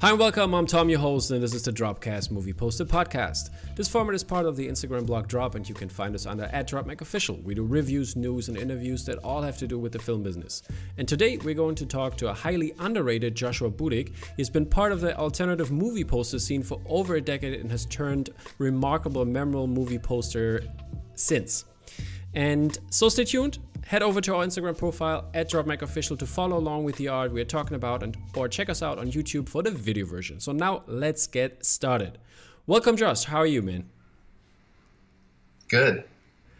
Hi and welcome, I'm Tom, your host, and this is the Dropcast Movie Poster Podcast. This format is part of the Instagram blog Drop, and you can find us under at DropMagOfficial. We do reviews, news, and interviews that all have to do with the film business. And today we're going to talk to a highly underrated Joshua Budich. He's been part of the alternative movie poster scene for over a decade and has turned remarkable, memorable movie poster since. And so stay tuned head over to our Instagram profile at DropMagOfficial to follow along with the art we're talking about and or check us out on YouTube for the video version. So now let's get started. Welcome Josh, how are you man? Good.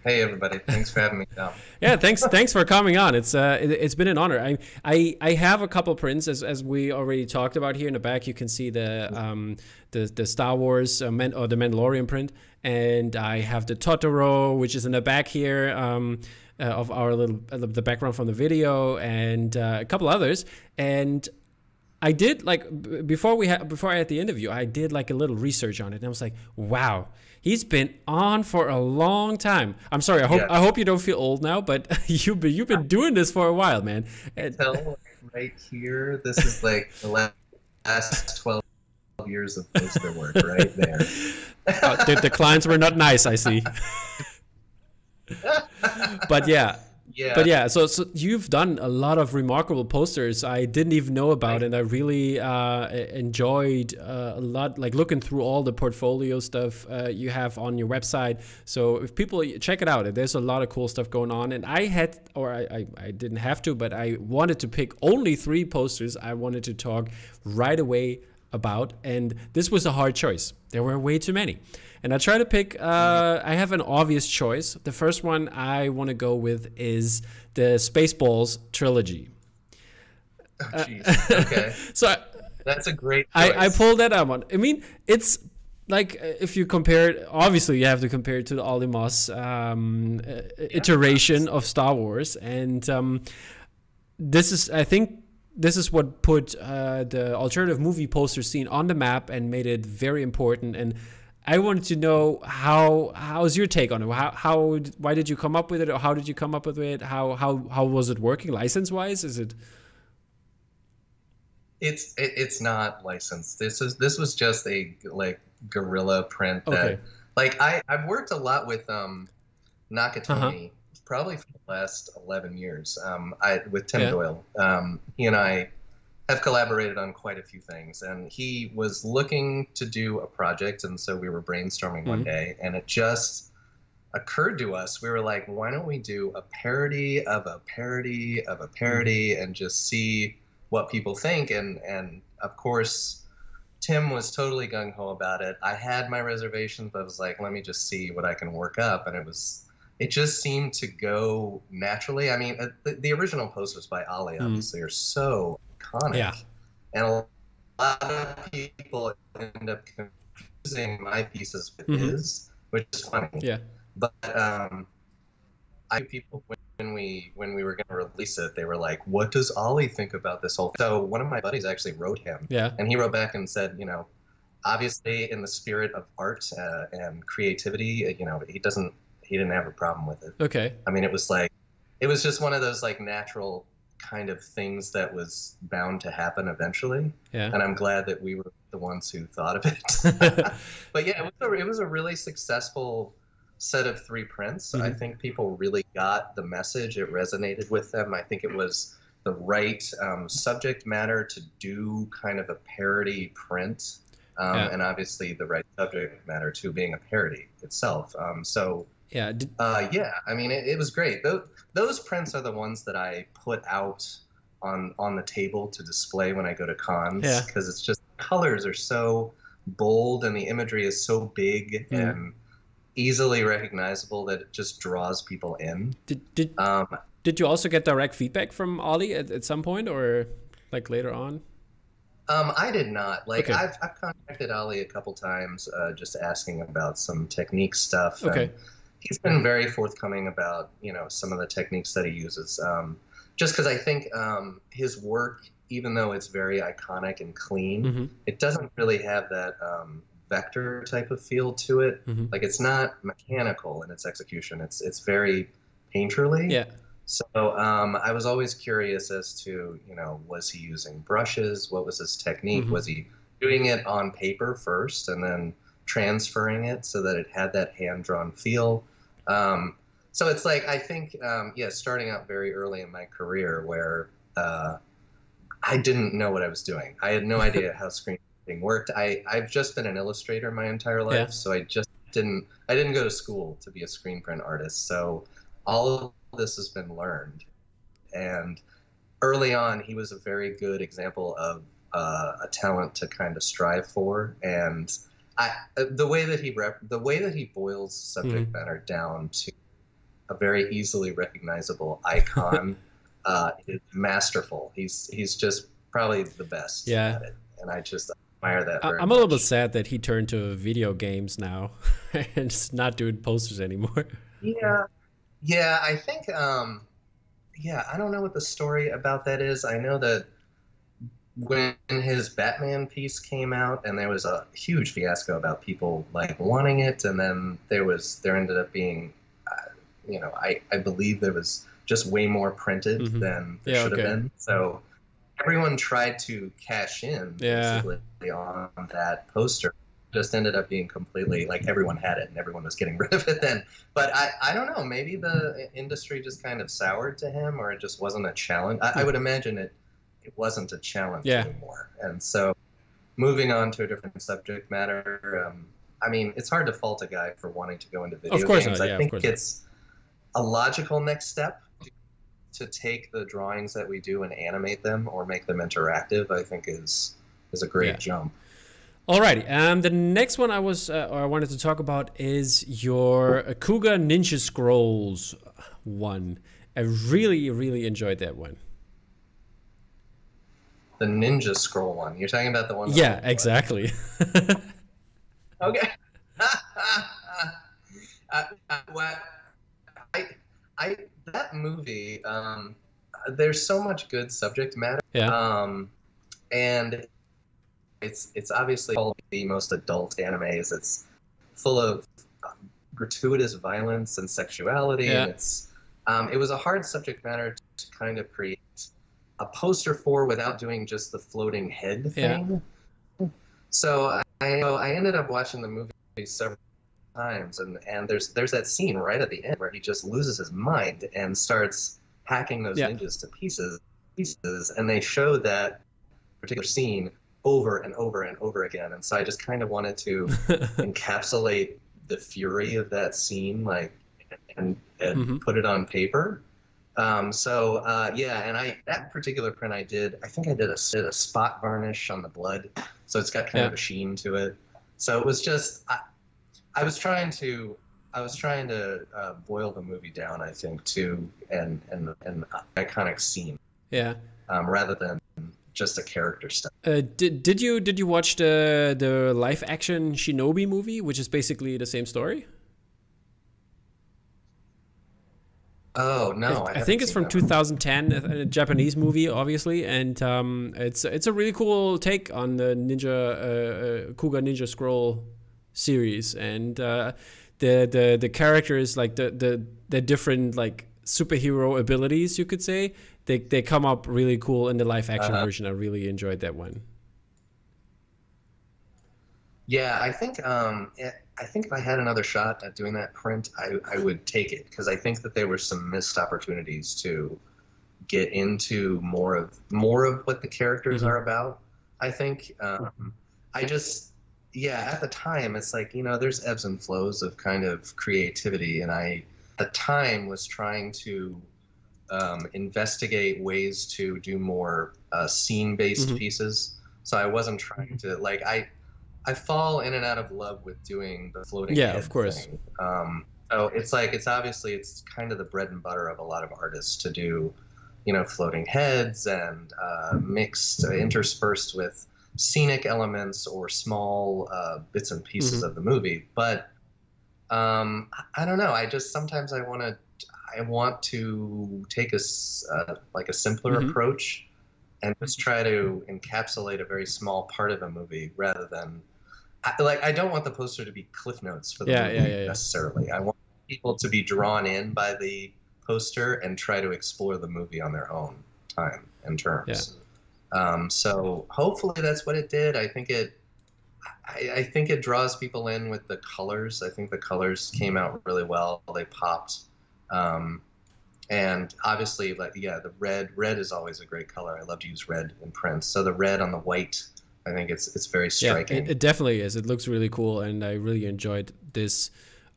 Hey everybody, thanks for having me down. yeah, thanks thanks for coming on. It's uh it, has been an honor. I, I I have a couple prints as, as we already talked about here in the back. You can see the um the the Star Wars uh, Man, or the Mandalorian print, and I have the Totoro, which is in the back here. Um, uh, of our little uh, the background from the video and uh, a couple others. And I did like before we had before I had the interview I did like a little research on it. And I was like wow he's been on for a long time. I'm sorry I hope I hope you don't feel old now but you've been you've been doing this for a while man. And, tell right here this is like the last 12 years of poster work right there. Uh, the, the clients were not nice I see but yeah. Yeah. But yeah, so so you've done a lot of remarkable posters I didn't even know about, and I really uh, enjoyed uh, a lot, like looking through all the portfolio stuff uh, you have on your website. So if people check it out, there's a lot of cool stuff going on. And I had, or I, I, I didn't have to, but I wanted to pick only three posters I wanted to talk right away about, and this was a hard choice. There were way too many. And I try to pick, uh, I have an obvious choice. The first one I want to go with is the Spaceballs trilogy. Oh, okay. so that's a great I, I pulled that out one. I mean, it's like if you compare it, obviously you have to compare it to the Olly Moss um, yeah, iteration of Star Wars. And um, this is, I think, this is what put uh, the alternative movie poster scene on the map and made it very important. And I wanted to know how how's your take on it? How how why did you come up with it, or how did you come up with it? How how how was it working license wise? Is it? It's it, it's not licensed. This is this was just a like guerrilla print that okay. like I I've worked a lot with um Nakatomi uh-huh. Probably for the last eleven years um I with Tim yeah. Doyle um he and I have collaborated on quite a few things. And he was looking to do a project, and so we were brainstorming mm-hmm. one day, and it just occurred to us. We were like, why don't we do a parody of a parody of a parody, mm-hmm. and just see what people think? And and of course. Tim was totally gung ho about it. I had my reservations, but I was like, let me just see what I can work up. And it was, it just seemed to go naturally. I mean, uh, the, the original posters by Olly mm. obviously are so iconic. Yeah. And a lot of people end up confusing my pieces with mm-hmm. his, which is funny. Yeah. But um, I people when we when we were going to release it, they were like, "What does Olly think about this whole?" Thing? So one of my buddies actually wrote him. Yeah. And he wrote back and said, you know, obviously in the spirit of art uh, and creativity, you know, he doesn't he didn't have a problem with it. Okay. I mean, it was like it was just one of those like natural kind of things that was bound to happen eventually. Yeah. And I'm glad that we were the ones who thought of it. but yeah, it was, a, it was a really successful set of three prints. Mm-hmm. I think people really got the message. It resonated with them. I think it was the right um, subject matter to do kind of a parody print. Um, yeah. And obviously the right subject matter to being a parody itself. Um, so yeah. Did... Uh, yeah. I mean, it, it was great. Those, those prints are the ones that I put out on on the table to display when I go to cons because yeah. it's just colors are so bold and the imagery is so big mm. and easily recognizable that it just draws people in. Did did um, did you also get direct feedback from Olly at, at some point or like later on? Um, I did not. Like okay. I've, I've contacted Olly a couple times, uh, just asking about some technique stuff. Okay. And, he's been very forthcoming about you know some of the techniques that he uses. Um, just because I think um, his work, even though it's very iconic and clean, mm-hmm. it doesn't really have that um, vector type of feel to it. Mm-hmm. Like it's not mechanical in its execution. It's it's very painterly. Yeah. So um, I was always curious as to you know was he using brushes? What was his technique? Mm-hmm. Was he doing it on paper first and then transferring it so that it had that hand drawn feel. Um, so it's like I think, um, yeah, starting out very early in my career where uh, I didn't know what I was doing. I had no idea how screen printing worked. I I've just been an illustrator my entire life, yeah. so I just didn't I didn't go to school to be a screen print artist. So all of this has been learned, and early on, he was a very good example of uh, a talent to kind of strive for, and I the way that he rep, the way that he boils subject mm-hmm. matter down to a very easily recognizable icon uh, is masterful. He's he's just probably the best yeah. at it, and I just admire that. I'm a little bit sad that he turned to video games now and just not doing posters anymore. Yeah, yeah. I think, um, yeah. I don't know what the story about that is. I know that when his Batman piece came out, and there was a huge fiasco about people like wanting it, and then there was there ended up being, uh, you know, I I believe there was just way more printed mm-hmm. than there yeah, should okay. have been. So everyone tried to cash in yeah. basically on that poster. Just ended up being completely like everyone had it and everyone was getting rid of it then. But I, I don't know, maybe the industry just kind of soured to him or it just wasn't a challenge. I, I would imagine it it wasn't a challenge yeah. anymore. And so moving on to a different subject matter, um, I mean, it's hard to fault a guy for wanting to go into video of course games. Not. Yeah, I think it's not. a logical next step to take the drawings that we do and animate them or make them interactive, I think is is a great yeah. jump. Alrighty, um, the next one I was uh, or I wanted to talk about is your Kuga Ninja Scrolls one. I really, really enjoyed that one. The Ninja Scroll one. You're talking about the one. Yeah, exactly. okay. uh, uh, I, I that movie, um, there's so much good subject matter. Yeah. Um, and it's it's obviously all of the most adult animes. It's full of um, gratuitous violence and sexuality. Yeah. And it's um, it was a hard subject matter to kind of create a poster for without doing just the floating head thing. Yeah. So I I ended up watching the movie several times, and and there's there's that scene right at the end where he just loses his mind and starts hacking those yeah. ninjas to pieces pieces, and they show that particular scene over and over and over again, and so I just kind of wanted to encapsulate the fury of that scene, like and, and mm-hmm. put it on paper. Um, so uh, yeah, and I that particular print I did, I think I did a, did a spot varnish on the blood, so it's got kind yeah. of a sheen to it. So it was just I, I was trying to I was trying to uh, boil the movie down, I think, to and and an iconic scene. Yeah. Um, rather than just a character stuff. Uh, did did you did you watch the the live action Shinobi movie, which is basically the same story? Oh no! I, I think it's from 2010, a, Japanese movie, obviously, and um, it's it's a really cool take on the Ninja uh, uh, Kuga Ninja Scroll series, and uh, the the the characters like the the the different like superhero abilities you could say they they come up really cool in the live action uh-huh. version. I really enjoyed that one. Yeah, I think um, it, I think if I had another shot at doing that print, I, I would take it because I think that there were some missed opportunities to get into more of more of what the characters mm-hmm. are about. I think um, I just yeah, at the time, it's like, you know, there's ebbs and flows of kind of creativity. And I, at the time, was trying to um, investigate ways to do more uh, scene based mm-hmm. pieces. So I wasn't trying to, like, I, I fall in and out of love with doing the floating. Yeah, of course. Thing. Um, so it's like, it's obviously, it's kind of the bread and butter of a lot of artists to do, you know, floating heads and uh, mixed, uh, interspersed with scenic elements or small uh, bits and pieces mm-hmm. of the movie. But um, I don't know. I just sometimes I want to I want to take a uh, like a simpler mm-hmm. approach and just try to encapsulate a very small part of a movie rather than I, like I don't want the poster to be cliff notes for the yeah, movie yeah, yeah, necessarily. I want people to be drawn in by the poster and try to explore the movie on their own time and terms. Um, so hopefully that's what it did. I think it. I, I, think it draws people in with the colors. I think the colors came out really well. They popped. Um, and obviously like yeah the red red is always a great color i love to use red in prints so the red on the white i think it's it's very striking yeah, it, it definitely is. It looks really cool and i really enjoyed this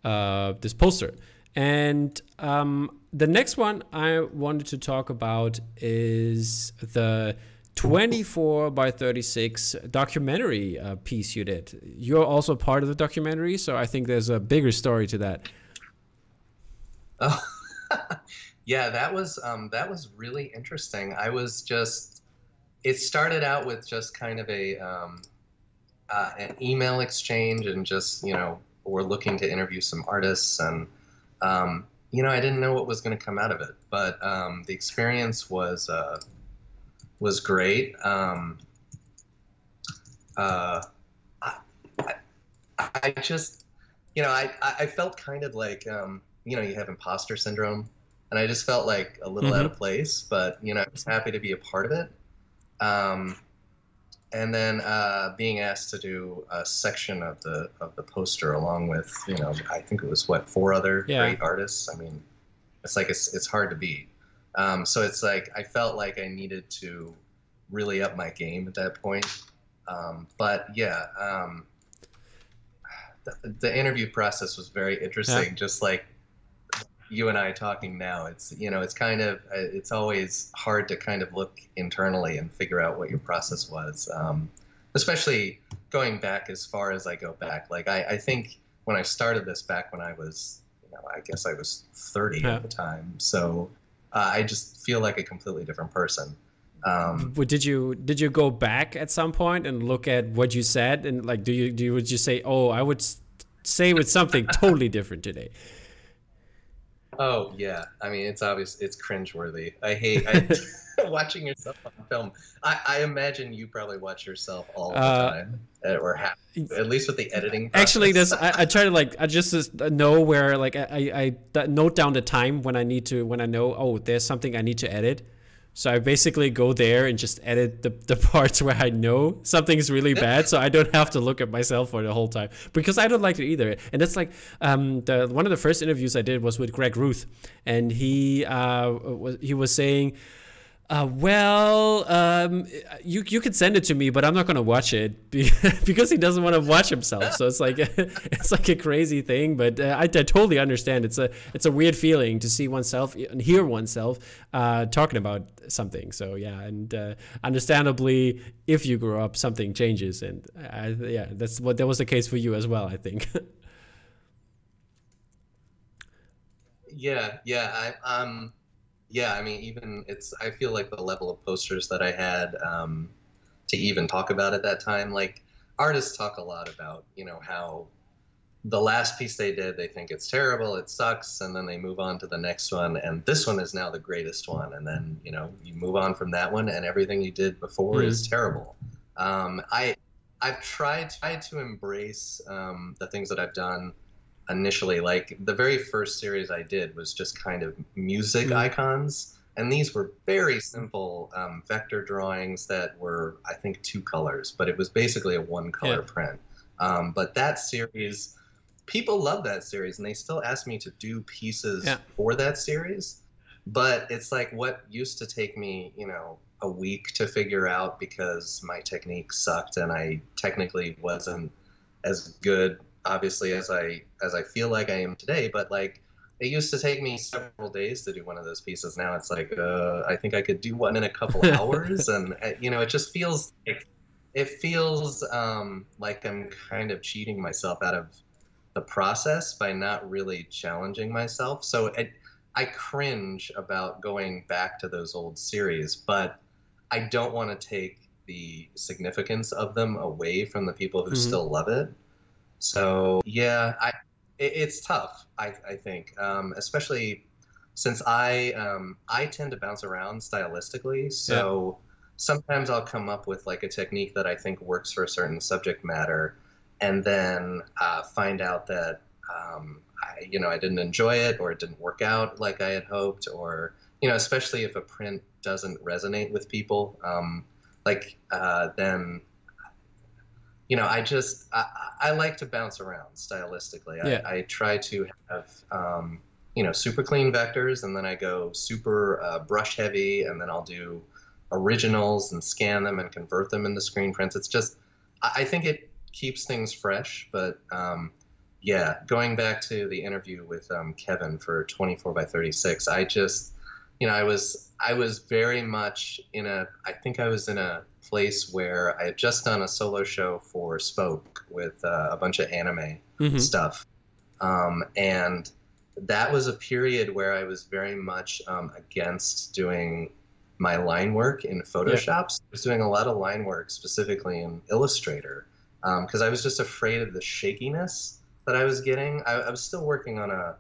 uh, this poster. And um, the next one i wanted to talk about is the 24 by 36 documentary uh, piece you did. You're also part of the documentary so i think there's a bigger story to that. Oh yeah, that was um, that was really interesting. I was just it started out with just kind of a um, uh, an email exchange and just you know we're looking to interview some artists and um, you know I didn't know what was going to come out of it, but um, the experience was uh, was great. Um, uh, I, I, I, just you know I I felt kind of like um, you know you have imposter syndrome and I just felt like a little mm-hmm. out of place. But you know, I was happy to be a part of it. Um, and then uh, being asked to do a section of the of the poster along with you know I think it was what four other yeah. great artists. I mean, it's like it's it's hard to beat. Um, so it's like I felt like I needed to really up my game at that point. Um, but yeah, um, the, the, interview process was very interesting. Yeah. Just like you and I talking now, it's you know, it's kind of uh, it's always hard to kind of look internally and figure out what your process was, um, especially going back as far as I go back. Like I, I think when I started this back when I was, you know, I guess I was 30 yeah. at the time, so uh, I just feel like a completely different person. Um, did you did you go back at some point and look at what you said and like do you do you would you say oh I would say with something totally different today? Oh yeah, I mean it's obvious. It's cringeworthy. I hate I, watching yourself on film. I, I, imagine you probably watch yourself all the uh, time, uh, or have, at least with the editing. Process. Actually, this I, I, try to like I just know where like I, I note down the time when I need to when I know oh there's something I need to edit so I basically go there and just edit the, the parts where I know something's really bad, so I don't have to look at myself for the whole time because I don't like it either. And that's like um, the one of the first interviews I did was with Greg Ruth, and he uh, was, he was saying uh, well, um, you you could send it to me, but I'm not gonna watch it because he doesn't want to watch himself. So it's like it's like a crazy thing, but uh, I, I, totally understand. It's a it's a weird feeling to see oneself and hear oneself uh, talking about something. So yeah, and uh, understandably, if you grow up, something changes, and yeah, that's what that was the case for you as well. I think. yeah, yeah, I um yeah, I mean, even it's, I feel like the level of posters that I had um, to even talk about at that time, like artists talk a lot about, you know, how the last piece they did, they think it's terrible, it sucks, and then they move on to the next one, and this one is now the greatest one, and then you know you move on from that one, and everything you did before mm-hmm. is terrible. Um, I I've tried tried to embrace um, the things that I've done initially. Like the very first series I did was just kind of music mm. icons, and these were very simple um, vector drawings that were, I think, two colors, but it was basically a one color yeah. print. Um, but that series, people love that series, and they still ask me to do pieces yeah. for that series. But it's like what used to take me, you know, a week to figure out because my technique sucked and I technically wasn't as good obviously as I as I feel like I am today, but like it used to take me several days to do one of those pieces. Now it's like uh, I think I could do one in a couple hours, and uh, you know it just feels like it feels um, like I'm kind of cheating myself out of the process by not really challenging myself. So it, I cringe about going back to those old series, but I don't want to take the significance of them away from the people who mm-hmm. still love it. So yeah, I it, it's tough. I I think, um, especially since I um, I tend to bounce around stylistically. So yeah. sometimes I'll come up with like a technique that I think works for a certain subject matter, and then uh, find out that um, I you know I didn't enjoy it or it didn't work out like I had hoped, or you know especially if a print doesn't resonate with people. Um, like uh, then you know I just I, I like to bounce around stylistically. Yeah. I, I try to have um, you know super clean vectors, and then I go super uh, brush heavy, and then I'll do originals and scan them and convert them into screen prints. It's just I think it keeps things fresh, but um, yeah, going back to the interview with um, Kevin for 24 by 36, I just, you know, I was I was very much in a I think I was in a place where I had just done a solo show for Spoke with uh, a bunch of anime mm-hmm. stuff, um, and that was a period where I was very much um, against doing my line work in Photoshop. Yeah. So I was doing a lot of line work specifically in Illustrator because um, I was just afraid of the shakiness that I was getting. I, I was still working on a,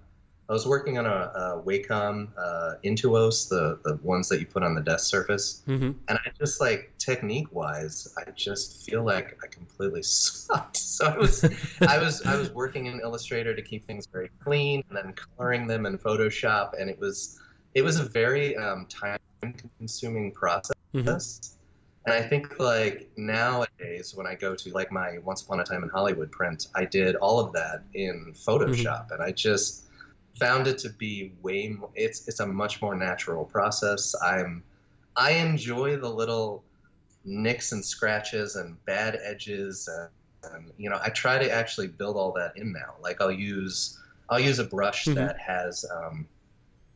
I was working on a, a Wacom uh, Intuos, the the ones that you put on the desk surface, mm-hmm. and I just like technique wise, I just feel like I completely sucked. So I was, I was, I was working in Illustrator to keep things very clean, and then coloring them in Photoshop, and it was, it was a very um, time consuming process. Mm-hmm. And I think like nowadays when I go to like my Once Upon a Time in Hollywood print, I did all of that in Photoshop, mm-hmm. and I just found it to be way more. It's it's a much more natural process. I'm I enjoy the little nicks and scratches and bad edges, and, and you know I try to actually build all that in now. Like I'll use I'll use a brush mm-hmm. that has. Um,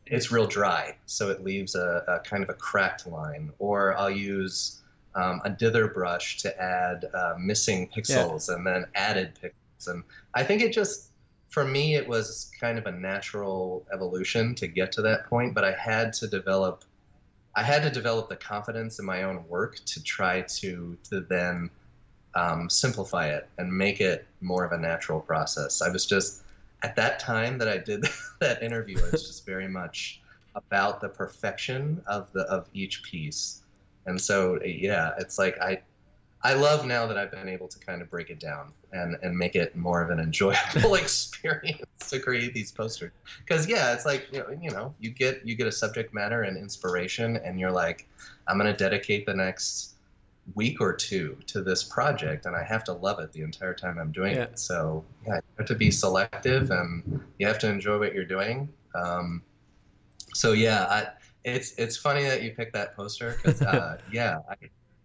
it's real dry, so it leaves a, a kind of a cracked line. Or I'll use um, a dither brush to add uh, missing pixels yeah. and then added pixels. And I think it just, for me, it was kind of a natural evolution to get to that point. But I had to develop, I had to develop the confidence in my own work to try to to then um, simplify it and make it more of a natural process. I was just at that time that I did that interview. I was just very much about the perfection of the of each piece and so yeah, it's like I I love now that I've been able to kind of break it down and and make it more of an enjoyable experience to create these posters. Because yeah, it's like you know, you know, you get you get a subject matter and inspiration, and you're like, I'm gonna dedicate the next week or two to this project, and I have to love it the entire time I'm doing yeah. it. So yeah, you have to be selective, and you have to enjoy what you're doing. Um, so yeah, I it's it's funny that you picked that poster because uh, yeah, I,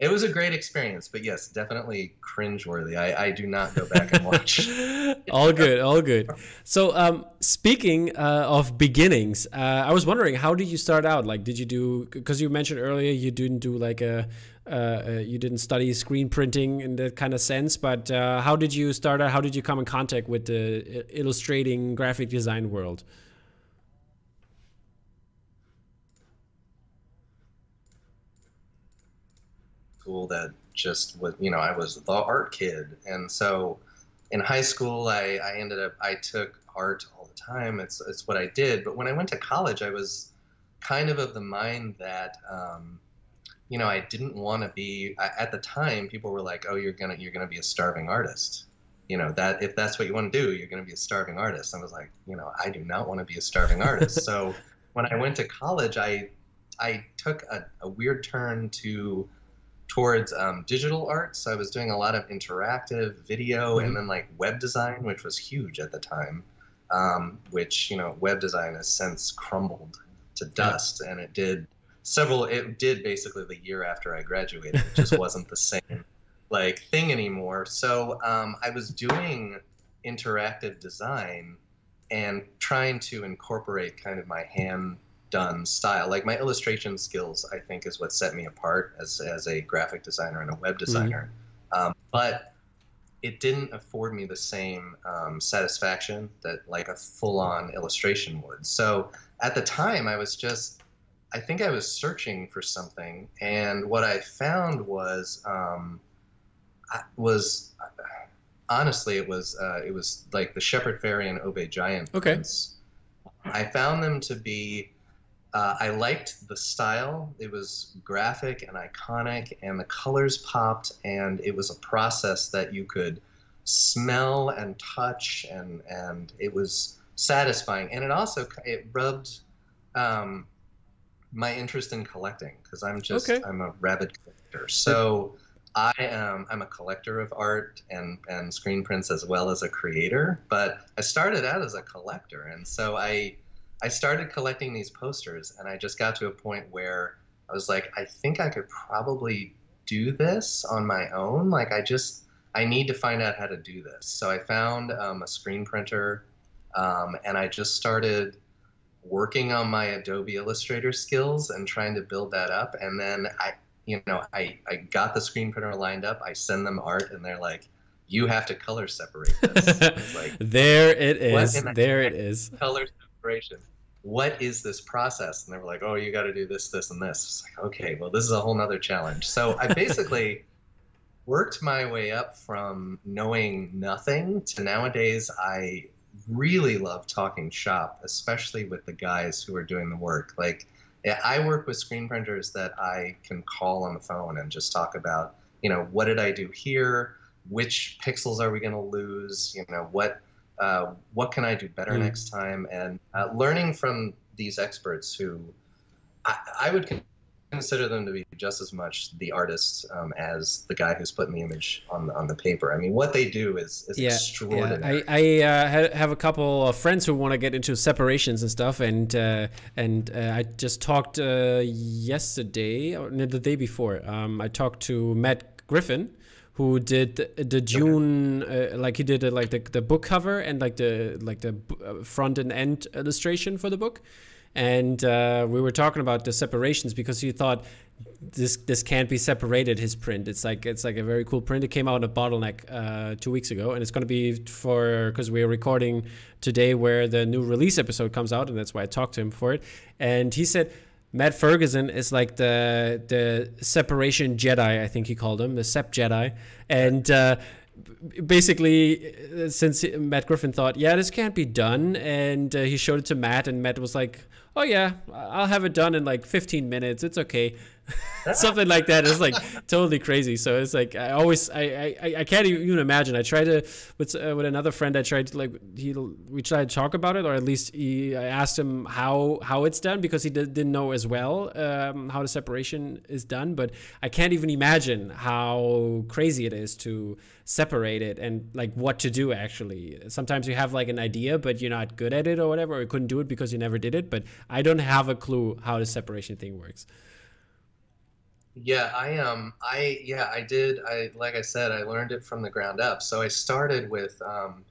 it was a great experience. But yes, definitely cringeworthy. I, I do not go back and watch. all good, all good. So um, speaking uh, of beginnings, uh, I was wondering how did you start out? Like, did you do? Because you mentioned earlier you didn't do like a. Uh, uh, you didn't study screen printing in that kind of sense, but uh, how did you start out? How did you come in contact with the illustrating graphic design world? School that just was, you know, I was the art kid. And so in high school, I, I ended up, I took art all the time. It's, it's what I did. But when I went to college, I was kind of of the mind that, um, you know, I didn't want to be, I, at the time, people were like, oh, you're going to, you're going to be a starving artist. You know, that if that's what you want to do, you're going to be a starving artist. I was like, you know, I do not want to be a starving artist. so when I went to college, I, I took a, a weird turn to towards um, digital art. So I was doing a lot of interactive video mm-hmm. and then like web design, which was huge at the time. Um, which you know, web design has since crumbled to dust, yeah. and it did several. It did basically the year after I graduated. It just wasn't the same like thing anymore. So um, I was doing interactive design and trying to incorporate kind of my hand done style. Like my illustration skills, I think, is what set me apart as as a graphic designer and a web mm-hmm. designer. Mm-hmm. Um, but it didn't afford me the same um, satisfaction that like a full-on illustration would. So at the time, I was just, I think I was searching for something, and what I found was um, was honestly it was uh, it was like the Shepard Fairey and Obey Giant. Okay. Prints. I found them to be uh, I liked the style. It was graphic and iconic, and the colors popped, and it was a process that you could smell and touch, and and it was satisfying. And it also it rubbed, um, my interest in collecting because I'm just okay. I'm a rabid collector. So I am I'm a collector of art and and screen prints as well as a creator. But I started out as a collector, and so I I started collecting these posters, and I just got to a point where I was like, I think I could probably do this on my own. Like I just I need to find out how to do this. So I found um, a screen printer, um, and I just started working on my Adobe Illustrator skills and trying to build that up. And then I, you know, I, I got the screen printer lined up. I send them art, and they're like, "You have to color separate this." like, there it is. There it is. Color separation. What is this process? And they were like, "Oh, you got to do this, this, and this." It's like, okay, well, this is a whole nother challenge. So I basically worked my way up from knowing nothing to nowadays I really love talking shop, especially with the guys who are doing the work. Like, I work with screen printers that I can call on the phone and just talk about, you know, what did I do here? Which pixels are we going to lose? You know, what uh, what can I do better mm. next time? And uh, learning from these experts who I, I would consider them to be just as much the artist um, as the guy who's putting the image on the, on the paper. I mean, what they do is, is yeah, extraordinary. Yeah. I, I uh, have a couple of friends who want to get into separations and stuff, and uh, and uh, I just talked uh, yesterday or the day before. Um, I talked to Matt Griffin. Who did the, the Dune? Uh, like he did like the, the book cover and like the like the uh, front and end illustration for the book, and uh, we were talking about the separations because he thought this this can't be separated his print. It's like it's like a very cool print. It came out in a bottleneck uh, two weeks ago and it's going to be for because we're recording today where the new release episode comes out and that's why i talked to him for it. And he said matt ferguson is like the the separation jedi i think he called him the sep jedi and uh, basically since matt griffin thought yeah this can't be done and uh, he showed it to matt and matt was like oh yeah, I'll have it done in like 15 minutes. It's okay. Something like that is like totally crazy. So it's like I always I I, I can't even imagine. I tried to with uh, with another friend. I tried to like he we tried to talk about it, or at least he I asked him how how it's done because he did, not know as well um, how the separation is done. But I can't even imagine how crazy it is to separate it and like what to do actually. Sometimes you have like an idea, but you're not good at it or whatever, or you couldn't do it because you never did it. But I don't have a clue how the separation thing works. Yeah, I um I yeah, I did I like I said, I learned it from the ground up. So I started with um,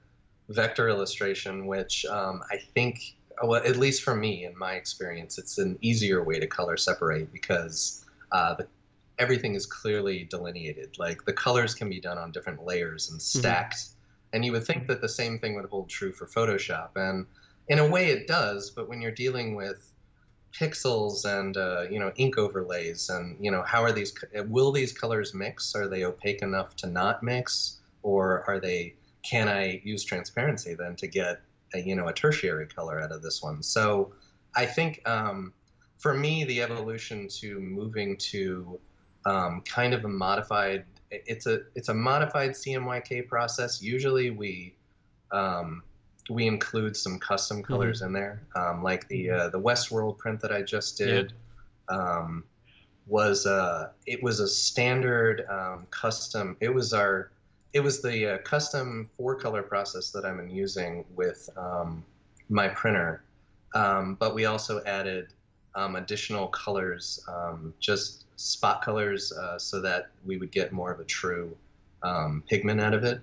vector illustration, which um, I think well, at least for me in my experience, it's an easier way to color separate because uh, the everything is clearly delineated. Like the colors can be done on different layers and mm-hmm. stacked. Mm-hmm. And you would think that the same thing would hold true for Photoshop. And in a way it does, but when you're dealing with pixels and uh, you know ink overlays and you know how are these will these colors mix are they opaque enough to not mix or are they can i use transparency then to get a, you know a tertiary color out of this one so i think um, for me the evolution to moving to um, kind of a modified. It's a it's a modified CMYK process. Usually we um, we include some custom mm-hmm. colors mm-hmm. in there, um, like the uh, the Westworld print that I just did. Yeah. Um, was uh, it was a standard um, custom. It was our it was the uh, custom four color process that I'm using with um, my printer, um, but we also added um, additional colors, um, just spot colors, uh, so that we would get more of a true um, pigment out of it.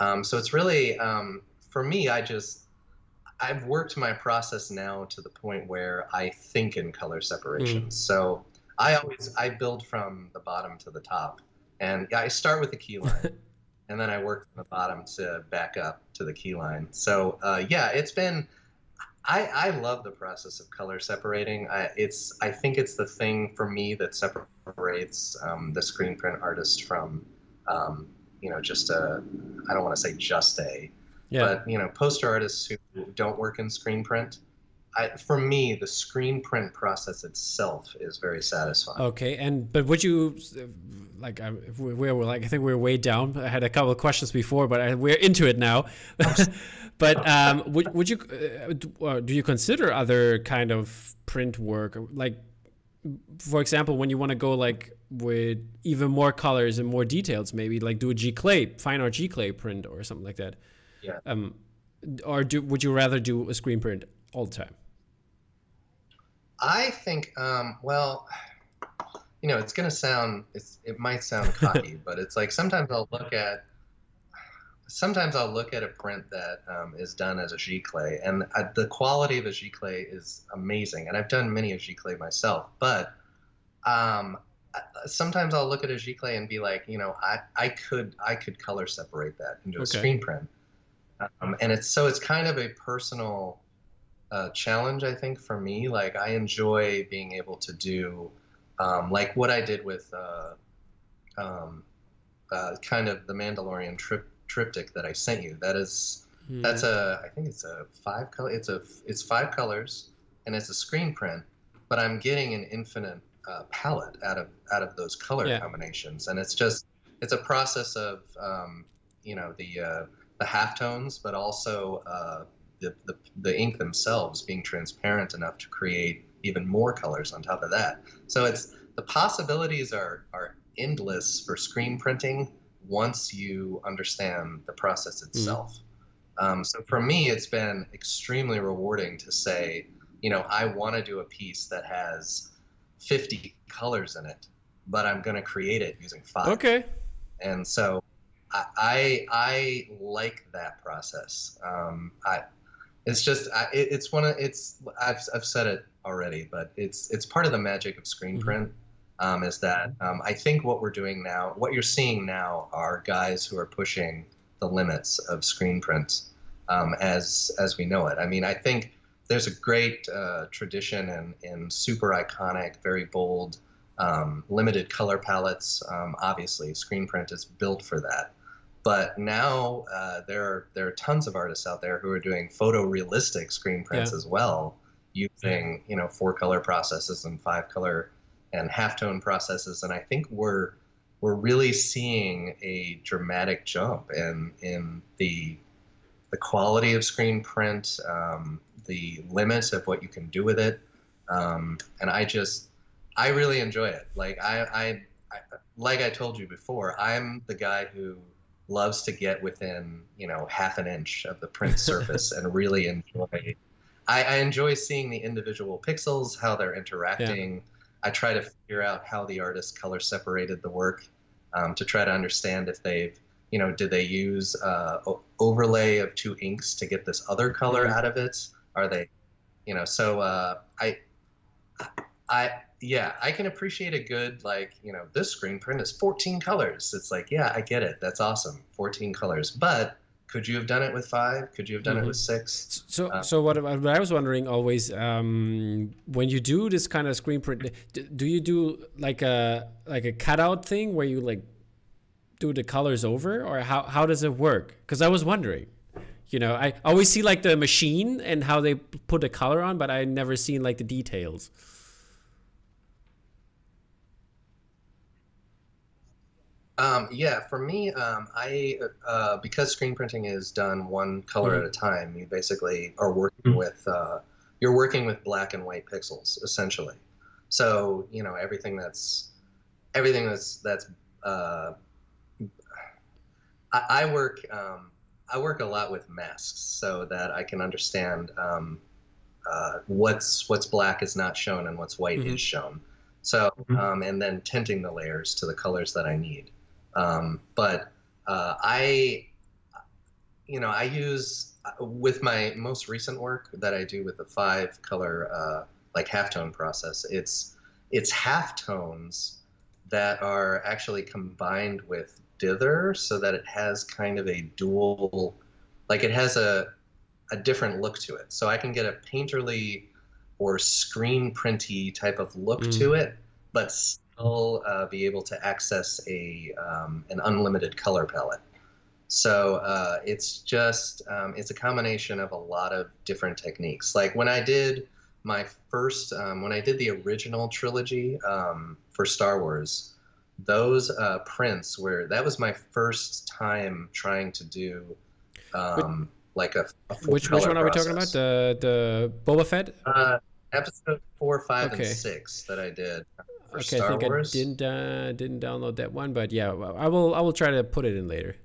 Um, so it's really, um, for me, I just, I've worked my process now to the point where I think in color separations. Mm. So I always, I build from the bottom to the top. And I start with the key line. and then I work from the bottom to back up to the key line. So uh, yeah, it's been I, I love the process of color separating. I, it's I think it's the thing for me that separates um, the screen print artist from, um, you know, just a I don't want to say just a, yeah. but you know, poster artists who don't work in screen print. I, for me, the screen print process itself is very satisfying. Okay, and but would you like I, we were like I think we are way down. I had a couple of questions before, but I, we're into it now. But um, would would you uh, do you consider other kind of print work like for example, when you want to go like with even more colors and more details, maybe like do a giclée, fine art giclée print or something like that. Yeah. Um, or do would you rather do a screen print all the time? I think, um, well, you know, it's gonna sound, it's, it might sound cocky, but it's like sometimes I'll look at, sometimes I'll look at a print that um, is done as a giclée, and uh, the quality of a giclée is amazing. And I've done many of giclée myself, but um, sometimes I'll look at a giclée and be like, you know, I, I could I could color separate that into a screen print. Um, and it's so it's kind of a personal uh, challenge, I think, for me. Like I enjoy being able to do um, like what I did with uh, um, uh, kind of the Mandalorian trip triptych that I sent you. That is mm. that's a I think it's a five color. It's a it's five colors and it's a screen print, but I'm getting an infinite uh, palette out of out of those color yeah. combinations, and it's just it's a process of um, you know the uh, the halftones, but also uh, the, the, the ink themselves being transparent enough to create even more colors on top of that. So it's the possibilities are are endless for screen printing once you understand the process mm. itself. Mm. Um, so for me, it's been extremely rewarding to say, you know, I want to do a piece that has 50 colors in it, but I'm going to create it using five. Okay. And so I I like that process. Um, I it's just I, it, it's one of it's I've I've said it already, but it's it's part of the magic of screen mm-hmm. print. Um, is that um, I think what we're doing now, what you're seeing now, are guys who are pushing the limits of screen print um, as as we know it. I mean, I think there's a great uh, tradition in in super iconic, very bold, um, limited color palettes. Um, obviously, screen print is built for that. But now uh, there are there are tons of artists out there who are doing photorealistic screen prints yeah. as well, using you know four color processes and five color and halftone processes. And I think we're we're really seeing a dramatic jump in in the the quality of screen print, um, the limits of what you can do with it, um, and I just I really enjoy it. Like I, I, I like I told you before, I'm the guy who loves to get within you know half an inch of the print surface and really enjoy I, I, enjoy seeing the individual pixels how they're interacting yeah. i try to figure out how the artist color separated the work um, to try to understand if they've you know did they use uh, overlay of two inks to get this other color mm-hmm. out of it are they you know so uh, i i yeah, I can appreciate a good like you know this screen print is 14 colors. It's like yeah, I get it. That's awesome, 14 colors. But could you have done it with five? Could you have done mm-hmm. it with six? So um, so what, what I was wondering always um, when you do this kind of screen print, do you do like a like a cutout thing where you like do the colors over, or how how does it work? Because I was wondering. You know, I always see like the machine and how they put the color on, but I never seen like the details. Um, yeah, for me, um, I uh, because screen printing is done one color mm-hmm. at a time. You basically are working mm-hmm. with uh, you're working with black and white pixels essentially. So you know everything that's everything that's that's uh, I, I, work um, I work a lot with masks so that I can understand um, uh, what's what's black is not shown and what's white mm-hmm. is shown. So mm-hmm. um, and then tinting the layers to the colors that I need. Um, but uh, I, you know, I use with my most recent work that I do with the five color uh, like halftone process. It's it's halftones that are actually combined with dither so that it has kind of a dual, like it has a a different look to it. So I can get a painterly or screen printy type of look mm. to it, but still uh, be able to access a um, an unlimited color palette. So uh, it's just um, it's a combination of a lot of different techniques. Like when I did my first um, when I did the original trilogy um, for Star Wars, those uh, prints were that was my first time trying to do um, like a, a which which one are we talking about the the Boba Fett? Uh, episode four, five, okay. and six that I did. Okay, Star I think Wars. I didn't uh, didn't download that one, but yeah, I will I will try to put it in later.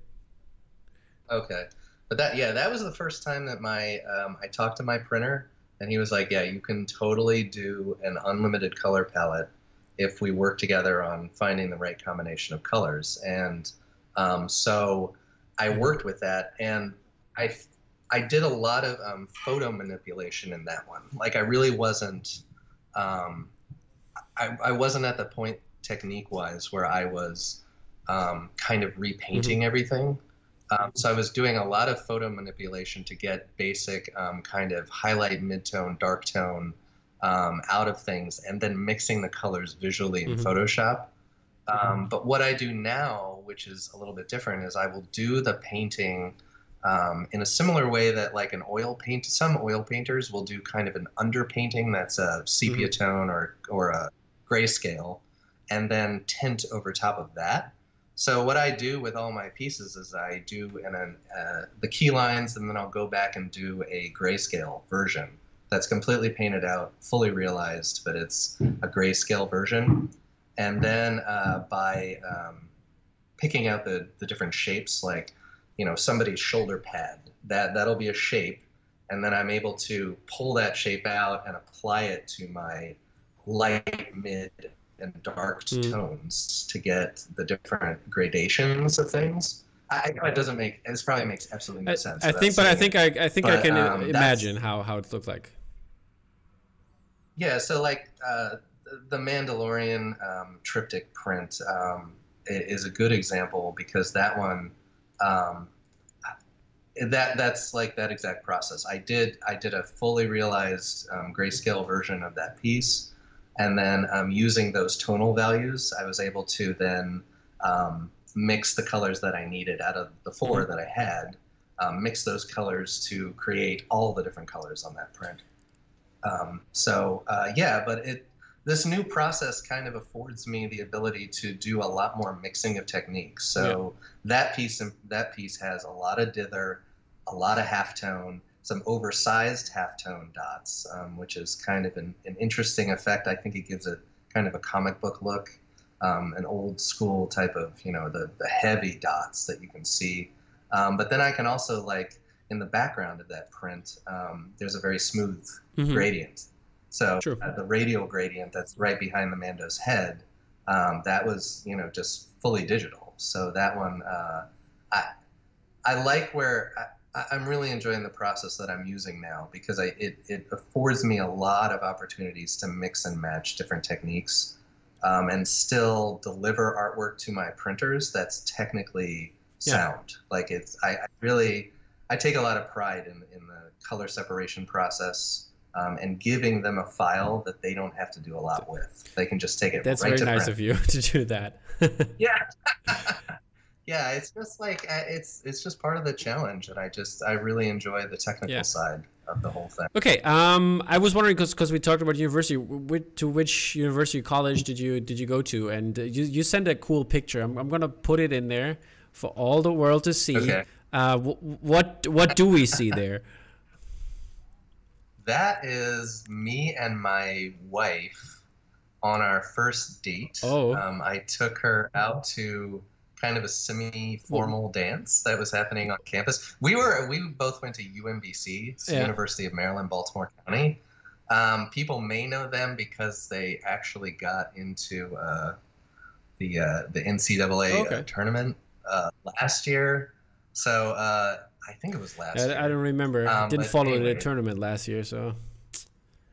Okay, but that yeah, that was the first time that my um, I talked to my printer, and he was like, "Yeah, you can totally do an unlimited color palette if we work together on finding the right combination of colors." And um, so I worked with that, and I I did a lot of um, photo manipulation in that one. Like I really wasn't, um, I, I wasn't at the point technique wise where I was um, kind of repainting mm-hmm. everything. Um, so I was doing a lot of photo manipulation to get basic um, kind of highlight, midtone, dark tone um, out of things, and then mixing the colors visually in mm-hmm. Photoshop. Mm-hmm. But what I do now, which is a little bit different, is I will do the painting um, in a similar way that like an oil paint some oil painters will do kind of an underpainting that's a sepia mm-hmm. tone or or a grayscale and then tint over top of that so what i do with all my pieces is i do in an, uh, the key lines and then i'll go back and do a grayscale version that's completely painted out fully realized but it's a grayscale version and then uh, by um, picking out the, the different shapes like you know somebody's shoulder pad that that'll be a shape and then i'm able to pull that shape out and apply it to my light mid and dark mm. tones to get the different gradations of things I, know it doesn't make This probably makes absolutely no sense. I think, but I think I, I think but, I can um, imagine how how it looked like. Yeah, so like uh, the Mandalorian um, triptych print um, is a good example because that one um, that that's like that exact process. I did I did a fully realized um, grayscale version of that piece, and then um, using those tonal values, I was able to then um, mix the colors that I needed out of the 4 mm-hmm. that I had, um, mix those colors to create all the different colors on that print. Um, so uh, yeah, but it this new process kind of affords me the ability to do a lot more mixing of techniques. So yeah. that piece that piece has a lot of dither, a lot of halftone, some oversized halftone dots, um, which is kind of an, an, interesting effect. I think it gives it kind of a comic book look, um, an old school type of you know the the heavy dots that you can see. Um, but then I can also like in the background of that print, um, there's a very smooth mm-hmm. gradient so uh, the radial gradient that's right behind the Mando's head, um, that was you know just fully digital. So that one, uh, I I like where I, I'm really enjoying the process that I'm using now because I it, it affords me a lot of opportunities to mix and match different techniques. Um, and still deliver artwork to my printers that's technically sound. Yeah. Like it's, I, I, really, I take a lot of pride in, in the color separation process um, and giving them a file that they don't have to do a lot with. They can just take it. That's right very nice print. of you to do that. yeah. yeah, it's just like uh, it's it's just part of the challenge, and I just I really enjoy the technical yeah. side of the whole thing. Okay, um, I was wondering because because we talked about university, which, to which university college did you did you go to? And uh, you you sent a cool picture. I'm I'm gonna put it in there for all the world to see. Okay. Uh, what what do we see there? That is me and my wife on our first date. Oh. Um, I took her out to kind of a semi-formal dance that was happening on campus. We were we both went to UMBC, yeah. University of Maryland, Baltimore County. Um, people may know them because they actually got into uh, the uh, the NCAA okay. uh, tournament uh, last year. So uh, I think it was last. I, year. I don't remember. Um, Didn't follow anyway, the tournament last year, so.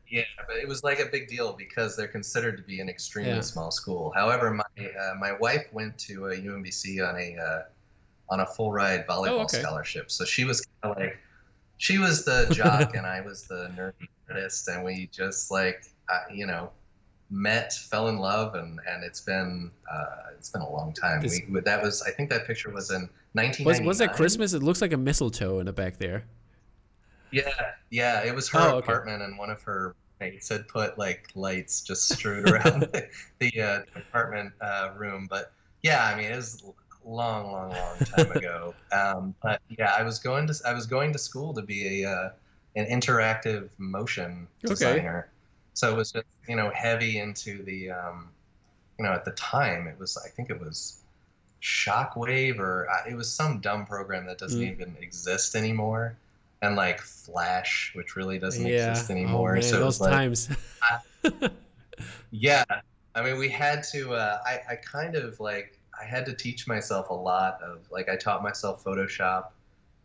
Yeah, but it was like a big deal because they're considered to be an extremely yeah. small school. However, my uh, my wife went to a UMBC on a uh, on a full ride volleyball oh, okay. scholarship, so she was kind of like she was the jock and I was the nerdy artist, and we just like uh, you know met, fell in love, and and it's been uh, it's been a long time. we that was I think that picture was in 1999. Was was that Christmas? It looks like a mistletoe in the back there. Yeah, yeah, it was her oh, apartment, and one of her mates had put like lights just strewed around the, the uh, apartment uh, room. But yeah, I mean, it was long, long, long time ago. Um, but yeah, I was going to I was going to school to be a uh, an interactive motion designer. Okay. So it was just you know heavy into the um, you know at the time it was I think it was Shockwave or uh, it was some dumb program that doesn't mm. even exist anymore, and like Flash, which really doesn't yeah. exist oh, anymore. Oh, man, so those like, times. yeah, I mean we had to. Uh, I I kind of like I had to teach myself a lot of like I taught myself Photoshop.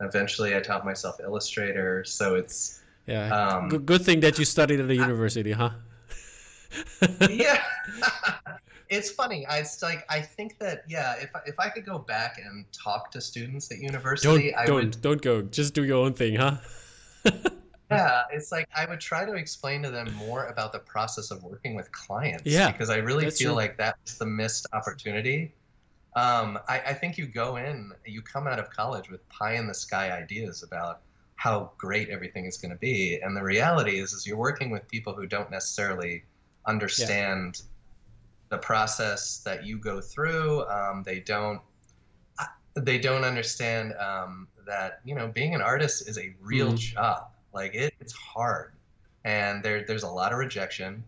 Eventually, I taught myself Illustrator. So it's yeah. Um, good, good thing that you studied at a university, huh? yeah. it's funny. I it's like I think that yeah, if if I could go back and talk to students at university, don't, I don't, would don't go. Just do your own thing, huh? yeah, it's like I would try to explain to them more about the process of working with clients. Yeah, because I really feel true. like that's the missed opportunity. Um, I, I think you go in, you come out of college with pie in the sky ideas about how great everything is going to be, and the reality is, is you're working with people who don't necessarily understand yeah. the process that you go through. Um, they don't, they don't understand um, that you know being an artist is a real mm-hmm. job. Like it, it's hard, and there, there's a lot of rejection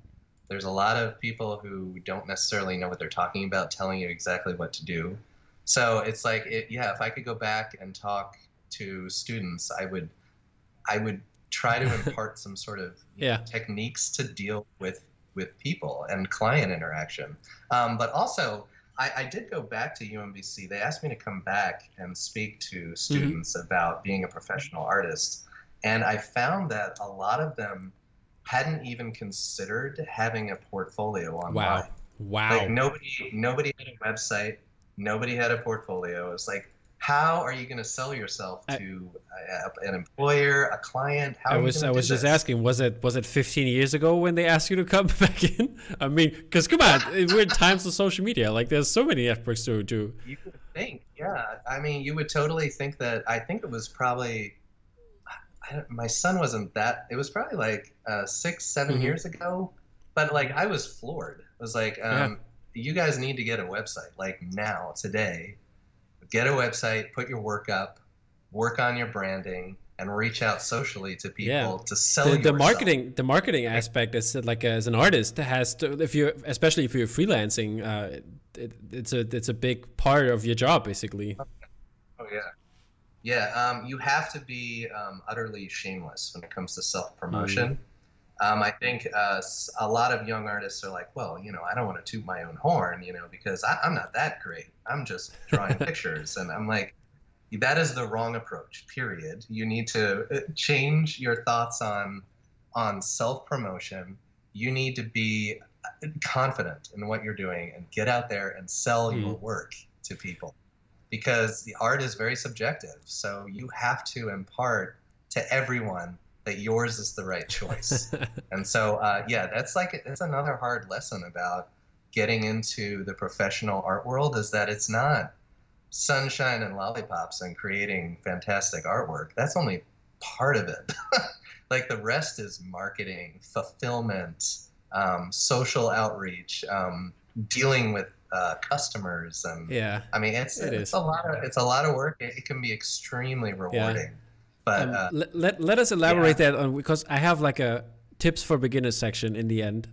there's a lot of people who don't necessarily know what they're talking about telling you exactly what to do. So it's like, it, yeah, if I could go back and talk to students, I would, I would try to impart some sort of yeah. techniques to deal with with people and client interaction. Um, but also, I, I, did go back to UMBC. They asked me to come back and speak to mm-hmm. students mm-hmm. about being a professional artist, and I found that a lot of them hadn't even considered having a portfolio online. Wow. Wow. Like nobody nobody had a website, nobody had a portfolio. It's like how are you going to sell yourself to an employer, a client? How I was I was just this? asking, was it was it 15 years ago when they asked you to come back in? I mean, because come on, we're in times of social media. Like, there's so many efforts to do. You would think, yeah. I mean, you would totally think that. I think it was probably my son wasn't that. It was probably like uh, six, 7 mm-hmm. years ago. But like I was floored. I was like, um, yeah. you guys need to get a website like now, today. Get a website, put your work up, work on your branding, and reach out socially to people yeah. to sell the, the marketing the marketing aspect is like as an artist has to if you especially if you're freelancing uh, it, it's a it's a big part of your job basically oh yeah yeah, um, you have to be um, utterly shameless when it comes to self promotion. Mm-hmm. Um, I think uh, a lot of young artists are like, well, you know, I don't want to toot my own horn, you know, because I, am not that great. I'm just drawing pictures. And I'm like, that is the wrong approach, period. You need to uh, change your thoughts on, on self promotion. You need to be uh, confident in what you're doing and get out there and sell mm-hmm. your work to people because the art is very subjective. So you have to impart to everyone that yours is the right choice. and so, uh, yeah, that's like that's another hard lesson about getting into the professional art world is that it's not sunshine and lollipops and creating fantastic artwork. That's only part of it. like the rest is marketing, fulfillment, um, social outreach, um, dealing with uh, customers and yeah i mean it's it it's is. a lot of it's a lot of work it, it can be extremely rewarding yeah. But um, uh, let, let, let us elaborate yeah. that on because i have like a tips for beginners section in the end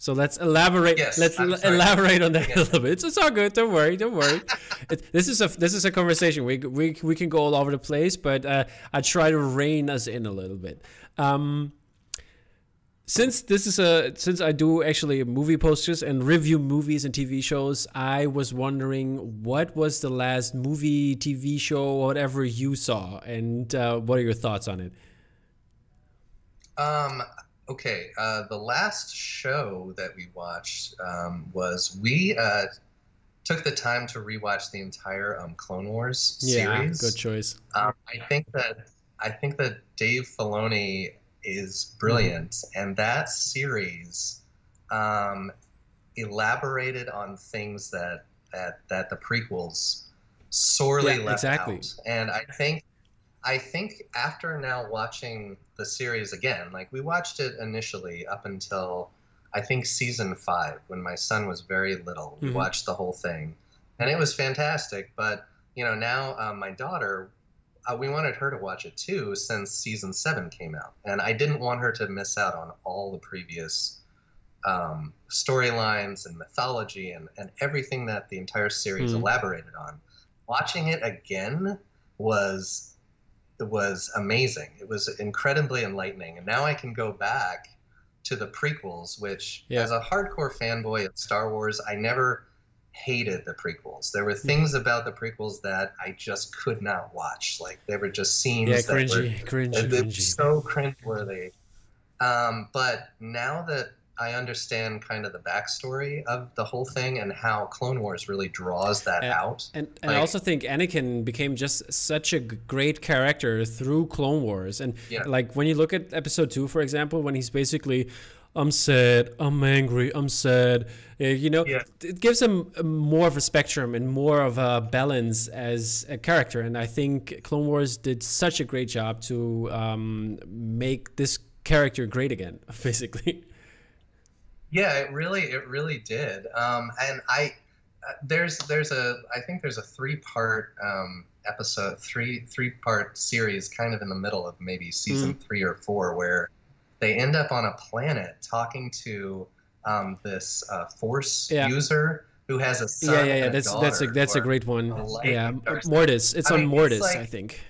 so let's elaborate. Yes, let's elaborate on that a little bit. It's, it's all good. Don't worry. Don't worry. it, this is a this is a conversation. We we we can go all over the place, but uh, I try to rein us in a little bit. Um, since this is a since I do actually movie posters and review movies and TV shows, I was wondering what was the last movie, TV show, whatever you saw, and uh, what are your thoughts on it? Um. Okay. Uh, the last show that we watched um, was we uh, took the time to rewatch the entire um, Clone Wars series. Yeah, good choice. Um, I think that I think that Dave Filoni is brilliant, mm-hmm. and that series um, elaborated on things that that that the prequels sorely yeah, left exactly. out. And I think I think after now watching the series again, like we watched it initially up until I think season five when my son was very little. Mm-hmm. We watched the whole thing, and it was fantastic. But you know now um, my daughter uh, we wanted her to watch it too since season seven came out, and I didn't want her to miss out on all the previous um, storylines and mythology and, and everything that the entire series mm. elaborated on. Watching it again was was amazing. It was incredibly enlightening, and now I can go back to the prequels, which yeah. as a hardcore fanboy of Star Wars, I never hated the prequels. There were hmm. things about the prequels that I just could not watch. Like they were just scenes yeah, that cringy, were cringy, cringy. so cringeworthy. Um, but now that I understand kind of the backstory of the whole thing and how Clone Wars really draws that and, out. And, and like, I also think Anakin became just such a great character through Clone Wars. And yeah. like when you look at episode two, for example, when he's basically, I'm sad, I'm angry, I'm sad. You know, yeah. it gives him more of a spectrum and more of a balance as a character. And I think Clone Wars did such a great job to um, make this character great again, basically. Yeah, it really, it really did. Um, and I, uh, there's, there's a, I think there's a three part um, episode, three, three part series, kind of in the middle of maybe season mm. three or four, where they end up on a planet talking to um, this uh, Force yeah. user who has a son. Yeah, yeah, yeah. That's that's a that's a great one. Yeah, Mortis. It's I on mean, Mortis, like, I think.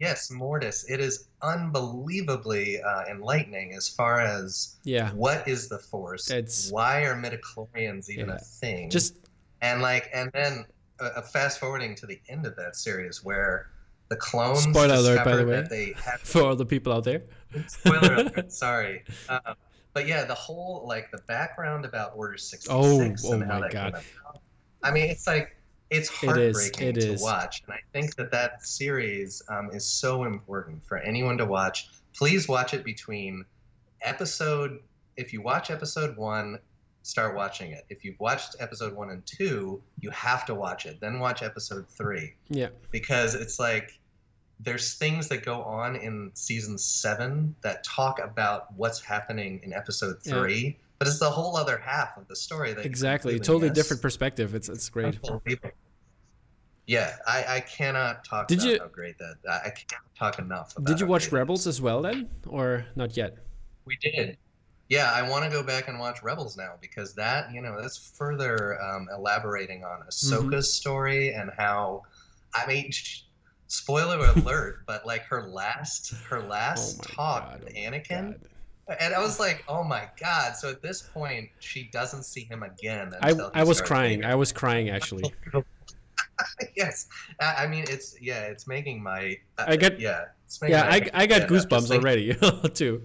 Yes, Mortis. It is unbelievably uh, enlightening as far as yeah what is the force it's, why are midichlorians even yeah. a thing just and like and then uh, fast forwarding to the end of that series where the clones spoiler alert by the way for all the people out there spoiler alert sorry uh, but yeah the whole like the background about order 66 oh, oh my god i mean it's like it's heartbreaking it is. It to is. watch. And I think that that series um, is so important for anyone to watch. Please watch it between episode. If you watch episode one, start watching it. If you've watched episode one and two, you have to watch it. Then watch episode three. Yeah. Because it's like there's things that go on in season seven that talk about what's happening in episode three. Yeah. But it's the whole other half of the story that exactly totally different perspective. It's it's great. Yeah, I, I cannot talk did you, how great that I can't talk enough. About. Did you watch Rebels as well then, or not yet? We did. Yeah, I want to go back and watch Rebels now because that you know that's further um, elaborating on Ahsoka's mm-hmm. story and how I mean. Spoiler alert, but like her last her last oh talk God, with oh Anakin, oh and I was like, "Oh my god!" So at this point, she doesn't see him again. I I was crying. I was crying actually. yes, I, I, mean it's yeah, it's making my. Uh, I got yeah, yeah. I, I got goosebumps like, already too.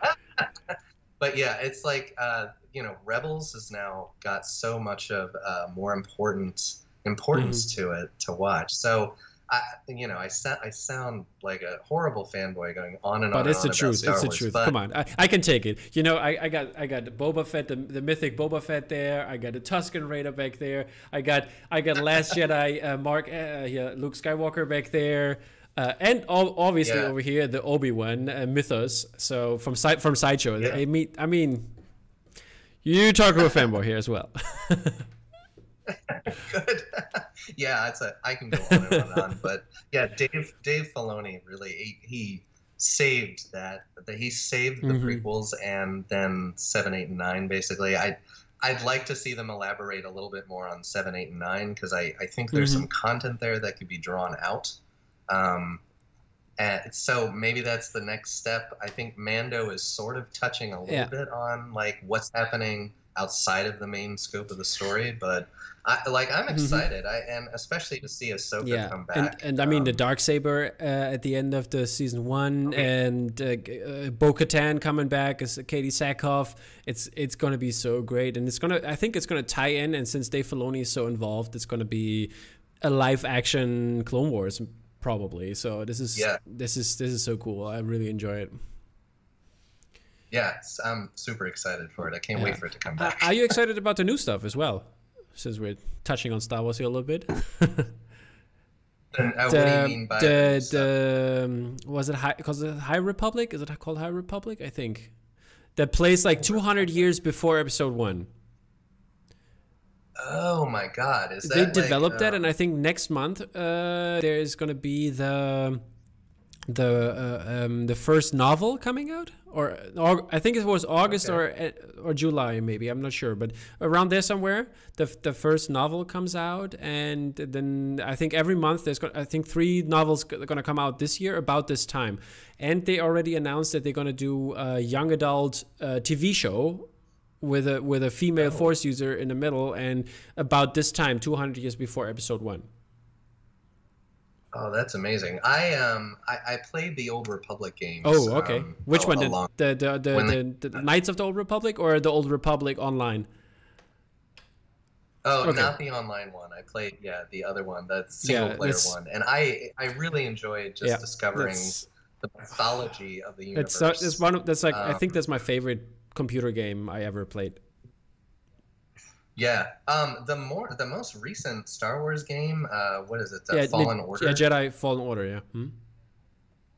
but yeah, it's like uh, you know, Rebels has now got so much of uh, more important importance mm-hmm. to it to watch. So I, you know, I, sa- I sound like a horrible fanboy going on and but on. But it's the truth. It's the truth. Come on, I, I, can take it. You know, I, I got I got Boba Fett, the, the mythic Boba Fett there. I got a Tusken Raider back there. I got I got Last Jedi, uh, Mark, uh, yeah, Luke Skywalker back there. Uh, and obviously yeah. over here the Obi Wan uh, mythos. So from side from sideshow, yeah. I mean, I mean, you talk to a fanboy here as well. Good. yeah, it's a. I can go on and on, but yeah, Dave Dave Filoni really he, he saved that. That he saved the mm-hmm. prequels and then seven, eight, and nine. Basically, I. I'd like to see them elaborate a little bit more on seven, eight, and nine because I, I think there's mm-hmm. some content there that could be drawn out. Um, and so maybe that's the next step. I think Mando is sort of touching a little yeah. bit on like what's happening outside of the main scope of the story, but I, like I'm mm-hmm. excited, mm-hmm. I and especially to see Ahsoka yeah. come back. And, and I mean the um, dark saber uh, at the end of the season one, okay. and uh, uh, Bo-Katan coming back as Katee Sackhoff. It's it's going to be so great, and it's gonna. I think it's going to tie in, and since Dave Filoni is so involved, it's going to be a live action Clone Wars probably. So this is yeah. this is this is so cool. I really enjoy it. Yeah, I'm super excited for it. I can't yeah. wait for it to come back. are you excited about the new stuff as well? Since we're touching on Star Wars here a little bit. Uh, the, what do you mean by the, the um, was it high because the High Republic is it called High Republic I think that plays like 200 years before Episode One. Oh my God! Is they developed like, that, and I think next month uh, there is going to be the the uh, um, the first novel coming out, or, or I think it was August okay. or or July maybe I'm not sure, but around there somewhere the the first novel comes out, and then I think every month there's I think three novels are going to come out this year about this time, and they already announced that they're going to do a young adult uh, TV show with a with a female oh. force user in the middle, and about this time, 200 years before episode one. Oh, that's amazing. I um I, I played the Old Republic games. Oh, okay. Um, Which one? The the the, the, the, the Knights of the Old Republic or the Old Republic online? Oh, okay. not the online one. I played yeah the other one, the single yeah, player one, and I I really enjoyed just yeah, discovering the mythology of the universe. It's, uh, it's one of, that's like um, I think that's my favorite computer game I ever played. Yeah. Um, the more the most recent Star Wars game, uh, what is it? Uh, yeah, Fallen Order. Yeah, Jedi Fallen Order. Yeah. Hmm?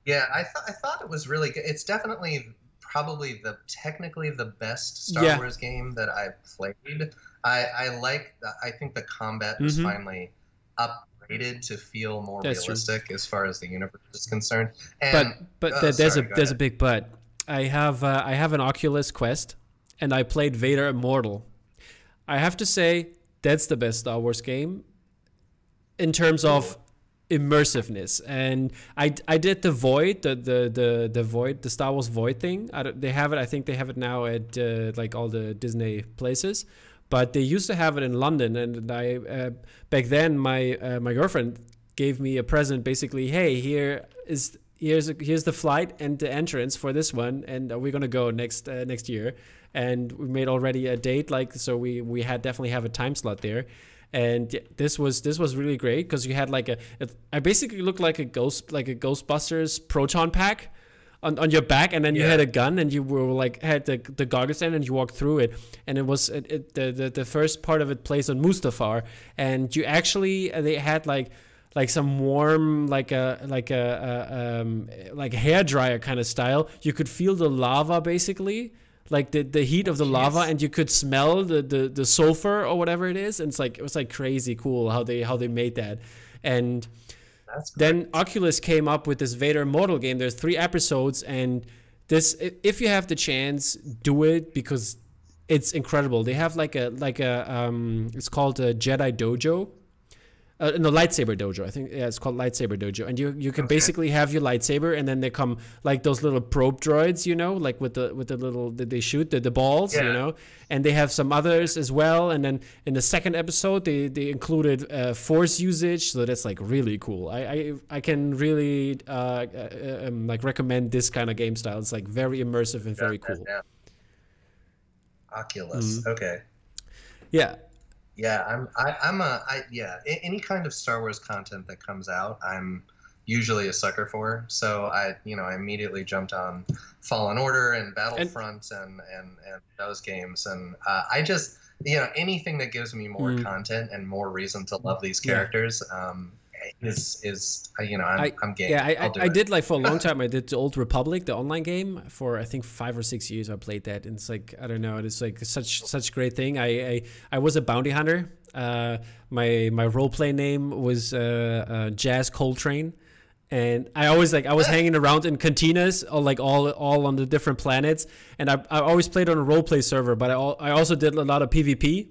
Yeah, I thought I thought it was really good. It's definitely probably the technically the best Star yeah. Wars game that I've played. I I like. I think the combat mm-hmm. is finally upgraded to feel more That's realistic true. as far as the universe is concerned. And, but but oh, there's sorry, a there's ahead. a big but. I have uh, I have an Oculus Quest, and I played Vader Immortal I have to say that's the best Star Wars game in terms of immersiveness. And I, I did the Void, the the the, the Void, the Star Wars Void thing. they have it. I think they have it now at uh, like all the Disney places. But they used to have it in London, and I uh, back then my uh, my girlfriend gave me a present. Basically, hey, here is here's a, here's the flight and the entrance for this one, and we're gonna go next uh, next year and we made already a date like so we we had definitely have a time slot there. And this was this was really great because you had like a, a I basically looked like a ghost like a Ghostbusters proton pack on, on your back and then you had a gun and you were like had the, the goggles in and you walked through it. And it was it, it, the, the the first part of it plays on Mustafar and you actually they had like like some warm like a like a, a um, like a hair dryer kind of style. You could feel the lava basically like the, the heat of the Jeez. lava and you could smell the, the, the sulfur or whatever it is. And it's like it was like crazy cool how they how they made that. And then oculus came up with this vader immortal game. There's three episodes and this if you have the chance do it because it's incredible. They have like a like a um it's called a jedi dojo uh, no lightsaber dojo. I think yeah it's called lightsaber dojo. And you you can okay. basically have your lightsaber and then they come like those little probe droids you know like with the with the little that they shoot the, the balls yeah. you know. And they have some others as well. And then in the second episode they they included uh, force usage. So that's like really cool. I i, I can really uh, uh um, like recommend this kind of game style. It's like very immersive and very cool. oculus. Mm-hmm. okay. Yeah yeah, I'm. I, I'm a. I yeah. Any kind of Star Wars content that comes out, I'm usually a sucker for. So I, you know, I immediately jumped on Fallen Order and Battlefront and and, and those games, and uh, I just, you know, anything that gives me more mm. content and more reason to love these characters. Yeah. Um, is is uh, you know I'm, I, game. Yeah, I, I, I did like for a long time. I did the Old Republic, the online game, for I think five or six years. I played that, and it's like I don't know, it's like such such great thing. I I, I was a bounty hunter. Uh, my my role play name was uh, uh, Jazz Coltrane, and I always like I was hanging around in cantinas, all like all all on the different planets, and I I always played on a role play server, but I I also did a lot of PvP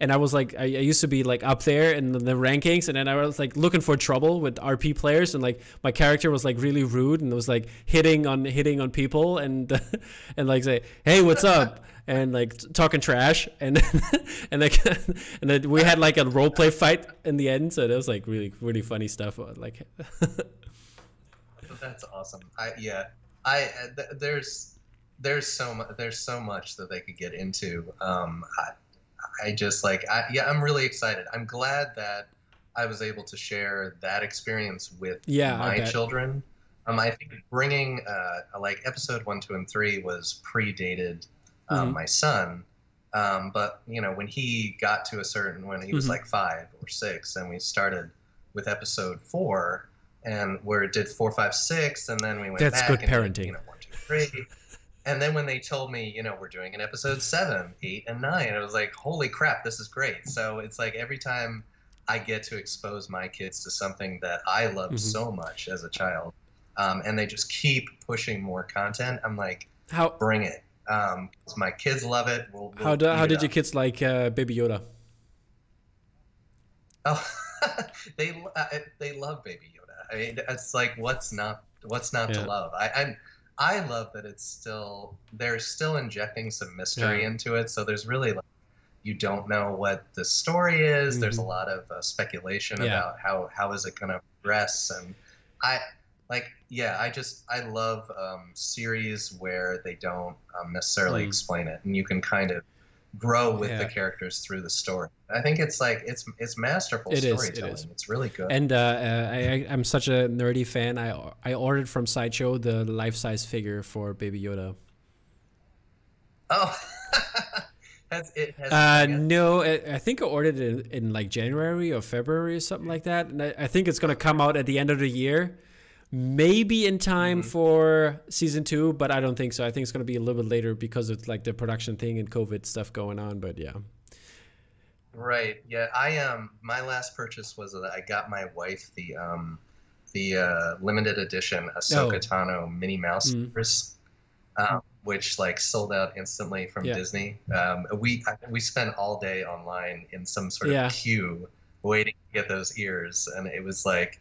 and I was like, I, I, used to be like up there in the, the, rankings, and then I was like looking for trouble with RP players, and like my character was like really rude and was like hitting on hitting on people, and and like say, hey, what's up, and like talking trash, and and like and then we had like a role play fight in the end, so that was like really really funny stuff. Like, that's awesome. I yeah, I th- there's there's so much there's so much that they could get into. Um, I, I just like, I, yeah, I'm really excited. I'm glad that I was able to share that experience with yeah, my children. Um, I think bringing uh, like episode one, two, and three was predated um, mm-hmm. my son. Um, but you know, when he got to a certain when he was mm-hmm. like five or six, and we started with episode four, and where it did four, five, six, and then we went. That's back good parenting. Did, you know, one, two, three. And then when they told me, you know, we're doing an episode seven, eight, and nine, I was like, holy crap, this is great. So it's like every time I get to expose my kids to something that I loved mm-hmm. so much as a child, um, and they just keep pushing more content. I'm like, how bring it. Um, my kids love it. We'll, we'll how do, how did your kids like uh, Baby Yoda? Oh, they uh, they love Baby Yoda. I mean, it's like what's not what's not yeah. to love. I, I I love that it's still they're still injecting some mystery yeah. into it. So there's really like you don't know what the story is. Mm-hmm. There's a mm-hmm. lot of uh, speculation yeah. about how how is it going to progress and I like yeah i just i love um, series where they don't um, necessarily mm. explain it and you can kind of grow with yeah. the characters through the story. I think it's like it's it's masterful it storytelling is, it is. it's really good. And uh, uh, I, i'm such a nerdy fan. I i ordered from sideshow the life-size figure for baby yoda. Oh. Has it has uh, no, I think I ordered it in, in, like January or February or something like that, and I, I think it's gonna come out at the end of the year maybe in time mm-hmm. for season two, but I don't think so. I think it's going to be a little bit later because of like the production thing and COVID stuff going on. But yeah. Right. Yeah. I um my last purchase was that I got my wife the um the uh, limited edition Ahsoka oh. Tano Minnie Mouse mm. um, which like sold out instantly from yeah. Disney. Um, we we spent all day online in some sort of queue waiting to get those ears, and it was like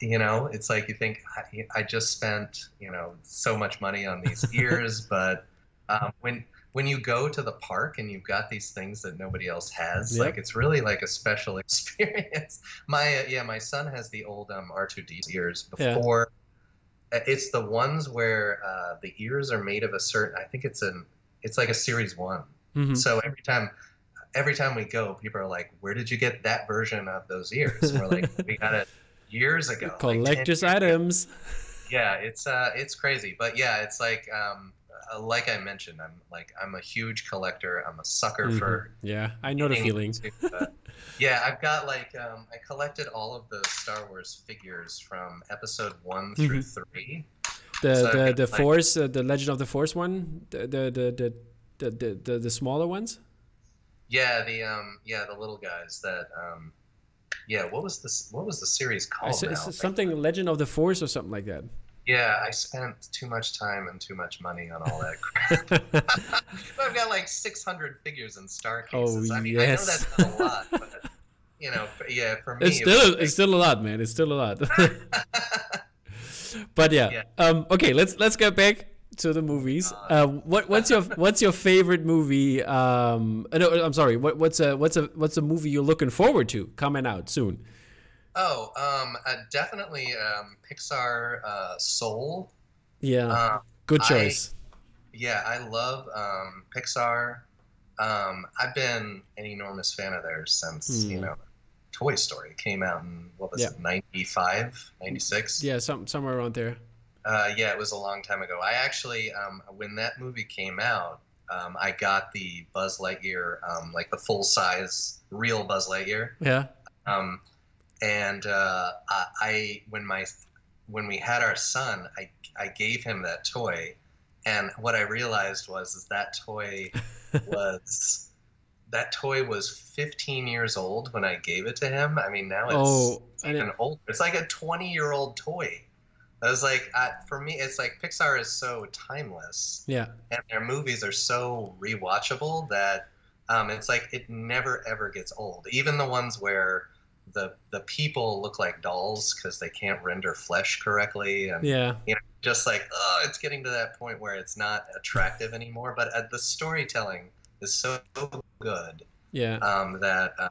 you know, it's like you think I, I, just spent you know so much money on these ears, but um, when when you go to the park and you've got these things that nobody else has, yep. like it's really like a special experience. my uh, yeah, my son has the old um, R2D ears before. Yeah. It's the ones where uh, the ears are made of a certain. I think it's an. It's like a series one. Mm-hmm. So every time every time we go, people are like, "Where did you get that version of those ears?" And we're like, "We got it years ago. Collector's like items. Yeah, it's uh, it's crazy, but yeah, it's like um, uh, like I mentioned, I'm like I'm a huge collector. I'm a sucker mm-hmm. for. Yeah, I know the feeling. yeah, I've got like um, I collected all of the Star Wars figures from Episode one mm-hmm. through three. The so the the like, Force, uh, the Legend of the Force one, the the the the the, the, the smaller ones. Yeah, the um yeah the little guys that um yeah, what was this? What was the series called? Said, something Legend of the Force or something like that. Yeah, I spent too much time and too much money on all that crap. I've got like 600 figures in star cases. Oh, I mean, yes. I know that's not a lot, but you know, yeah, for me, it's still it it's still a lot, man. It's still a lot. but yeah, yeah. Um, okay, let's let's get back to the movies. Uh, what what's your what's your favorite movie? Um, uh, no, I'm sorry. What what's a what's a what's a movie you're looking forward to coming out soon? Oh, um, uh, definitely um, Pixar uh, Soul. Yeah, um, good choice. I, yeah, I love um, Pixar. Um, I've been an enormous fan of theirs since mm. you know Toy Story came out in what was yeah. it 95, 96? Yeah, some somewhere around there. Uh, yeah, it was a long time ago. I actually, um, when that movie came out, um, I got the Buzz Lightyear, um, like the full size, real Buzz Lightyear. Yeah. Um, and uh, I, when my, when we had our son, I, I gave him that toy, and what I realized was is that toy was, that toy was 15 years old when I gave it to him. I mean, now it's oh, even older. It's like a 20 year old toy. I was like, uh, for me, it's like Pixar is so timeless. Yeah. And their movies are so rewatchable that um, it's like it never ever gets old. Even the ones where the the people look like dolls because they can't render flesh correctly, and yeah, you know, just like oh, it's getting to that point where it's not attractive anymore. But uh, the storytelling is so good. Yeah. Um, that. Uh,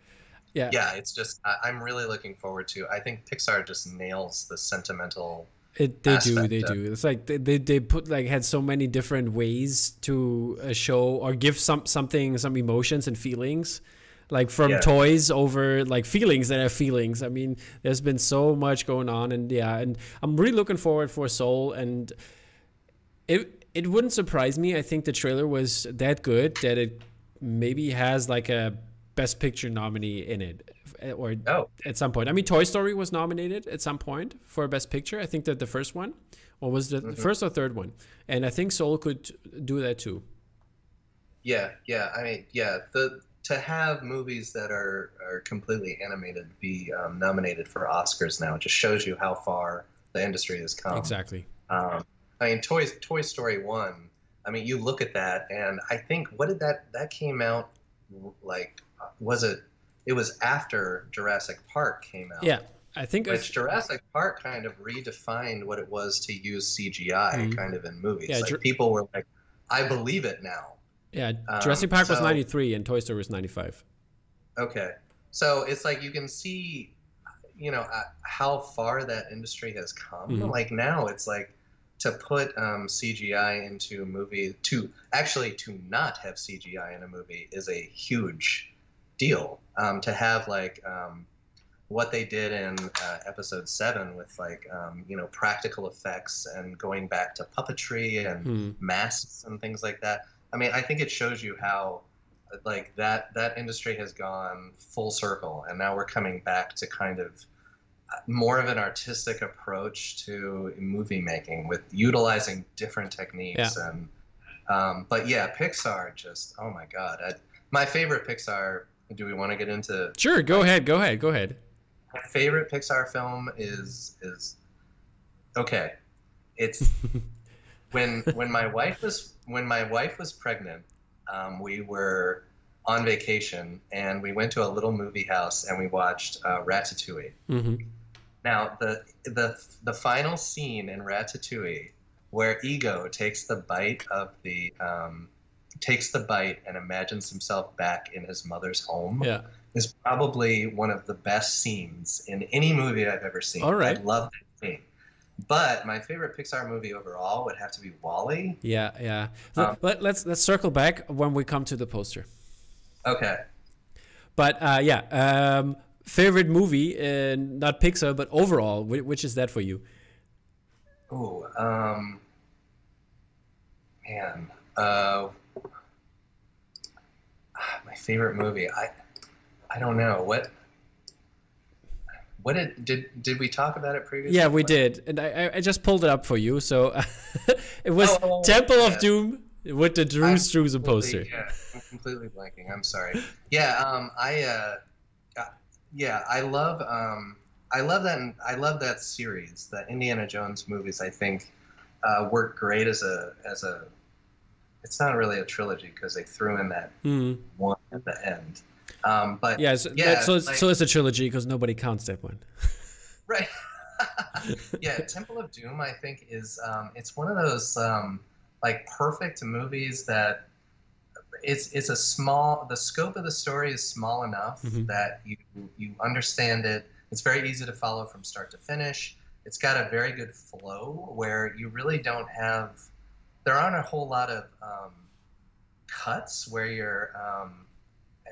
yeah. yeah, it's just I, am really looking forward to. I think Pixar just nails the sentimental it, they do, they do. It's like they, they, they put like had so many different ways to uh, show or give some something some emotions and feelings, like from yeah. toys over like feelings that have feelings. I mean, there's been so much going on, and yeah, and I'm really looking forward for Soul, and it it wouldn't surprise me. I think the trailer was that good that it maybe has like a best picture nominee in it or oh. at some point. I mean, Toy Story was nominated at some point for Best Picture. I think that the first one, or was the mm-hmm. first or third one, and I think Soul could do that too. Yeah, yeah. I mean, yeah. The to have movies that are are completely animated be um, nominated for Oscars now just shows you how far the industry has come. Exactly. Um, I mean, Toy Toy Story one. I mean, you look at that, and I think what did that that came out like? Was it? It was after Jurassic Park came out. Yeah, I think which Jurassic Park kind of redefined what it was to use CGI mm-hmm. kind of in movies. Yeah, like Jur- people were like, "I believe it now." Yeah, um, Jurassic Park so, was ninety three and Toy Story was ninety five. Okay, so it's like you can see, you know, uh, how far that industry has come. Mm-hmm. Like now, it's like to put um, CGI into a movie to actually to not have CGI in a movie is a huge deal. Um, to have like um, what they did in uh, episode seven with like um, you know practical effects and going back to puppetry and hmm. masks and things like that. I mean, I think it shows you how like that that industry has gone full circle, and now we're coming back to kind of uh, more of an artistic approach to movie making with utilizing different techniques yeah. and um, but yeah pixar just oh my god I, my favorite pixar do we want to get into sure go ahead go ahead go ahead my favorite Pixar film is is okay. It's when when my wife was when my wife was pregnant. Um, we were on vacation and we went to a little movie house and we watched uh, Ratatouille. Mm-hmm. Now the the the final scene in Ratatouille where Ego takes the bite of the um, takes the bite and imagines himself back in his mother's home. Yeah is probably one of the best scenes in any movie I've ever seen. All right. I love that scene. But my favorite Pixar movie overall would have to be WALL-E. Yeah, yeah. Um, Let, let's let's circle back when we come to the poster. Okay. But uh, yeah, um, favorite movie, uh, not Pixar, but overall, which is that for you? Oh, um, man, uh, my favorite movie. I I don't know what. What did did did we talk about it previously? Yeah, we did, and I I just pulled it up for you. So it was oh, oh, Temple yeah. of Doom with the Drew Struzan poster. Yeah, I'm completely blanking. I'm sorry. Yeah, um, I uh, yeah, I love um, I love that I love that series. The Indiana Jones movies, I think, uh, work great as a as a. It's not really a trilogy because they threw in that mm. one at the end. Um, but yeah, so, yeah, so it's, like, so it's a trilogy because nobody counts that one. right. yeah, Temple of Doom, I think, is um, it's one of those um, like perfect movies that it's it's a small the scope of the story is small enough mm-hmm. that you you understand it. It's very easy to follow from start to finish. It's got a very good flow where you really don't have there aren't a whole lot of um, cuts where you're um,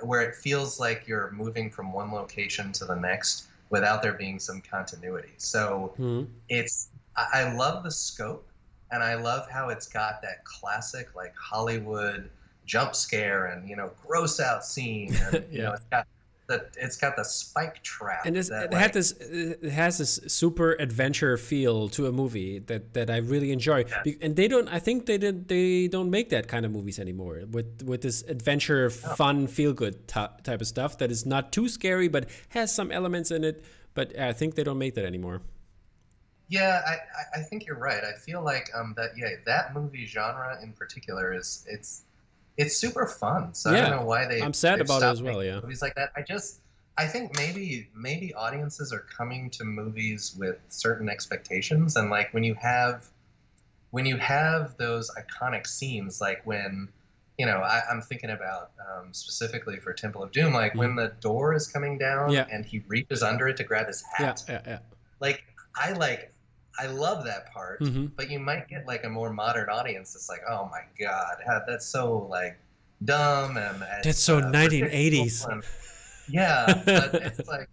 where it feels like you're moving from one location to the next without there being some continuity. So mm-hmm. it's I love the scope and I love how it's got that classic like Hollywood jump scare and you know gross out scene and yeah. you know it's got the it's got the spike trap. And that, it like, had this it has this super adventure feel to a movie that that I really enjoy. Yeah. And they don't I think they did they don't make that kind of movies anymore with with this adventure fun feel good type of stuff that is not too scary but has some elements in it. But I think they don't make that anymore. Yeah, I, I think you're right. I feel like um, that yeah that movie genre in particular is it's it's super fun. So yeah. I don't know why they. I'm sad about it as well. Yeah, movies like that. I just I think maybe maybe audiences are coming to movies with certain expectations, and like when you have when you have those iconic scenes, like when you know I, am thinking about um, specifically for Temple of Doom, like mm. when the door is coming down yeah. and he reaches under it to grab his hat. Yeah, yeah, yeah. Like I like I love that part, mm-hmm. but you might get like a more modern audience that's like, oh my god, that's so like dumb and, and that's so uh, 1980s. And, yeah, but it's like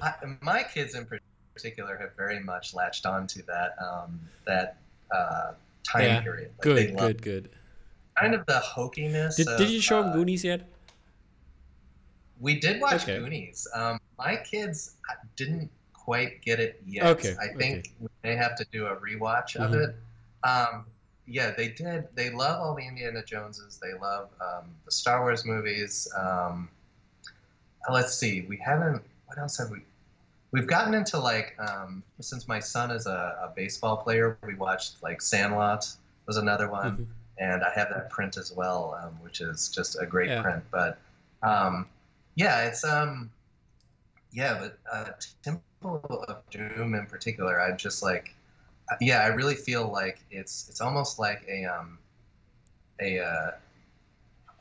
I, my kids in particular have very much latched onto that um, that uh, time yeah. period. Like good, good, good. Kind of the hokiness. Did, of, did you show them uh, Goonies yet? We did watch okay. Goonies. Um, my kids uh, didn't quite get it yet. Okay. I think okay. we may have to do a rewatch mm-hmm. of it. Um, yeah, they did. They love all the Indiana Joneses. They love um, the Star Wars movies. Um, let's see. We haven't. What else have we? we've gotten into like um, since my son is a, a, baseball player, we watched like Sandlot was another one, mm-hmm. and I have that print as well, um, which is just a great yeah. print. But um, yeah, it's um, yeah, but uh, Temple of Doom in particular, I just like, yeah, I really feel like it's it's almost like a um, a uh,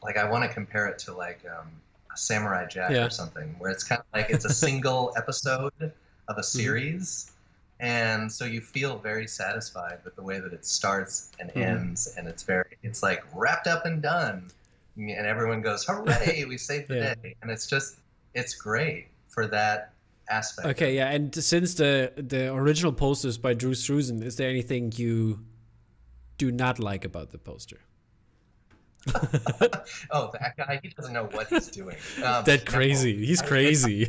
like I want to compare it to like um, a Samurai Jack yeah. or something, where it's kind of like it's a single episode of a mm-hmm. series. And so you feel very satisfied with the way that it starts and mm-hmm. ends, and it's very, it's like wrapped up and done, and everyone goes, "Hooray, we saved the yeah. day!" And it's just, it's great for that aspect. Okay, yeah, and since the the original poster is by Drew Struzan, is there anything you do not like about the poster? oh, that guy, he doesn't know what he's doing. Um, that crazy. No, he's crazy.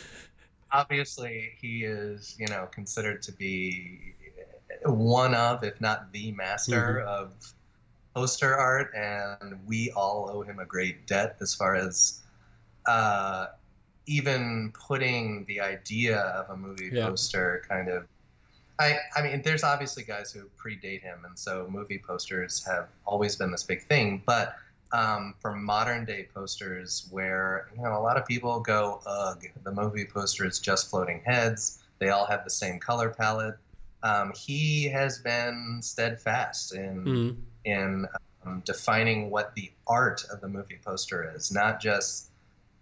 obviously, he is, you know, considered to be one of, if not the master mm-hmm. of poster art, and we all owe him a great debt as far as uh, even putting the idea of a movie yeah. poster kind of I, I mean, there's obviously guys who predate him, and so movie posters have always been this big thing. But um, for modern day posters, where you know a lot of people go, "Ugh, the movie poster is just floating heads. They all have the same color palette." Um, he has been steadfast in mm-hmm. in um, defining what the art of the movie poster is, not just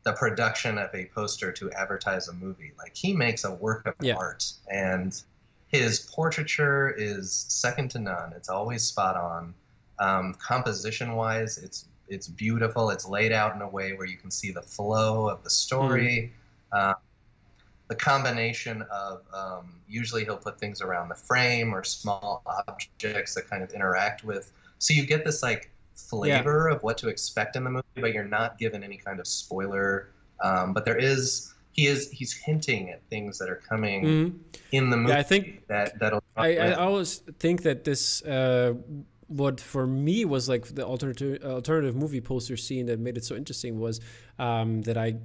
the production of a poster to advertise a movie. Like he makes a work of yeah. art, and his portraiture is second to none. It's always spot on. Um, composition wise, it's it's beautiful. It's laid out in a way where you can see the flow of the story. Mm. The combination of um, usually he'll put things around the frame or small objects that kind of interact with. So you get this like flavor yeah. of what to expect in the movie, but you're not given any kind of spoiler. Um, but there is he is he's hinting at things that are coming mm-hmm. in the movie. Yeah, I think that that'll. I, I always think that this. Uh, what for me was like the alternative alternative movie poster scene that made it so interesting was um, that I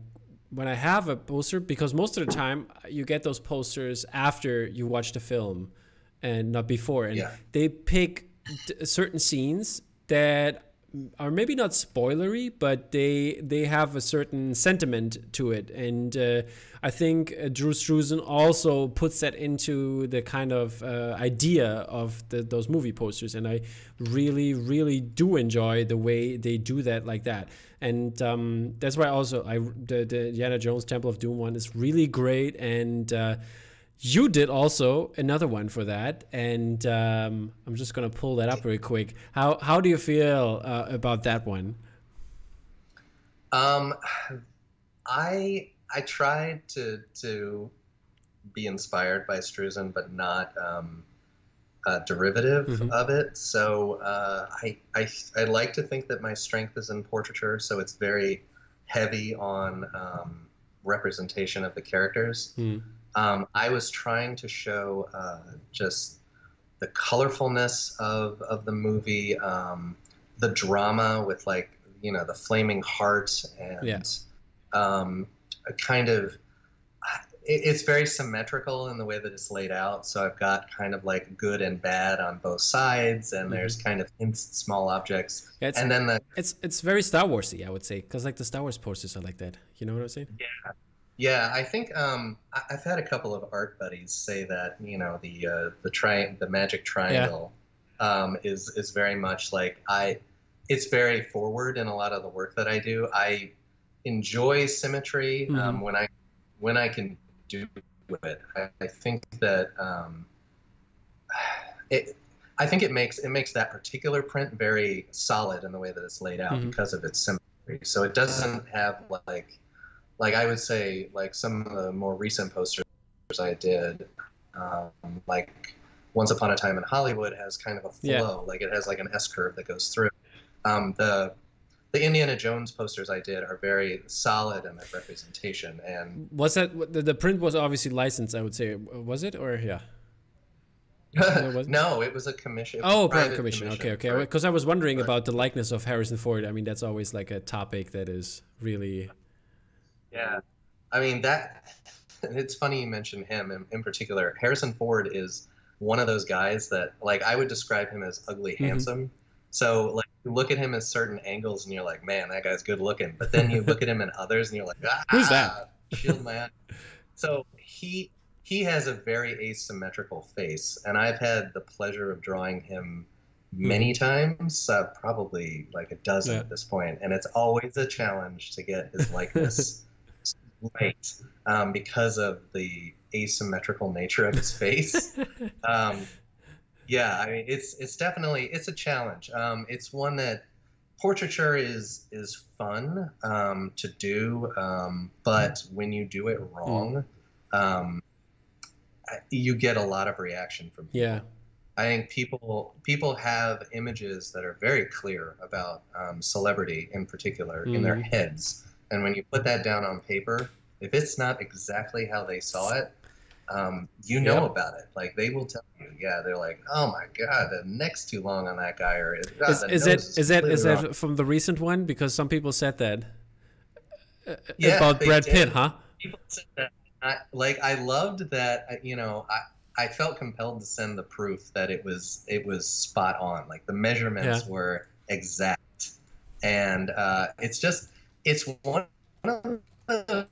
when I have a poster because most of the time you get those posters after you watch the film and not before and yeah. they pick certain scenes that are maybe not spoilery, but they they have a certain sentiment to it, and uh, I think uh, Drew Struzan also puts that into the kind of uh, idea of the, those movie posters, and I really really do enjoy the way they do that like that, and um, that's why also I the the Indiana Jones Temple of Doom one is really great, and uh, you did also another one for that, and um, I'm just gonna pull that up real quick. How how do you feel uh, about that one? Um, I I tried to to be inspired by Struzan, but not um, uh, derivative mm-hmm. of it. So uh, I, I I like to think that my strength is in portraiture, so it's very heavy on um, representation of the characters. Mm. Um, I was trying to show uh, just the colorfulness of, of the movie, um, the drama with like you know the flaming heart and yeah. um, a kind of it, it's very symmetrical in the way that it's laid out. So I've got kind of like good and bad on both sides, and mm-hmm. there's kind of hints, small objects, yeah, and then the it's it's very Star Warsy, I would say, because like the Star Wars posters are like that. You know what I'm saying? Yeah. Yeah, I think um, I've had a couple of art buddies say that you know the uh, the tri- the magic triangle yeah. um, is is very much like I. It's very forward in a lot of the work that I do. I enjoy symmetry mm-hmm. um, when I when I can do it. I, I think that um, it. I think it makes it makes that particular print very solid in the way that it's laid out mm-hmm. because of its symmetry. So it doesn't have like like I would say, like some of the more recent posters I did, um, like Once Upon a Time in Hollywood has kind of a flow, yeah. like it has like an S curve that goes through. Um, the the Indiana Jones posters I did are very solid in their representation. And was that the, the print was obviously licensed? I would say was it or yeah. no, it was a commission. Oh, private commission. commission. Okay, okay. Because I was wondering about the likeness of Harrison Ford. I mean, that's always like a topic that is really yeah, I mean that it's funny you mentioned him in, in, particular. Harrison Ford is one of those guys that like I would describe him as ugly mm-hmm. handsome. So like you look at him at certain angles and you're like, man, that guy's good looking. But then you look at him in others and you're like, ah, who's that? Shield my eye. So he he has a very asymmetrical face, and I've had the pleasure of drawing him many hmm. times, uh, probably like a dozen yeah. at this point, and it's always a challenge to get his likeness right um, because of the asymmetrical nature of his face. um, yeah, I mean, it's it's definitely it's a challenge. Um, it's one that portraiture is is fun um, to do, um, but when you do it wrong, um, you get a lot of reaction from people. Yeah. I think people people have images that are very clear about um, celebrity in particular mm-hmm. in their mm-hmm. heads, and when you put that down on paper, if it's not exactly how they saw it, um, you know yep. about it. Like they will tell you, yeah, they're like, oh my god, the neck's too long on that guy, or god, is, is it is, is that is that from the recent one? Because some people said that uh, yeah, about Brad did. Pitt, huh? People said that I, like I loved that. Uh, you know, I I felt compelled to send the proof that it was it was spot on. Like the measurements yeah. were exact, and uh, it's just it's one of the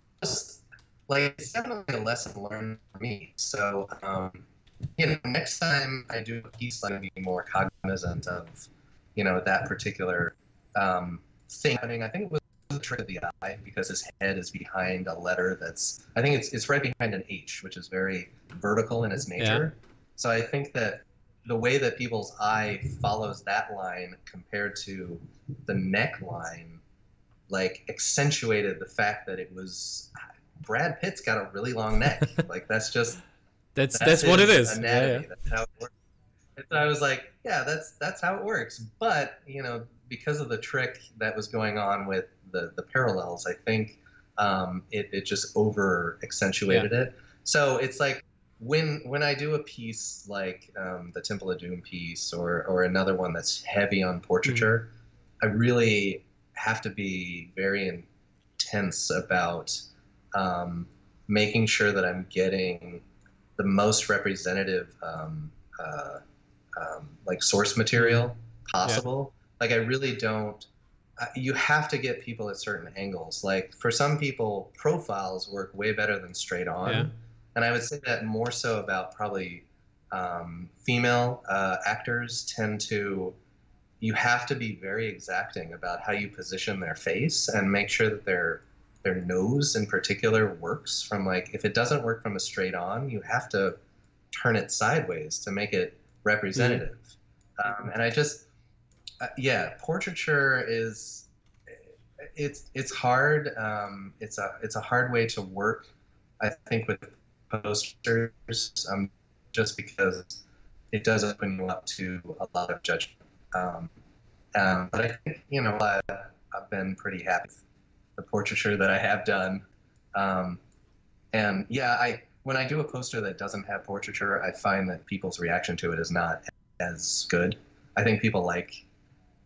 like it's definitely a lesson learned for me. So um, you know, next time I do a piece, me be more cognizant of you know that particular um, thing. I I think it was the trick of the eye because his head is behind a letter that's I think it's it's right behind an H, which is very vertical in its nature. Yeah. So I think that the way that people's eye follows that line compared to the neckline, like accentuated the fact that it was Brad Pitt's got a really long neck. like that's just that's that's, that's what it is. Anatomy. Yeah, yeah. That's how it works. And so I was like, yeah, that's that's how it works. But you know, because of the trick that was going on with the the parallels, I think um, it it just over accentuated yeah. it. So it's like when when I do a piece like um, the Temple of Doom piece or or another one that's heavy on portraiture, mm-hmm. I really have to be very intense about um, making sure that I'm getting the most representative um, uh, um, like source material possible. Yeah. Like I really don't. Uh, you have to get people at certain angles. Like for some people, profiles work way better than straight on, yeah. and I would say that more so about probably um, female uh, actors tend to. You have to be very exacting about how you position their face and make sure that their their nose in particular works from like if it doesn't work from a straight on, you have to turn it sideways to make it representative. Mm. Um, and I just, uh, yeah, portraiture is it's it's hard. Um, it's a it's a hard way to work. I think with posters, um, just because it does open you up to a lot of judgment. Um, um, but I think you know I, I've been pretty happy with the portraiture that I have done. Um, and yeah, I when I do a poster that doesn't have portraiture, I find that people's reaction to it is not as good. I think people like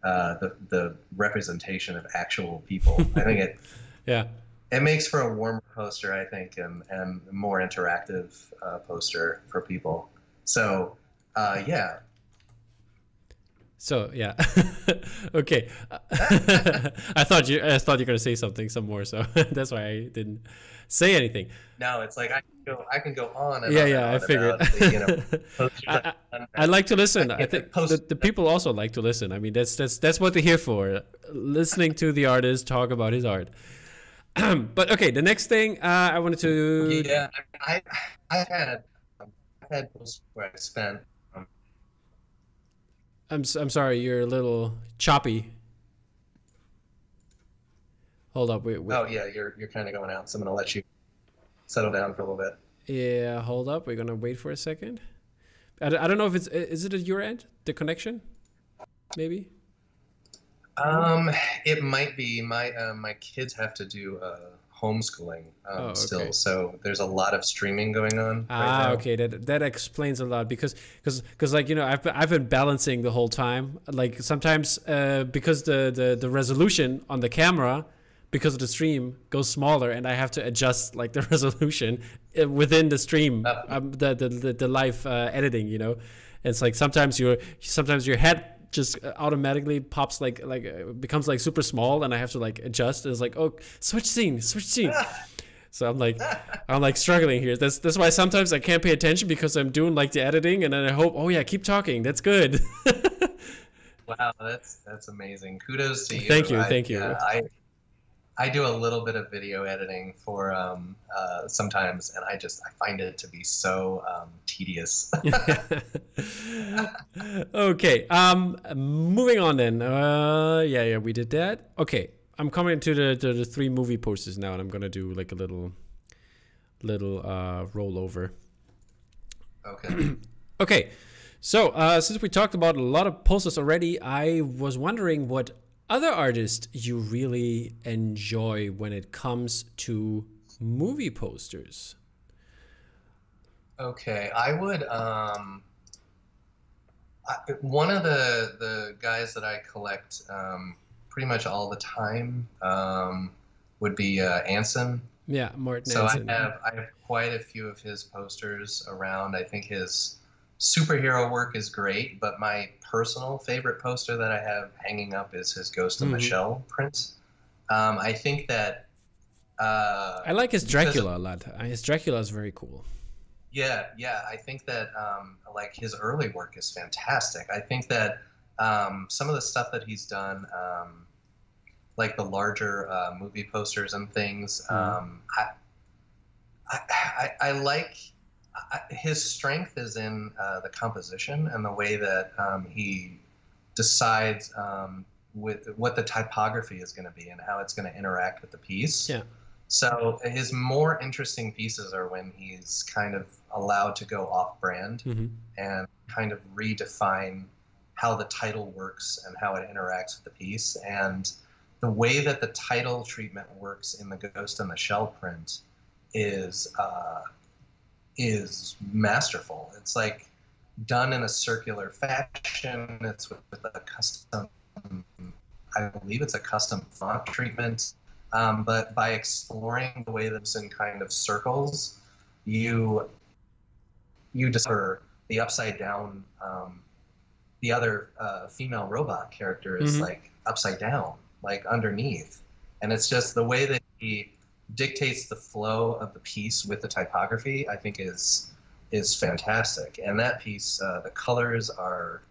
uh, the the representation of actual people. I think it yeah it makes for a warmer poster, I think, and and more interactive uh, poster for people. So uh, yeah, so yeah, okay. I thought you I thought you were gonna say something some more, so that's why I didn't say anything. No, it's like I can go I can go on. And yeah, on yeah, I figured. The, you know, I, I, I, like to listen. I, think the, the people also like to listen. I mean, that's that's that's what they're here for, listening to the artist talk about his art. but okay, the next thing uh, I wanted to. Yeah, I I had I had posts where I spent I'm I'm sorry, you're a little choppy. Hold up, wait. wait. Oh yeah, you're you're kind of going out, so I'm gonna let you settle down for a little bit. Yeah, hold up. We're gonna wait for a second. I, I don't know if it's is it at your end the connection, maybe. Um, it might be. My uh, my kids have to do uh, homeschooling um, oh, okay. still, so there's a lot of streaming going on. Ah, right okay, that that explains a lot because because because like you know I've I've been balancing the whole time. Like sometimes uh, because the, the the resolution on the camera because of the stream goes smaller and I have to adjust like the resolution uh, within the stream, um, the, the, the, the live uh, editing, you know? And it's like sometimes your sometimes your head just automatically pops like like uh, becomes like super small and I have to like adjust. It's like, oh, switch scene, switch scene. So I'm like, I'm like struggling here. That's that's why sometimes I can't pay attention because I'm doing like the editing, and then I hope, oh yeah, keep talking. That's good. wow, that's that's amazing. Kudos to you. Thank you, I, thank you. I I do a little bit of video editing for um, uh, sometimes, and I just I find it to be so um, tedious. okay, um, moving on then. Uh, yeah, yeah, we did that. Okay, I'm coming to the, to the three movie posters now, and I'm gonna do like a little little uh, rollover. Okay. okay. So, uh, since we talked about a lot of posters already, I was wondering what other artists you really enjoy when it comes to movie posters. Okay, I would. Um, I, one of the the guys that I collect um, pretty much all the time um, would be uh, Ansin. Yeah, Martin. So Ansin. I have I have quite a few of his posters around. I think his superhero work is great, but my personal favorite poster that I have hanging up is his Ghost in mm-hmm. the Shell print. Um, I think that. Uh, I like his Dracula a lot. His Dracula is very cool. Yeah, yeah. I think that um, like his early work is fantastic. I think that um, some of the stuff that he's done, um, like the larger uh, movie posters and things, mm. I, I, I, I like his strength is in uh, the composition and the way that um, he decides um, with what the typography is going to be and how it's going to interact with the piece. Yeah. So his more interesting pieces are when he's kind of allowed to go off brand mm-hmm. and kind of redefine how the title works and how it interacts with the piece. And the way that the title treatment works in the Ghost in the Shell print is uh, is masterful. It's like done in a circular fashion. It's with, with a custom, I believe it's a custom font treatment. Um, but by exploring the way that's in kind of circles, you you discover the upside down. Um, the other uh, female robot character is mm-hmm. like upside down, like underneath, and it's just the way that he dictates the flow of the piece with the typography, I think is is fantastic. And that piece, uh, the colors are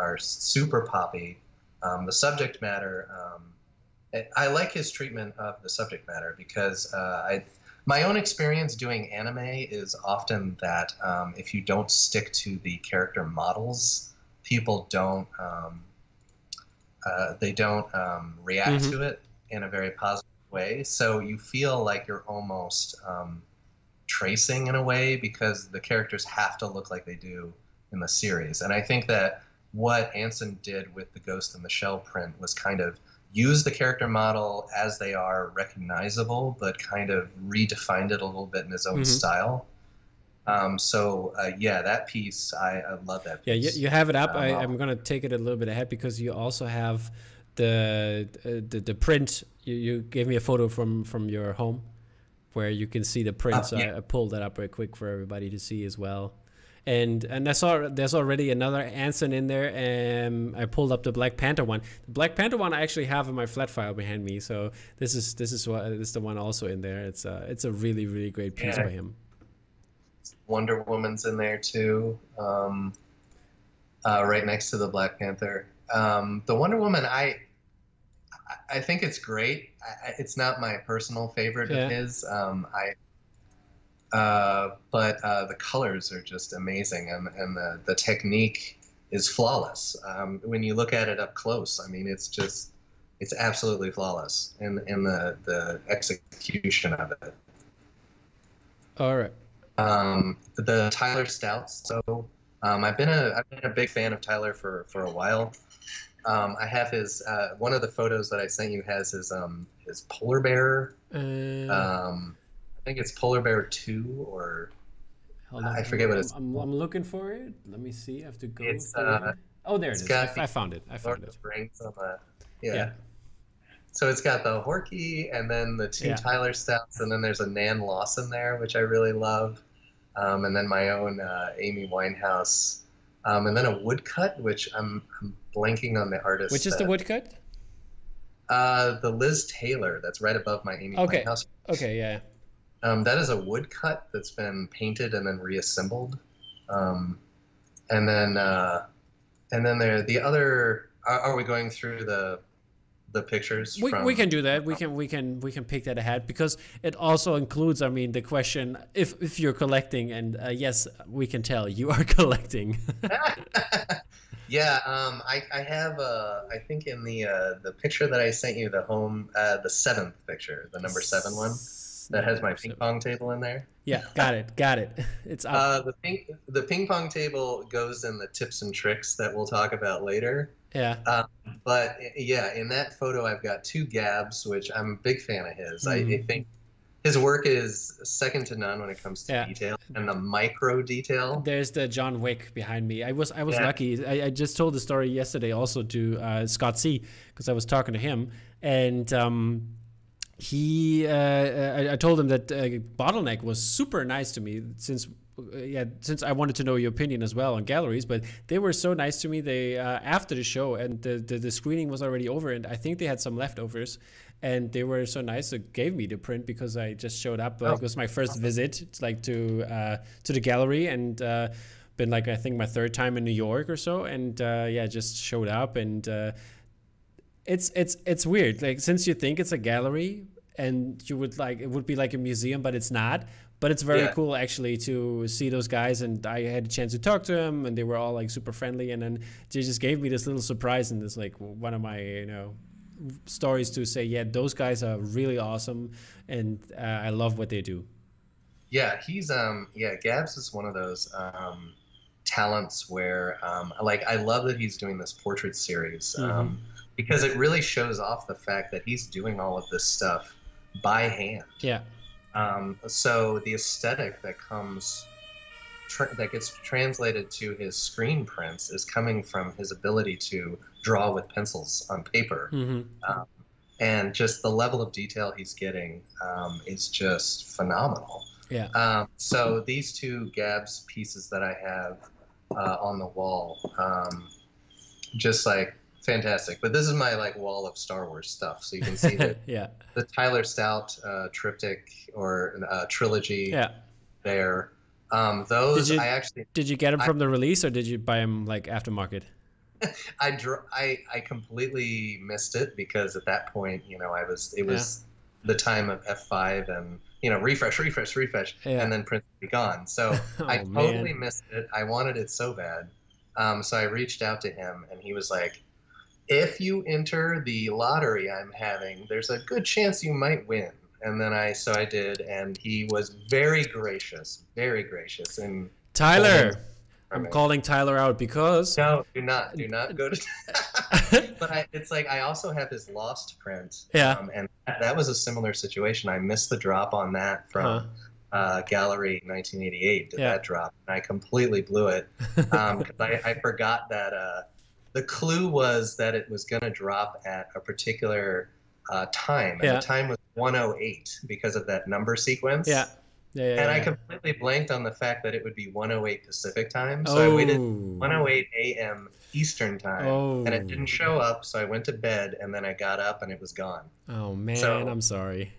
are super poppy. Um, the subject matter, um, I like his treatment of the subject matter because uh, I, my own experience doing anime is often that um, if you don't stick to the character models, people don't um, uh, they don't um, react mm-hmm. to it in a very positive way. So you feel like you're almost um, tracing in a way because the characters have to look like they do in the series. And I think that what Ansin did with the Ghost in the Shell print was kind of use the character model as they are recognizable, but kind of redefined it a little bit in his own mm-hmm. style. Um, so uh, yeah, that piece I, I love that. Piece. Yeah, you, you have it up. Um, I, am gonna take it a little bit ahead because you also have the uh, the, the print you, you gave me a photo from from your home where you can see the prints. Uh, yeah. I, I, pulled that up real quick for everybody to see as well. And and I saw there's already another Ansin in there, and I pulled up the Black Panther one. The Black Panther one I actually have in my flat file behind me, so this is this is what this is the one also in there. It's a it's a really really great piece yeah. by him. Wonder Woman's in there too, um, uh, right next to the Black Panther. Um, the Wonder Woman, I I think it's great. I, it's not my personal favorite yeah. of his. Um, I, uh, but uh, the colors are just amazing, and, and the, the technique is flawless. Um, when you look at it up close, I mean, it's just it's absolutely flawless in in the the execution of it. All right. Um, the Tyler Stouts. So um, I've been a I've been a big fan of Tyler for for a while. Um, I have his uh, one of the photos that I sent you has his um his polar bear. Uh, um, I think it's polar bear two or I forget what it's. I'm, I'm, looking for it. Let me see. I have to go. It's, uh. Oh, there it is. I, I, found it. I found it. Rings on the, yeah. yeah. so it's got the Horky and then the two yeah. Tyler Stouts, and then there's a Nan Lawson there, which I really love, um, and then my own uh, Amy Winehouse, um, and then a woodcut, which I'm, I'm blanking on the artist. Which is that, the woodcut? Uh, the Liz Taylor that's right above my Amy okay. Winehouse. Okay, yeah. Um, that is a woodcut that's been painted and then reassembled, um, and then uh, and then there the other. Are, are we going through the the pictures we, from... we can do that we can we can we can pick that ahead because it also includes i mean the question if if you're collecting and uh, yes we can tell you are collecting yeah um i i have uh i think in the uh the picture that i sent you the home uh the seventh picture the number seven one that has my ping pong table in there yeah got it got it it's uh the ping the ping pong table goes in the tips and tricks that we'll talk about later yeah. Um, but yeah, in that photo, I've got two Gabz, which I'm a big fan of his. Mm. I, I, mm-hmm. think his work is second to none when it comes to yeah. detail and the micro detail. There's the John Wick behind me. I was I was yeah. lucky. I, I, just told the story yesterday also to uh, Scott C because I was talking to him and. Um, he, uh, I, I, told him that uh, Bottleneck was super nice to me since uh, yeah, since I wanted to know your opinion as well on galleries, but they were so nice to me. They uh, after the show and the, the, the screening was already over, and I think they had some leftovers, and they were so nice. They gave me the print because I just showed up. Oh. it was my first visit, like to uh, to the gallery, and uh, been like I think my third time in New York or so, and uh, yeah, just showed up, and uh, it's it's it's weird. Like since you think it's a gallery, and you would like it would be like a museum, but it's not but it's very yeah. cool actually to see those guys and i had a chance to talk to them and they were all like super friendly and then they just gave me this little surprise and this like one of my you know stories to say yeah those guys are really awesome and uh, i love what they do. Yeah he's um yeah gabz is one of those um talents where um like i love that he's doing this portrait series um because it really shows off the fact that he's doing all of this stuff by hand. Yeah. Um, so the aesthetic that comes that gets translated to his screen prints is coming from his ability to draw with pencils on paper. Mm-hmm. Um, and just the level of detail he's getting um, is just phenomenal. Yeah. Um, so these two Gabz pieces that I have uh, on the wall, um, just like fantastic. But this is my like wall of Star Wars stuff, so you can see that yeah. the Tyler Stout uh, triptych or uh, trilogy yeah. there. Um, those you, I actually did you get them from the release or did you buy them like aftermarket? I, dr- I I completely missed it because at that point, you know, I was it was yeah. the time of F5 and you know refresh, refresh, refresh, yeah. and then print be gone. So oh, I totally man. missed it. I wanted it so bad. Um, so I reached out to him, and he was like, if you enter the lottery I'm having, there's a good chance you might win. And then I, so I did, and he was very gracious, very gracious. And Tyler, I'm calling Tyler out because no, do not, do not go to. but I, it's like I also have his lost print. Yeah, um, and that, that, was a similar situation. I missed the drop on that from. Huh. Uh, Gallery 1988 did yeah. that drop, and I completely blew it because um, I, I, forgot that uh, the clue was that it was going to drop at a particular uh, time, and yeah. the time was 108 because of that number sequence. Yeah. Yeah, yeah, and. I completely blanked on the fact that it would be 108 Pacific time. So oh. I waited 108 a.m. Eastern time, oh. and it didn't show up. So I went to bed, and then I got up, and it was gone. Oh man, so, I'm sorry.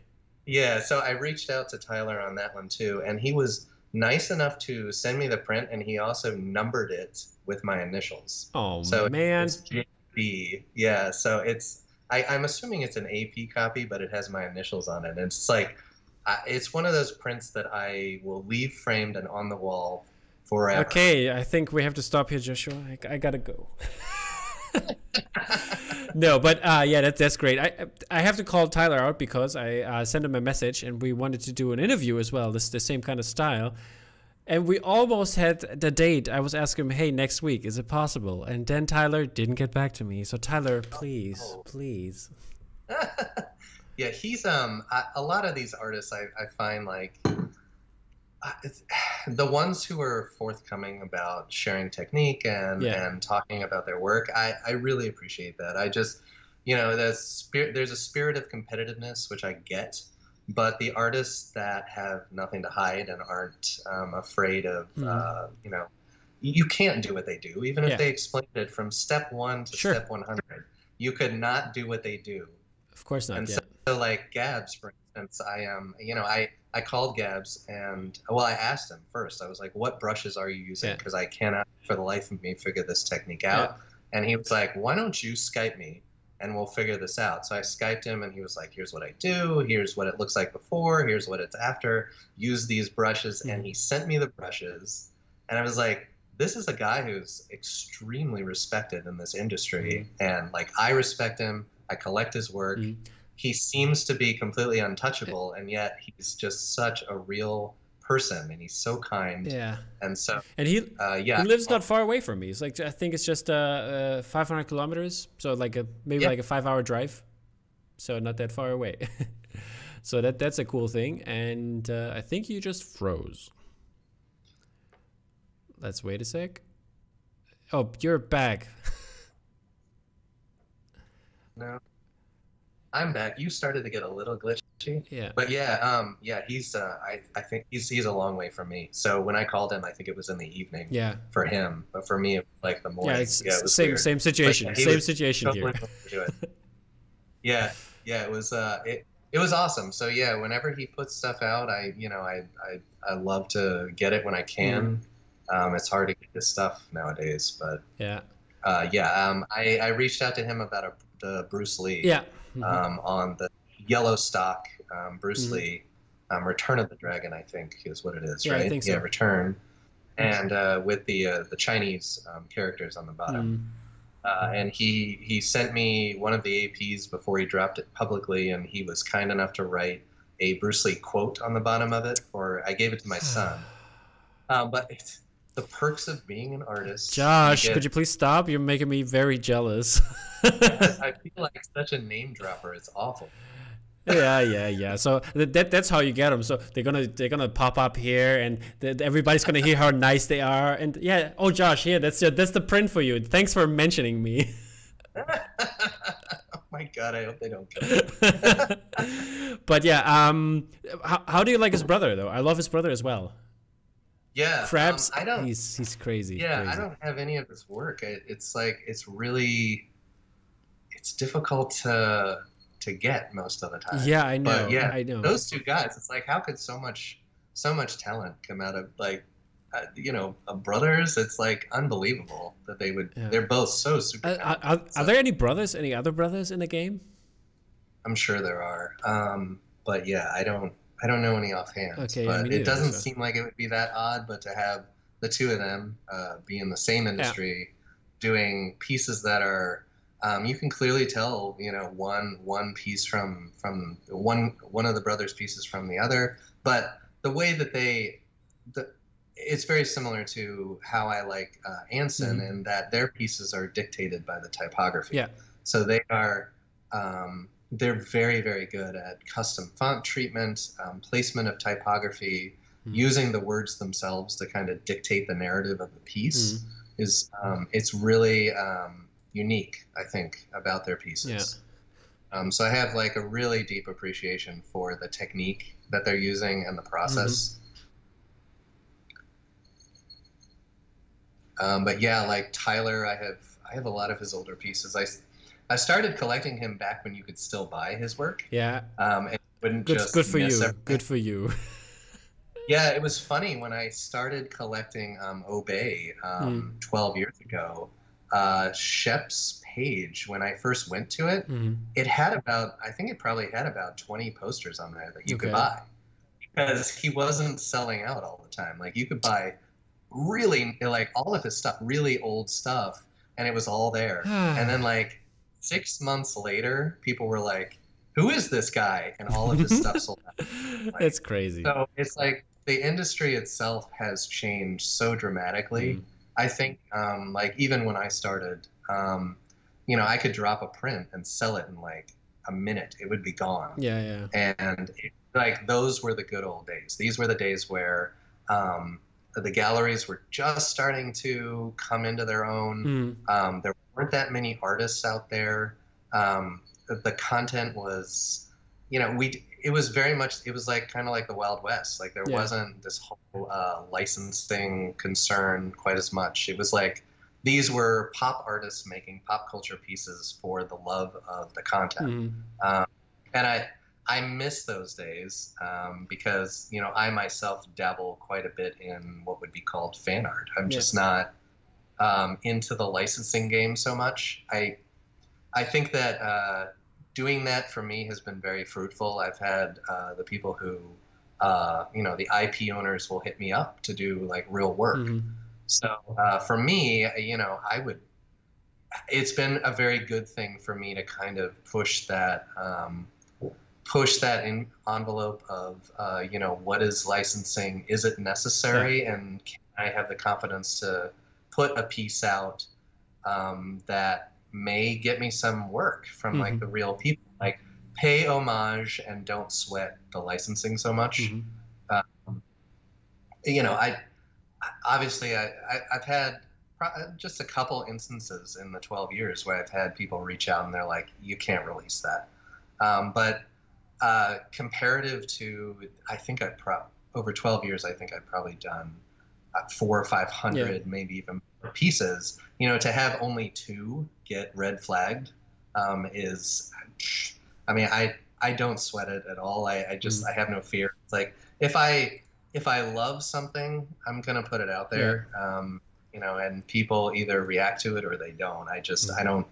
Yeah, so I reached out to Tyler on that one too, and he was nice enough to send me the print, and he also numbered it with my initials. Oh so man, it's JB. Yeah, so it's I, I'm assuming it's an AP copy, but it has my initials on it. And it's like it's one of those prints that I will leave framed and on the wall forever. Okay, I think we have to stop here, Joshua. I, I gotta go. no, but uh, yeah, that's that's great. I I have to call Tyler out because I uh, sent him a message and we wanted to do an interview as well. This the same kind of style, and we almost had the date. I was asking him, "Hey, next week, is it possible?" And then Tyler didn't get back to me. So Tyler, please, oh. please. yeah, he's um I, a lot of these artists I I find like uh, the ones who are forthcoming about sharing technique and yeah. and talking about their work. I I really appreciate that. I just you know, the spirit. There's a spirit of competitiveness, which I get, but the artists that have nothing to hide and aren't um, afraid of, mm. uh, you know, you can't do what they do, even if yeah. they explained it from step one to sure. step 100. You could not do what they do. Of course not. And so, so, like Gabz, for instance, I am, um, you know, I I called Gabz and well, I asked him first. I was like, "What brushes are you using?" Because yeah. I cannot, for the life of me, figure this technique out. Yeah. And he was like, "Why don't you Skype me?" and we'll figure this out. So I Skyped him and he was like, here's what I do, here's what it looks like before, here's what it's after, use these brushes. And he sent me the brushes. And I was like, this is a guy who's extremely respected in this industry. Mm-hmm. And like, I respect him, I collect his work. Mm-hmm he seems to be completely untouchable, and yet he's just such a real person, and he's so kind. Yeah. And so. And he. Uh, yeah. He lives not far away from me. It's like I think it's just uh, uh 500 kilometers, so like a maybe yeah. like a five-hour drive, so not that far away. so that that's a cool thing, and uh, I think you just froze. Let's wait a sec. Oh, you're back. no. I'm back. You started to get a little glitchy. Yeah. But yeah, um, yeah, he's uh, I, I think he's he's a long way from me. So when I called him, I think it was in the evening. Yeah. For him, but for me, it was like the morning. Yeah, it's yeah, it same weird. same situation. But, yeah, same situation totally here. yeah, yeah, it was uh, it it was awesome. So yeah, whenever he puts stuff out, I you know I I, I love to get it when I can. Mm. Um, it's hard to get this stuff nowadays, but yeah. Uh, yeah, um, I, I reached out to him about a, the Bruce Lee. Yeah mm-hmm. um, on the yellow stock um, Bruce mm-hmm. Lee, um, Return of the Dragon, I think is what it is, yeah, right? I think so. Yeah, Return, and uh, with the uh, the Chinese um, characters on the bottom. Mm. Uh, and he he sent me one of the APs before he dropped it publicly, and he was kind enough to write a Bruce Lee quote on the bottom of it. Or I gave it to my son. Um, but it's, the perks of being an artist. Josh, you get, could you please stop? You're making me very jealous. I feel like such a name dropper. It's awful. yeah, yeah, yeah. So that that's how you get them. So they're gonna they're gonna pop up here, and everybody's gonna hear how nice they are. And yeah, oh Josh, here that's your, that's the print for you. Thanks for mentioning me. oh my god, I hope they don't kill but yeah, um, how how do you like his brother though? I love his brother as well. Yeah, Krabs. Um, I don't. He's he's crazy. Yeah, crazy. I don't have any of his work. It, it's like it's really, it's difficult to to get most of the time. Yeah, I know. But yeah, I know. Those two guys. It's like how could so much so much talent come out of like uh, you know brothers it's like unbelievable that they would yeah. they're both so super uh, are, so, are, there any brothers any other brothers in the game i'm sure there are um, but yeah i don't I don't know any offhand. Okay, but it doesn't so. seem like it would be that odd. But to have the two of them uh, be in the same industry, yeah. doing pieces that are, um, you can clearly tell, you know, one one piece from from one one of the brothers' pieces from the other. But the way that they, the, it's very similar to how I like uh, Ansin, mm-hmm. in that their pieces are dictated by the typography. Yeah. So they are. Um, they're very, very good at custom font treatment, um, placement of typography, mm. using the words themselves to kind of dictate the narrative of the piece. Mm. Is um, it's really um, unique, I think, about their pieces. Yeah. Um, so I have like a really deep appreciation for the technique that they're using and the process. Mm-hmm. but yeah, like Tyler, I have I have a lot of his older pieces. I I started collecting him back when you could still buy his work. Yeah. Um, and wouldn't good, just good for you. Everything. Good for you. yeah, it was funny when I started collecting um, Obey um, mm. 12 years ago. Uh, Shep's page, when I first went to it, mm. it had about, I think it probably had about 20 posters on there that you okay. could buy because he wasn't selling out all the time. Like you could buy really, like all of his stuff, really old stuff, and it was all there. and then like six months later, people were like, "Who is this guy?" And all of his stuff sold out. Like, That's crazy. So it's like the industry itself has changed so dramatically. Mm. I think, um, like even when I started, um, you know, I could drop a print and sell it in like a minute. It would be gone. Yeah, yeah. And it, like those were the good old days. These were the days where um, the galleries were just starting to come into their own. Mm. Um, there weren't that many artists out there. um, the content was, you know, we it was very much it was like kind of like the Wild West. Like there yeah. wasn't this whole uh, licensing concern quite as much. It was like these were pop artists making pop culture pieces for the love of the content, mm-hmm. um, and I I miss those days um, because you know I myself dabble quite a bit in what would be called fan art. I'm yeah. just not um, into the licensing game so much. I I think that uh, doing that for me has been very fruitful. I've had uh, the people who uh, you know the IP owners will hit me up to do like real work. Mm-hmm. So uh, for me, you know, I would. It's been a very good thing for me to kind of push that. Um, push that in envelope of uh, you know what is licensing is it necessary yeah. and can i have the confidence to put a piece out um, that may get me some work from mm-hmm. like the real people like pay homage and don't sweat the licensing so much mm-hmm. um, you know i obviously I, I have had just a couple instances in the 12 years where i've had people reach out and they're like you can't release that um, but uh, comparative to, I think I've pro- over 12 years, I think I've probably done uh, four or 500, yeah. maybe even more pieces. You know, to have only two get red flagged um, is, I mean, I, I don't sweat it at all. I, I just, mm. I have no fear. It's like, if I, if I love something, I'm going to put it out there. Yeah. Um, you know, and people either react to it or they don't. I just, mm. I don't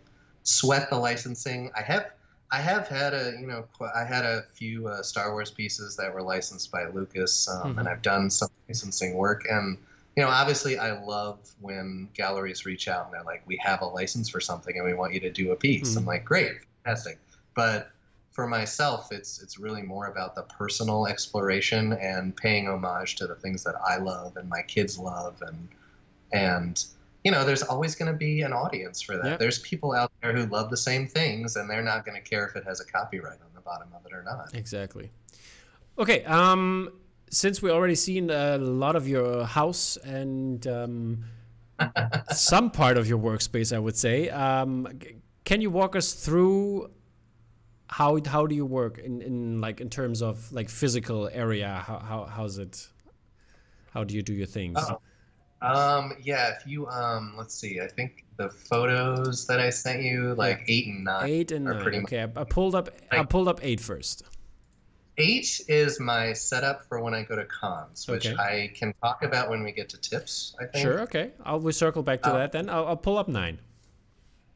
sweat the licensing. I have, I have had a you know I had a few uh, Star Wars pieces that were licensed by Lucas, um, mm-hmm. and I've done some licensing work. And you know, obviously, I love when galleries reach out and they're like, "We have a license for something, and we want you to do a piece." Mm-hmm. I'm like, "Great, fantastic!" But for myself, it's it's really more about the personal exploration and paying homage to the things that I love and my kids love, and and you know, there's always going to be an audience for that. Yep. There's people out there who love the same things, and they're not going to care if it has a copyright on the bottom of it or not. Exactly. Okay. Um, since we already seen a lot of your house and um, some part of your workspace, I would say, um, can you walk us through how how do you work in, in like in terms of like physical area? How, how how's it? How do you do your things? Oh. Um, yeah, if you um, let's see, I think the photos that I sent you, like yeah. eight and nine, eight and nine. okay, I, I pulled up. Like, I pulled up eight first. Eight is my setup for when I go to cons, which okay. I can talk about when we get to tips. I think. Sure. Okay. I'll we circle back to um, that then. I'll, I'll pull up nine.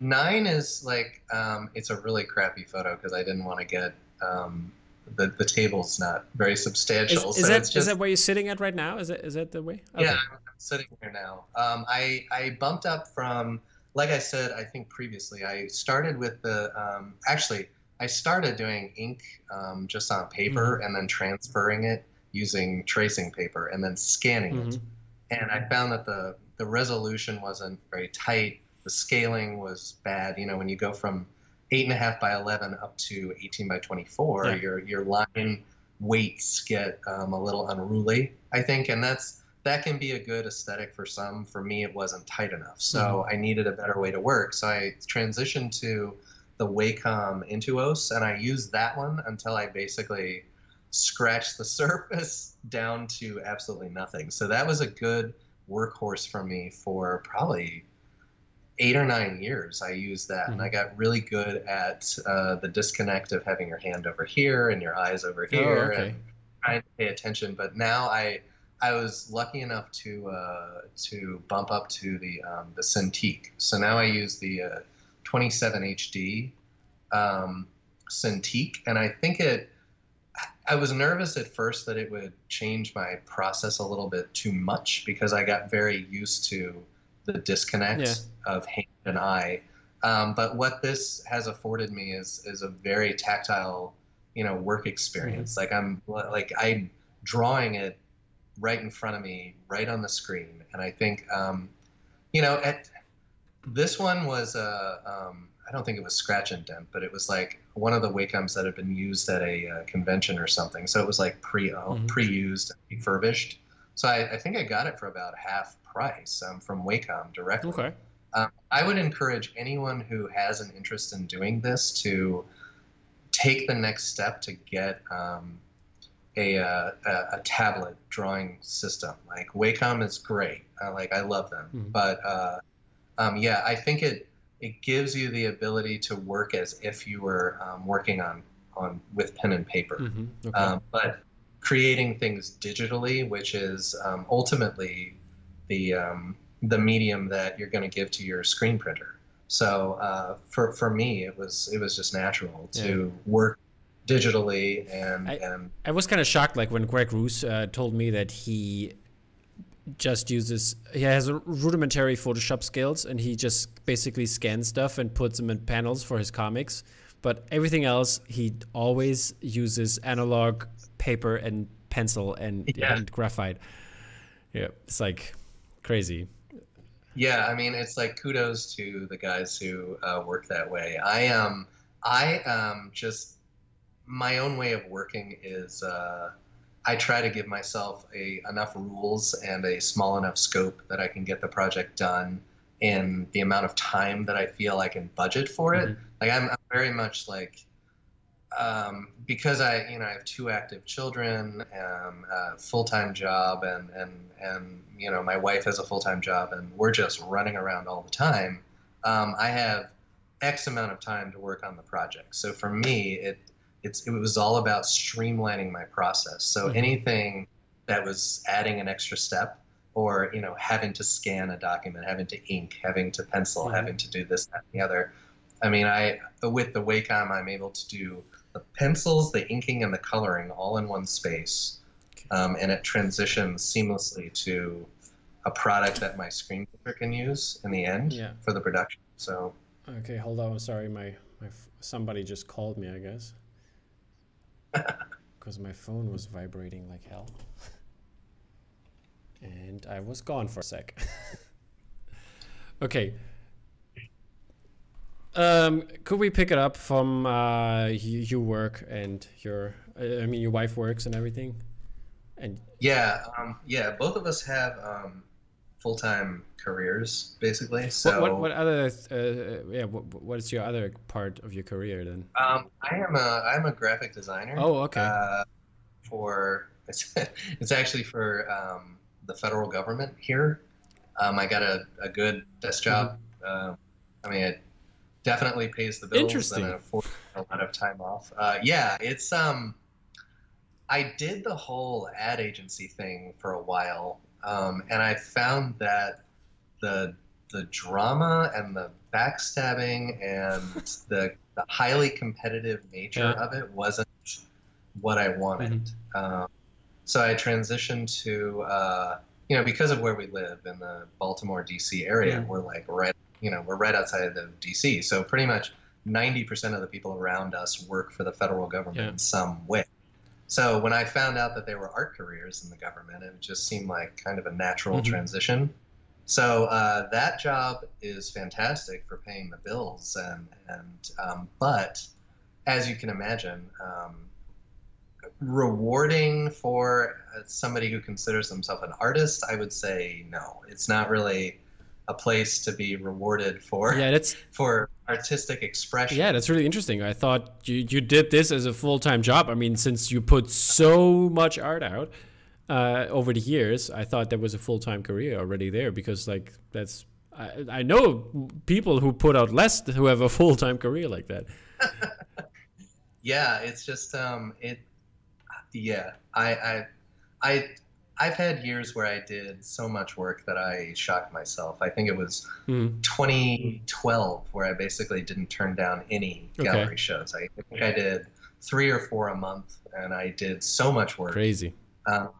Nine is like um, it's a really crappy photo because I didn't want to get um, the, the table's not very substantial. Is, is so that just, is that where you're sitting at right now? Is that is that the way? Okay. Yeah, I'm sitting here now. Um, I I bumped up from like I said I think previously I started with the um, actually I started doing ink um, just on paper mm-hmm. and then transferring it using tracing paper and then scanning mm-hmm. it. And I found that the the resolution wasn't very tight. The scaling was bad. You know, when you go from eight and a half by eleven up to eighteen by twenty four, yeah. your your line weights get um, a little unruly. I think, and that's that can be a good aesthetic for some. For me, it wasn't tight enough. So mm-hmm. I needed a better way to work. So I transitioned to the Wacom Intuos, and I used that one until I basically scratched the surface down to absolutely nothing. So that was a good workhorse for me for probably eight or nine years. I used that, mm-hmm. and I mm-hmm. got really good at uh, the disconnect of having your hand over here and your eyes over oh, here, oh, okay. and trying to pay attention. But now I I was lucky enough to uh, to bump up to the um, the Cintiq. So now I use the uh, 27 HD um, Cintiq, and I think it. I was nervous at first that it would change my process a little bit too much because I got very used to the disconnect yeah. of hand and eye. Um, but what this has afforded me is is a very tactile, you know, work experience. Mm-hmm. Like I'm like I'm drawing it right in front of me, right on the screen. And I think, um, you know, at, this one was a, um, I don't think it was scratch and dent, but it was like one of the Wacoms that had been used at a uh, convention or something. So it was like pre mm-hmm. pre-used, refurbished. So I, I, think I got it for about half price um, from Wacom directly. Okay. Um, I would encourage anyone who has an interest in doing this to take the next step to get um, a, uh, a, a tablet drawing system. Like Wacom is great. I, like I love them, mm-hmm. but uh, um, yeah, I think it it gives you the ability to work as if you were um, working on on with pen and paper. Mm-hmm. Okay. Um, but creating things digitally, which is um, ultimately the um, the medium that you're going to give to your screen printer. So uh, for for me, it was it was just natural to yeah. work digitally and I, and I was kind of shocked like when Greg Ruth uh, told me that he just uses he has rudimentary Photoshop skills and he just basically scans stuff and puts them in panels for his comics. But everything else he always uses analog paper and pencil and, yeah. and graphite. Yeah, it's like crazy. Yeah, I mean, it's like kudos to the guys who uh, work that way. I um, I um, just my own way of working is uh, I try to give myself a enough rules and a small enough scope that I can get the project done in the amount of time that I feel I can budget for it. Mm-hmm. Like I'm, I'm, very much like um, because I you know I have two active children, um, a full time job, and and and you know my wife has a full time job, and we're just running around all the time. Um, I have X amount of time to work on the project. So for me, it it's it was all about streamlining my process. So mm-hmm. anything that was adding an extra step or you know having to scan a document, having to ink, having to pencil, mm-hmm. having to do this, that, and the other. I mean, I with the Wacom, I'm able to do the pencils, the inking, and the coloring all in one space, um, and it transitions seamlessly to a product that my screen printer can use in the end yeah. for the production. So. Okay, hold on. I'm sorry. My my somebody just called me. I guess because my phone was vibrating like hell. and I was gone for a sec. okay. Um, could we pick it up from uh, you, you work and your, I mean, your wife works and everything? And yeah, um, yeah, both of us have um, full time careers basically. So what, what, what other uh, uh, yeah what, what is your other part of your career then? Um, I am a I'm a graphic designer. Oh, okay. Uh, for it's it's actually for um, the federal government here. Um, I got a, a good desk job. Mm-hmm. Uh, I mean, it definitely pays the bills Interesting. and affords a lot of time off. Uh, yeah, it's um. I did the whole ad agency thing for a while, um, and I found that the the drama and the backstabbing and the, the highly competitive nature yeah. of it wasn't what I wanted. Mm-hmm. Um, so I transitioned to, uh, you know, because of where we live in the Baltimore, D.C. area, we're like right, you know, we're right outside of D.C. So pretty much 90% of the people around us work for the federal government yeah. in some way. So when I found out that there were art careers in the government, it just seemed like kind of a natural mm-hmm. transition. So uh, that job is fantastic for paying the bills, and and um, but as you can imagine, um, rewarding for somebody who considers themselves an artist, I would say no. It's not really a place to be rewarded for. Yeah, that's for artistic expression. Yeah, that's really interesting. I thought you you did this as a full time job. I mean, since you put so much art out uh, over the years, I thought there was a full time career already there because like that's I, I know people who put out less who have a full time career like that. yeah, it's just um it yeah I I I I've had years where I did so much work that I shocked myself. I think it was mm. 2012 where I basically didn't turn down any gallery okay. shows. I think I did three or four a month, and I did so much work. Crazy. Um,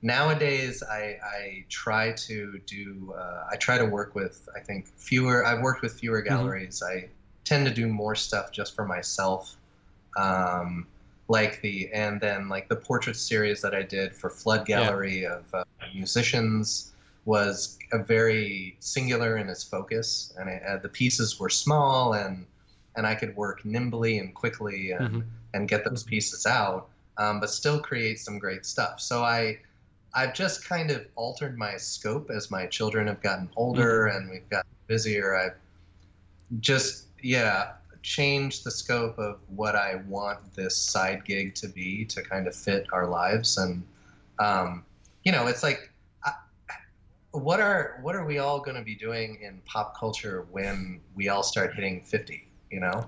nowadays, I, I try to do. Uh, I try to work with. I think fewer. I've worked with fewer mm-hmm. galleries. Mm-hmm. I tend to do more stuff just for myself. Um, like the and then like the portrait series that I did for Flood Gallery yeah. of uh, musicians was a very singular in its focus, and it, uh, the pieces were small and and I could work nimbly and quickly and mm-hmm. and get those pieces out, um, but still create some great stuff. So I I've just kind of altered my scope as my children have gotten older mm-hmm. and we've gotten busier. I've just yeah changed the scope of what I want this side gig to be to kind of fit our lives. And um, you know it's like what are what are we all going to be doing in pop culture when we all start hitting 50 you know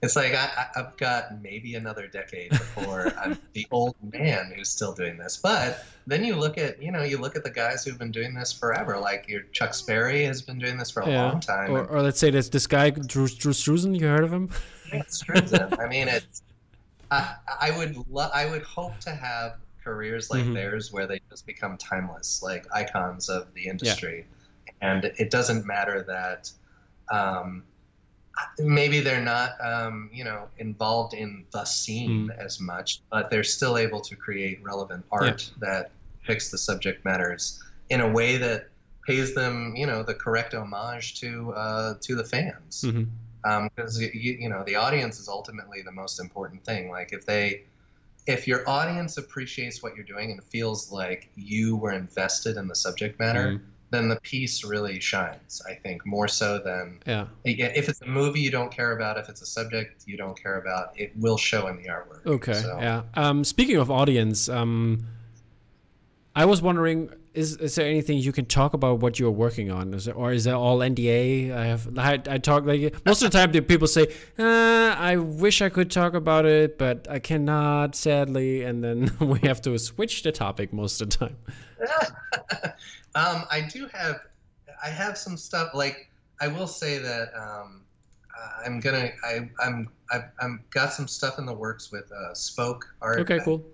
it's like I, have got maybe another decade before I'm the old man who's still doing this. But then you look at, you know, you look at the guys who've been doing this forever. Like your Chuck Sperry has been doing this for a yeah. long time. Or, or, let's say this this guy Drew Drew Struzan. You heard of him? Struzan. I mean, it's. I, I would lo- I would hope to have careers like mm-hmm. theirs where they just become timeless, like icons of the industry, yeah. and it doesn't matter that. Um, maybe they're not um, you know involved in the scene mm. as much but they're still able to create relevant art yeah. that picks the subject matters in a way that pays them you know the correct homage to uh, to the fans because mm-hmm. um, you, you know the audience is ultimately the most important thing like if they if your audience appreciates what you're doing and feels like you were invested in the subject matter mm then the piece really shines. I think more so than yeah. If it's a movie you don't care about, if it's a subject you don't care about, it will show in the artwork. Okay. So. Yeah. Um, speaking of audience, um, I was wondering, is is there anything you can talk about what you're working on, is or is that all NDA? I have I, I talk like most of the time people say, uh, I wish I could talk about it, but I cannot, sadly, and then we have to switch the topic most of the time. Um, I do have, I have some stuff. Like I will say that um, I'm gonna, I, I'm, I've, I'm got some stuff in the works with uh, Spoke Art. Okay, cool.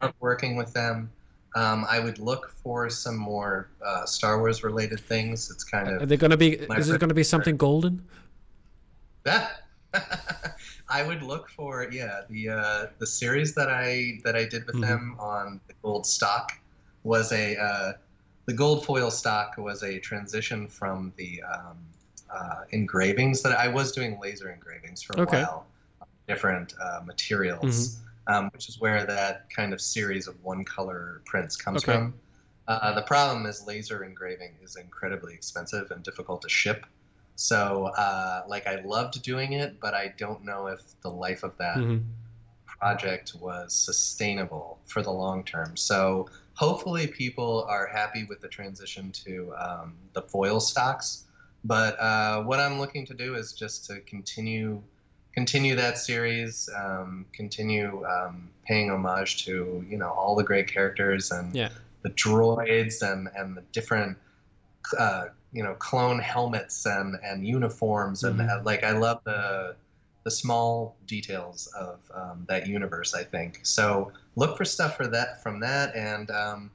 I'm working with them. Um, I would look for some more uh, Star Wars related things. It's kind of. Are they gonna be? Is it gonna be something golden? Yeah. I would look for yeah the uh, the series that I that I did with mm-hmm. them on the gold stock was a uh, the gold foil stock was a transition from the um, uh, engravings that I was doing laser engravings for a okay. while, different uh, materials, mm-hmm. Um, which is where that kind of series of one color prints comes okay. from. Uh, the problem is laser engraving is incredibly expensive and difficult to ship. So, uh, like, I loved doing it, but I don't know if the life of that mm-hmm. project was sustainable for the long term. So, hopefully people are happy with the transition to um, the foil stocks. But uh, what I'm looking to do is just to continue continue that series, um, continue um, paying homage to you know all the great characters and yeah. the droids and and the different uh, you know clone helmets and and uniforms mm-hmm. and uh, like I love the the small details of um, that universe. I think so. Look for stuff for that from that, and um,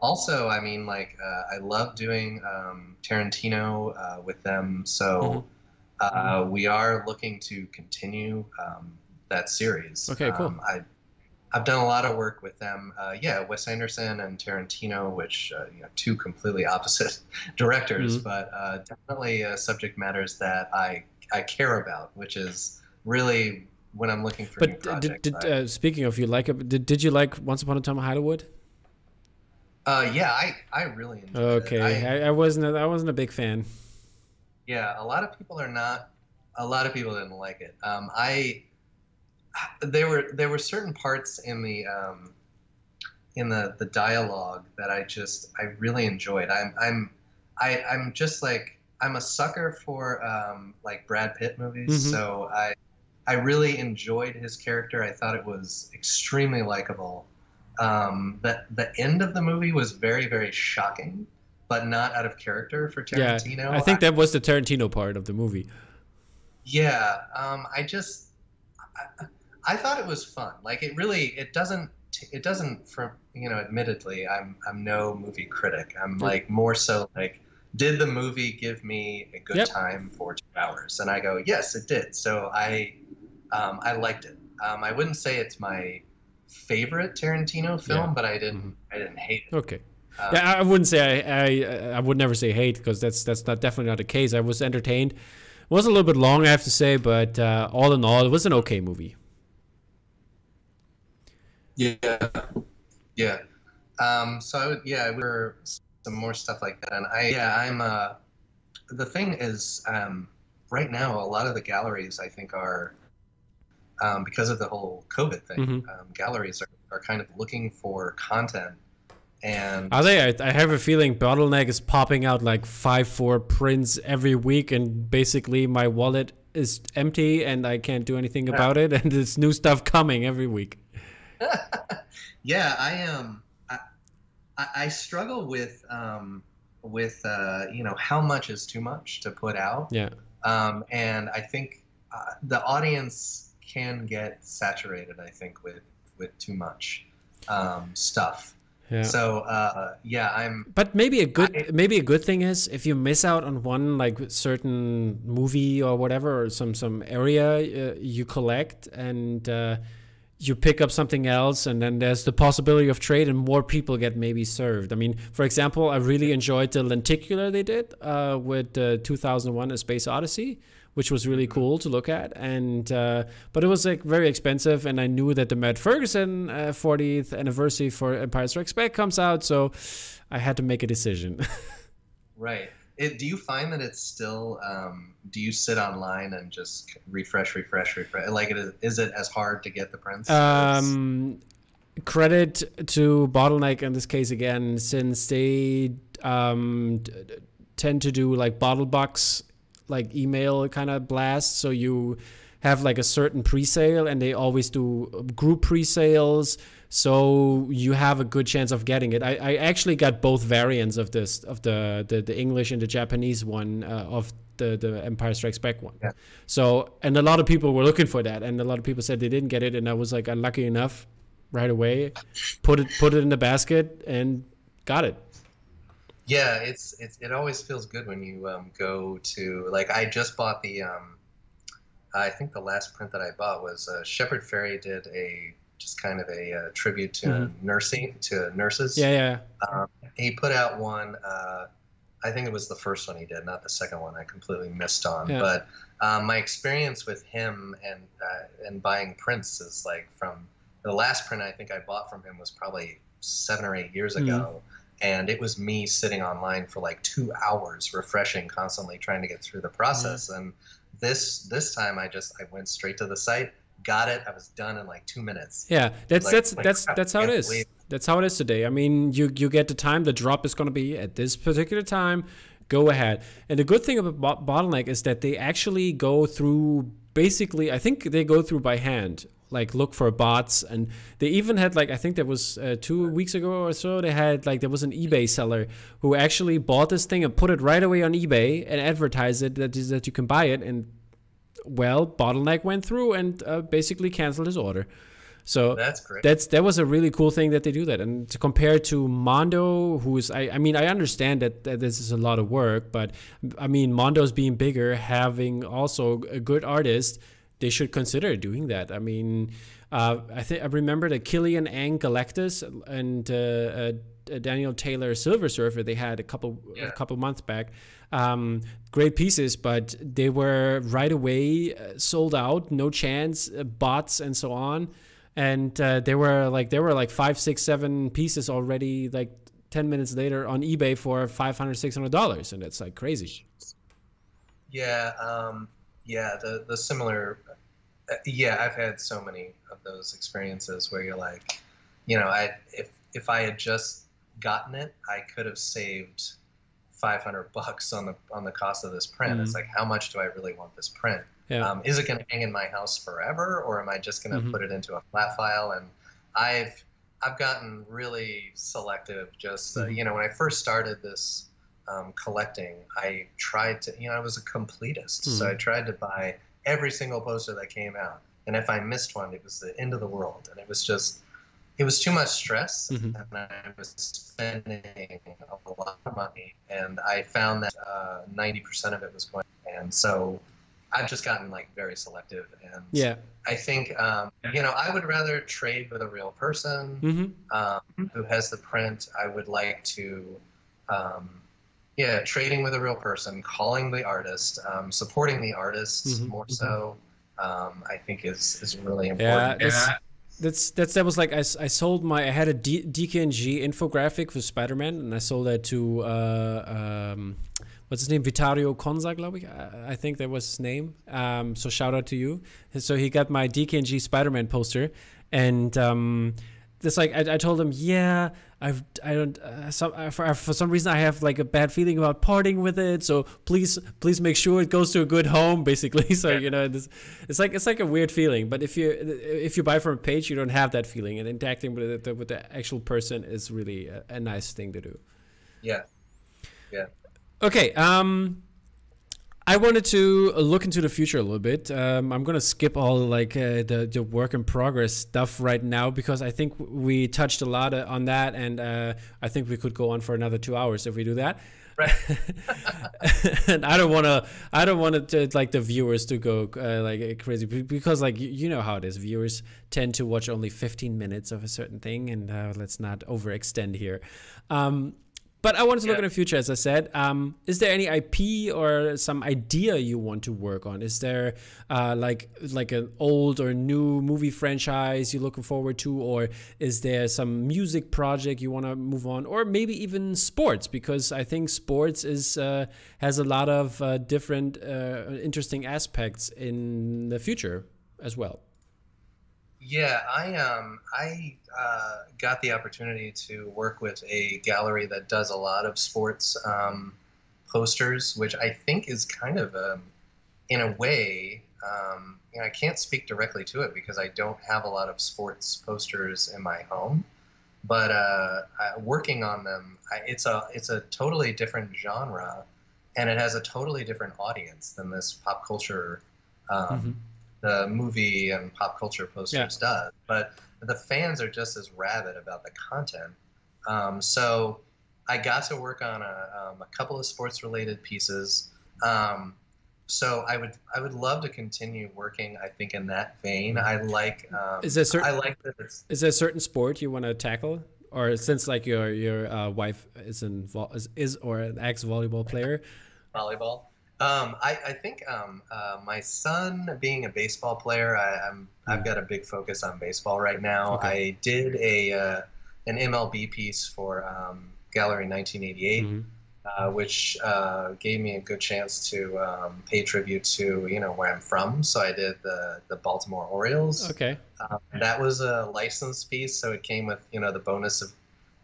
also, I mean, like uh, I love doing um, Tarantino uh, with them. So mm-hmm. Uh, we are looking to continue um, that series. Okay, cool. Um, I I've done a lot of work with them. Uh, yeah, Wes Anderson and Tarantino, which uh, you know, two completely opposite directors, mm-hmm. but uh, definitely subject matters that I I care about, which is really when I'm looking for but projects. Did, did, uh, speaking of you like did, did you like Once Upon a Time in Hollywood? Uh, yeah, I, I really enjoyed okay. it. Okay, I, I, wasn't a, I wasn't a big fan. Yeah, a lot of people are not. A lot of people didn't like it. Um, I there were there were certain parts in the um, in the the dialogue that I just I really enjoyed. I'm I'm I, I'm just like I'm a sucker for um, like Brad Pitt movies, mm-hmm. so I I really enjoyed his character. I thought it was extremely likable. Um, the the end of the movie was very very shocking, but not out of character for Tarantino. Yeah, I think that was the Tarantino part of the movie. Yeah, um, I just I, I thought it was fun. Like it really it doesn't it doesn't for you know admittedly I'm I'm no movie critic. I'm like more so like did the movie give me a good yep. time for two hours? And I go, yes, it did. So I, um, I liked it. Um, I wouldn't say it's my favorite Tarantino film, yeah. but I didn't, mm-hmm. I didn't hate it. Okay. Um, yeah, I wouldn't say I, I, I would never say hate because that's that's not definitely not the case. I was entertained. It was a little bit long, I have to say, but uh, all in all, it was an okay movie. Yeah, yeah. Um, so I would, yeah, we were some more stuff like that, and I yeah, I'm uh, the thing is um, right now a lot of the galleries I think are um, because of the whole COVID thing, mm-hmm. um, galleries are, are kind of looking for content. And are they? I, I, have a feeling Bottleneck is popping out like five, four prints every week, and basically my wallet is empty and I can't do anything yeah. about it, and there's new stuff coming every week. yeah, I am. Um, I, I struggle with um, with uh, you know how much is too much to put out. Yeah. Um, and I think uh, the audience can get saturated. I think with with too much um, stuff. Yeah. So uh, yeah, I'm. But maybe a good I, maybe a good thing is if you miss out on one like certain movie or whatever or some some area uh, you collect and uh, you pick up something else and then there's the possibility of trade and more people get maybe served. I mean, for example, I really enjoyed the lenticular they did uh, with uh, 2001: A Space Odyssey which was really cool to look at. And uh, but it was like very expensive, and I knew that the Matt Ferguson uh, 40th anniversary for Empire Strikes Back comes out, so I had to make a decision. right. It, do you find that it's still? Um, do you sit online and just refresh, refresh, refresh? Like, it is, is it as hard to get the prints? Um, credit to Bottleneck in this case again, since they um, tend to do like bottle box like email kind of blast. So you have like a certain pre-sale and they always do group pre-sales so you have a good chance of getting it i, I actually got both variants of this of the the, the english and the japanese one uh, of the the empire strikes back one yeah. so and a lot of people were looking for that and a lot of people said they didn't get it and i was like unlucky enough right away put it put it in the basket and got it yeah, it's it's it always feels good when you um, go to like I just bought the um, I think the last print that I bought was uh, Shepard Fairey did a just kind of a uh, tribute to mm-hmm. nursing to nurses. Yeah, yeah. Um, he put out one. Uh, I think it was the first one he did, not the second one. I completely missed on. Yeah. But um, my experience with him and uh, and buying prints is like from the last print I think I bought from him was probably seven or eight years mm-hmm. And it was me sitting online for like two hours refreshing constantly trying to get through the process mm-hmm. and this this time i just i went straight to the site got it i was done in like two minutes. Yeah that's like, that's like, that's that's how it is. believe. that's how it is today. I mean you you get the time the drop is going to be at this particular time go ahead. And the good thing about bottleneck is that they actually go through basically i think they go through by hand like look for bots and they even had like i think that was uh, two weeks ago or so they had like there was an ebay seller who actually bought this thing and put it right away on ebay and advertised it that is that you can buy it and well bottleneck went through and uh, basically canceled his order so that's great. That's that was a really cool thing that they do that. And to compare to Mondo, who's I, I mean I understand that, that this is a lot of work, but I mean Mondo's being bigger, having also a good artist they should consider doing that. I mean, uh, I think I remember the Killian Eng Galactus and uh, uh, Daniel Taylor Silver Surfer they had a couple yeah. a couple months back. Um, great pieces, but they were right away uh, sold out, no chance, uh, bots and so on. And uh, they were like there were like five, six, seven pieces already like 10 minutes later on eBay for 500 600 dollars and it's like crazy yeah um, yeah, the the similar. Uh, yeah, I've had so many of those experiences where you're like, you know, I if if I had just gotten it, I could have saved 500 bucks on the on the cost of this print. Mm-hmm. It's like, how much do I really want this print? Yeah. Um, is it going to hang in my house forever, or am I just going to mm-hmm. put it into a flat file? And I've I've gotten really selective. Just uh, mm-hmm. you know, when I first started this um, collecting, I tried to, you know, I was a completist. Mm-hmm. So I hmm. tried to buy every single poster that came out. And if I missed one, it was the end of the world. And it was just, it was too much stress. Mm-hmm. And I was spending a lot of money. And I found that uh, 90% of it was going. And so I've just gotten like very selective. And yeah, I think, um, you know, I would rather trade with a real person mm-hmm. um, who has the print. I would like to, um, yeah, trading with a real person, calling the artist, um, supporting the artist mm-hmm, more mm-hmm. so. Um, I think is is really important. Yeah, this, that's that's that was like I, I sold my I had a D, DKNG infographic for Spider Man and I sold that to uh, um, what's his name Vittorio Conza, glaube ich. I, I, think that was his name. Um, so shout out to you. So he got my DKNG Spider Man poster and. Um, it's like I, I told him, yeah, I've I don't uh, some uh, for, for some reason I have like a bad feeling about parting with it. So please please make sure it goes to a good home, basically. So yeah. you know, this, it's like it's like a weird feeling. But if you if you buy from a page, you don't have that feeling, and interacting with the, with the actual person is really a, a nice thing to do. Yeah, yeah. Okay. Um, I wanted to look into the future a little bit. Um, I'm gonna skip all like uh, the the work in progress stuff right now because I think we touched a lot uh, on that, and uh, I think we could go on for another two hours if we do that. Right. and I don't want to. I don't want to like the viewers to go uh, like crazy because like you know how it is. Viewers tend to watch only 15 minutes of a certain thing, and uh, let's not overextend here. Um, but I wanted to look in the future, as I said. Um, is there any IP or some idea you want to work on? Is there uh, like like an old or new movie franchise you're looking forward to, or is there some music project you want to move on, or maybe even sports? Because I think sports is uh, has a lot of uh, different uh, interesting aspects in the future as well. Yeah, I um I uh, got the opportunity to work with a gallery that does a lot of sports um, posters, which I think is kind of a, um, in a way, um, you know, I can't speak directly to it because I don't have a lot of sports posters in my home. But uh, working on them, I, it's a it's a totally different genre, and it has a totally different audience than this pop culture. Um, mm-hmm the movie and pop culture posters yeah. does. But the fans are just as rabid about the content. Um, so I got to work on a, um, a couple of sports related pieces. Um, so I would I would love to continue working. I think in that vein. I like. Um, is there certain? I like that. Is there a certain sport you want to tackle, or since like your your uh, wife is in is, is or an ex volleyball player? Volleyball. Um, I, I, think um, uh, my son, being a baseball player, I, am I've hmm. got a big focus on baseball right now. Okay. I did a uh, an MLB piece for um, Gallery 1988, mm-hmm. uh, which uh, gave me a good chance to um, pay tribute to you know where I'm from. So I did the the Baltimore Orioles. Okay, um, that was a licensed piece, so it came with you know the bonus of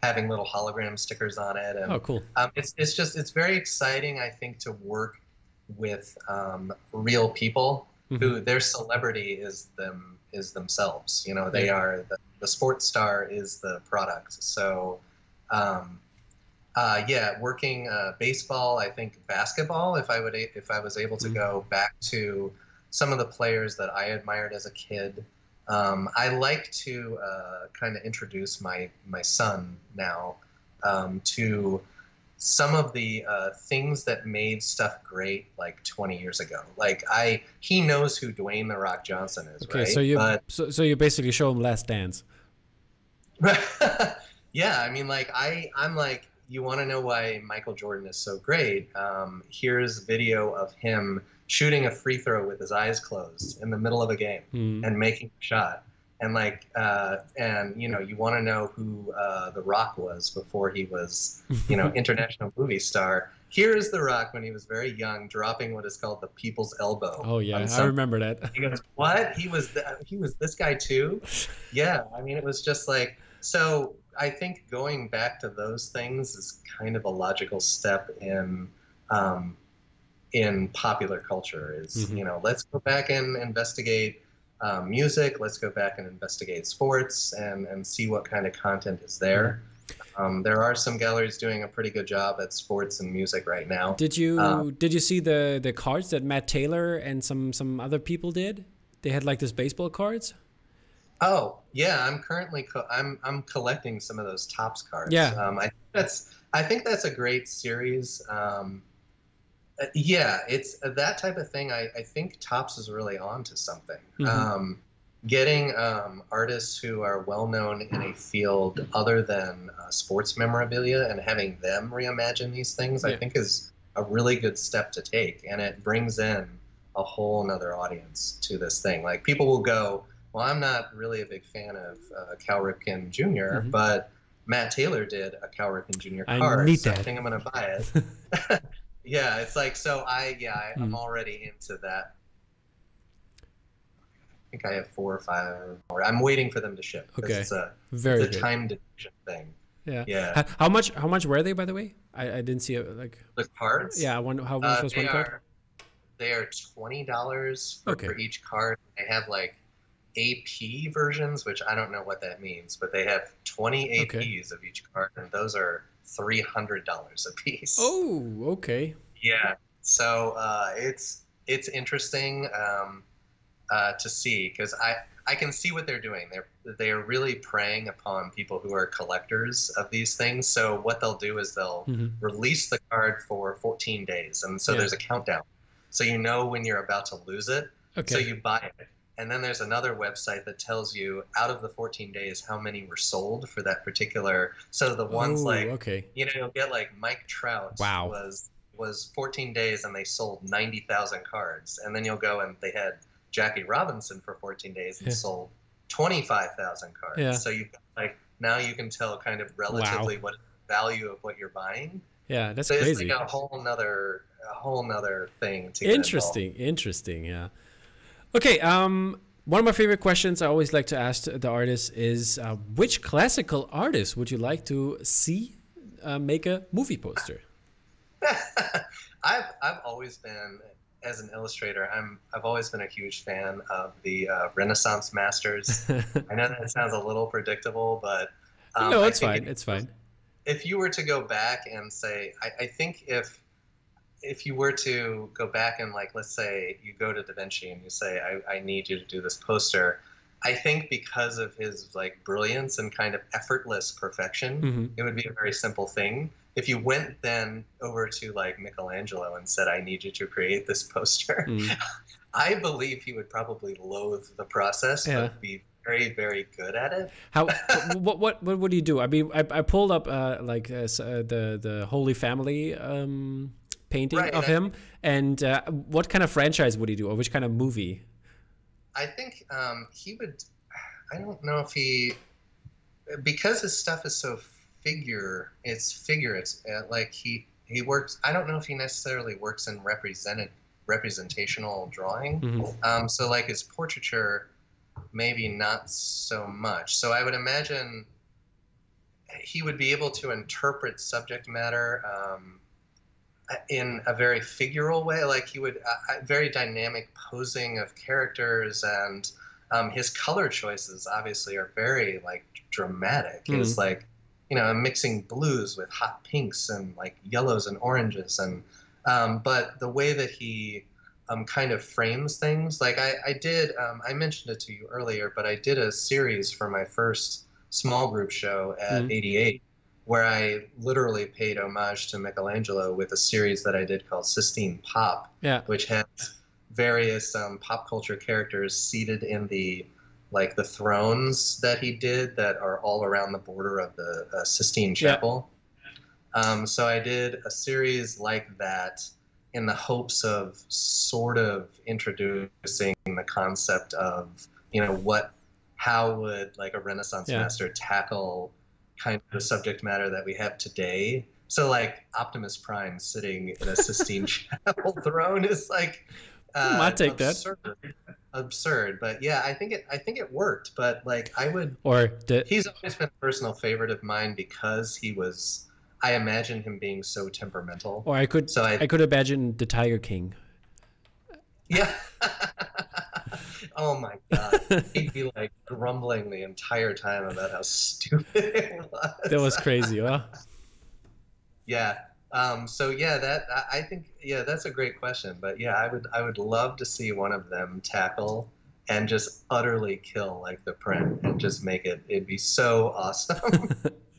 having little hologram stickers on it. And, oh, cool! Um, it's it's just it's very exciting. I think to work with um, real people mm-hmm. who their celebrity is them is themselves. You know, they yeah. are the, the sports star is the product. So, um, uh, yeah, working uh, baseball, I think basketball. If I would, if I was able to mm-hmm. go back to some of the players that I admired as a kid, um, I like to uh, kind of introduce my my son now um, to some of the uh, things that made stuff great like 20 years ago. Like I, he knows who Dwayne the Rock Johnson is. Okay, right? so you but, so, so you basically show him Last Dance. yeah, I mean, like I, I'm like, you want to know why Michael Jordan is so great? Um, here's video of him shooting a free throw with his eyes closed in the middle of a game mm. and making a shot and like uh, and you know you want to know who uh, the rock was before he was you know international movie star. Here is the rock when he was very young dropping what is called the people's elbow oh yeah i remember that. He goes what? He was th- he was this guy too? Yeah i mean it was just like so i think going back to those things is kind of a logical step in um, in popular culture is mm-hmm. you know let's go back and investigate um, music. Let's go back and investigate sports and, and see what kind of content is there. Um, there are some galleries doing a pretty good job at sports and music right now. Did you um, did you see the the cards that Matt Taylor and some some other people did? They had like this baseball cards. Oh yeah, I'm currently co- I'm I'm collecting some of those Topps cards. Yeah, um, I think that's I think that's a great series. Um, uh, yeah, it's uh, that type of thing. I, I think Topps is really on to something. Mm-hmm. Um, getting um, artists who are well known in a field other than uh, sports memorabilia and having them reimagine these things, yeah. I think is a really good step to take. And it brings in a whole nother audience to this thing. Like people will go well, I'm not really a big fan of uh, Cal Ripken junior mm-hmm. but Matt Taylor did a Cal Ripken Jr. card. I need so that. I think I'm gonna buy it. yeah, it's like so. I yeah, I, am mm. already into that. I think I have four or five. More. I'm waiting for them to ship. Okay. It's a, Very it's a time division thing. Yeah. Yeah. How much? How much were they, by the way? I, I didn't see it. Like the cards. Yeah. I wonder how much uh, was one are, card? They are twenty dollars for, okay. for each card. They have like AP versions, which I don't know what that means, but they have 20 APs okay. of each card, and those are $300 a piece. Oh, okay. Yeah. So uh, it's it's interesting um, uh, to see because I I can see what they're doing. They're they are really preying upon people who are collectors of these things. So what they'll do is they'll mm-hmm. release the card for 14 days, and so yeah. there's a countdown. So you know when you're about to lose it. Okay. So you buy it and then there's another website that tells you out of the 14 days how many were sold for that particular. So the ones Ooh, like, okay. you know, you'll get like Mike Trout wow. was was 14 days and they sold 90,000 cards, and then you'll go and they had Jackie Robinson for 14 days and yeah. sold 25,000 cards. Yeah. So you like now you can tell kind of relatively wow. what value of what you're buying. Yeah, that's so crazy. It's like a whole nother a whole nother thing to interesting interesting yeah Okay, um, one of my favorite questions I always like to ask the artists is uh, which classical artist would you like to see uh, make a movie poster? I've, I've always been, as an illustrator, I'm, I've always been a huge fan of the uh, Renaissance masters. I know that sounds a little predictable, but. Um, no, it's fine. it's fine. If you were to go back and say, I, I think if if you were to go back and like let's say you go to Da Vinci and you say I, I need you to do this poster, I think because of his like brilliance and kind of effortless perfection, mm-hmm. it would be a very simple thing. If you went then over to like Michelangelo and said, I need you to create this poster, mm. I believe he would probably loathe the process, yeah. but be very, very good at it. How? what, what? What? Do you do? I mean, I, I pulled up uh, like uh, uh the the Holy Family um, painting right, of him. and uh, what kind of franchise would he do, or which kind of movie? I think um, he would. I don't know if he, because his stuff is so figure. It's figure. It's uh, like he he works. I don't know if he necessarily works in represented representational drawing. Mm-hmm. Um, so like his portraiture, maybe not so much. So I would imagine he would be able to interpret subject matter. Um, in a very figural way. Like he would, uh, very dynamic posing of characters, and um, his color choices obviously are very like dramatic. Mm-hmm. It's like you know mixing blues with hot pinks and like yellows and oranges, and um, but the way that he um, kind of frames things, like I, I did, um, I mentioned it to you earlier, but I did a series for my first small group show at mm-hmm. 88 where I literally paid homage to Michelangelo with a series that I did called Sistine Pop, yeah. which has various um, pop culture characters seated in the like the thrones that he did that are all around the border of the uh, Sistine Chapel. Yeah. Um, so I did a series like that in the hopes of sort of introducing the concept of you know what how would like a Renaissance yeah. master tackle kind of the subject matter that we have today. So like Optimus Prime sitting in a Sistine Chapel throne is like uh, I take absurd, that. Absurd, but yeah, I think it. I think it worked. But like, I would. Or did... he's always been a personal favorite of mine because he was. I imagine him being so temperamental. Or I could. So I, I could imagine the Tiger King. Yeah. oh my god, he'd be like grumbling the entire time about how stupid it was. That was crazy, huh? yeah. Um, so yeah, that I think yeah, that's a great question. But yeah, I would I would love to see one of them tackle and just utterly kill like the print and just make it. It'd be so awesome.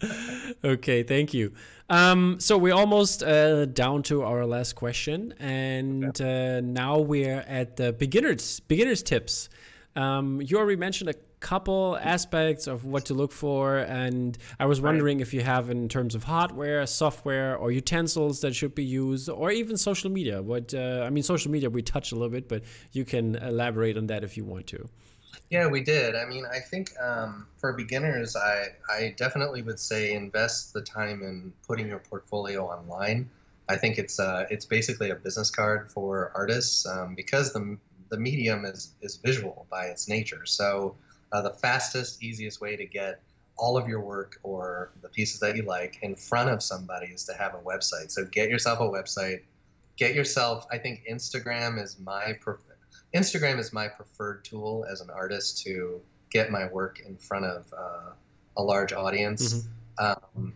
okay, thank you. Um, so we're almost uh, down to our last question, and okay. uh, now we're at the beginners beginners tips. Um, you already mentioned a couple aspects of what to look for, and I was wondering right. if you have, in terms of hardware, software, or utensils that should be used, or even social media. What uh, I mean, social media we touched a little bit, but you can elaborate on that if you want to. Yeah, we did. I mean, I think um, for beginners, I, I definitely would say invest the time in putting your portfolio online. I think it's uh, it's basically a business card for artists um, because the the medium is is visual by its nature. So uh, the fastest, easiest way to get all of your work or the pieces that you like in front of somebody is to have a website. So get yourself a website. Get yourself. I think Instagram is my Instagram is my preferred tool as an artist to get my work in front of uh, a large audience. Mm-hmm. Um,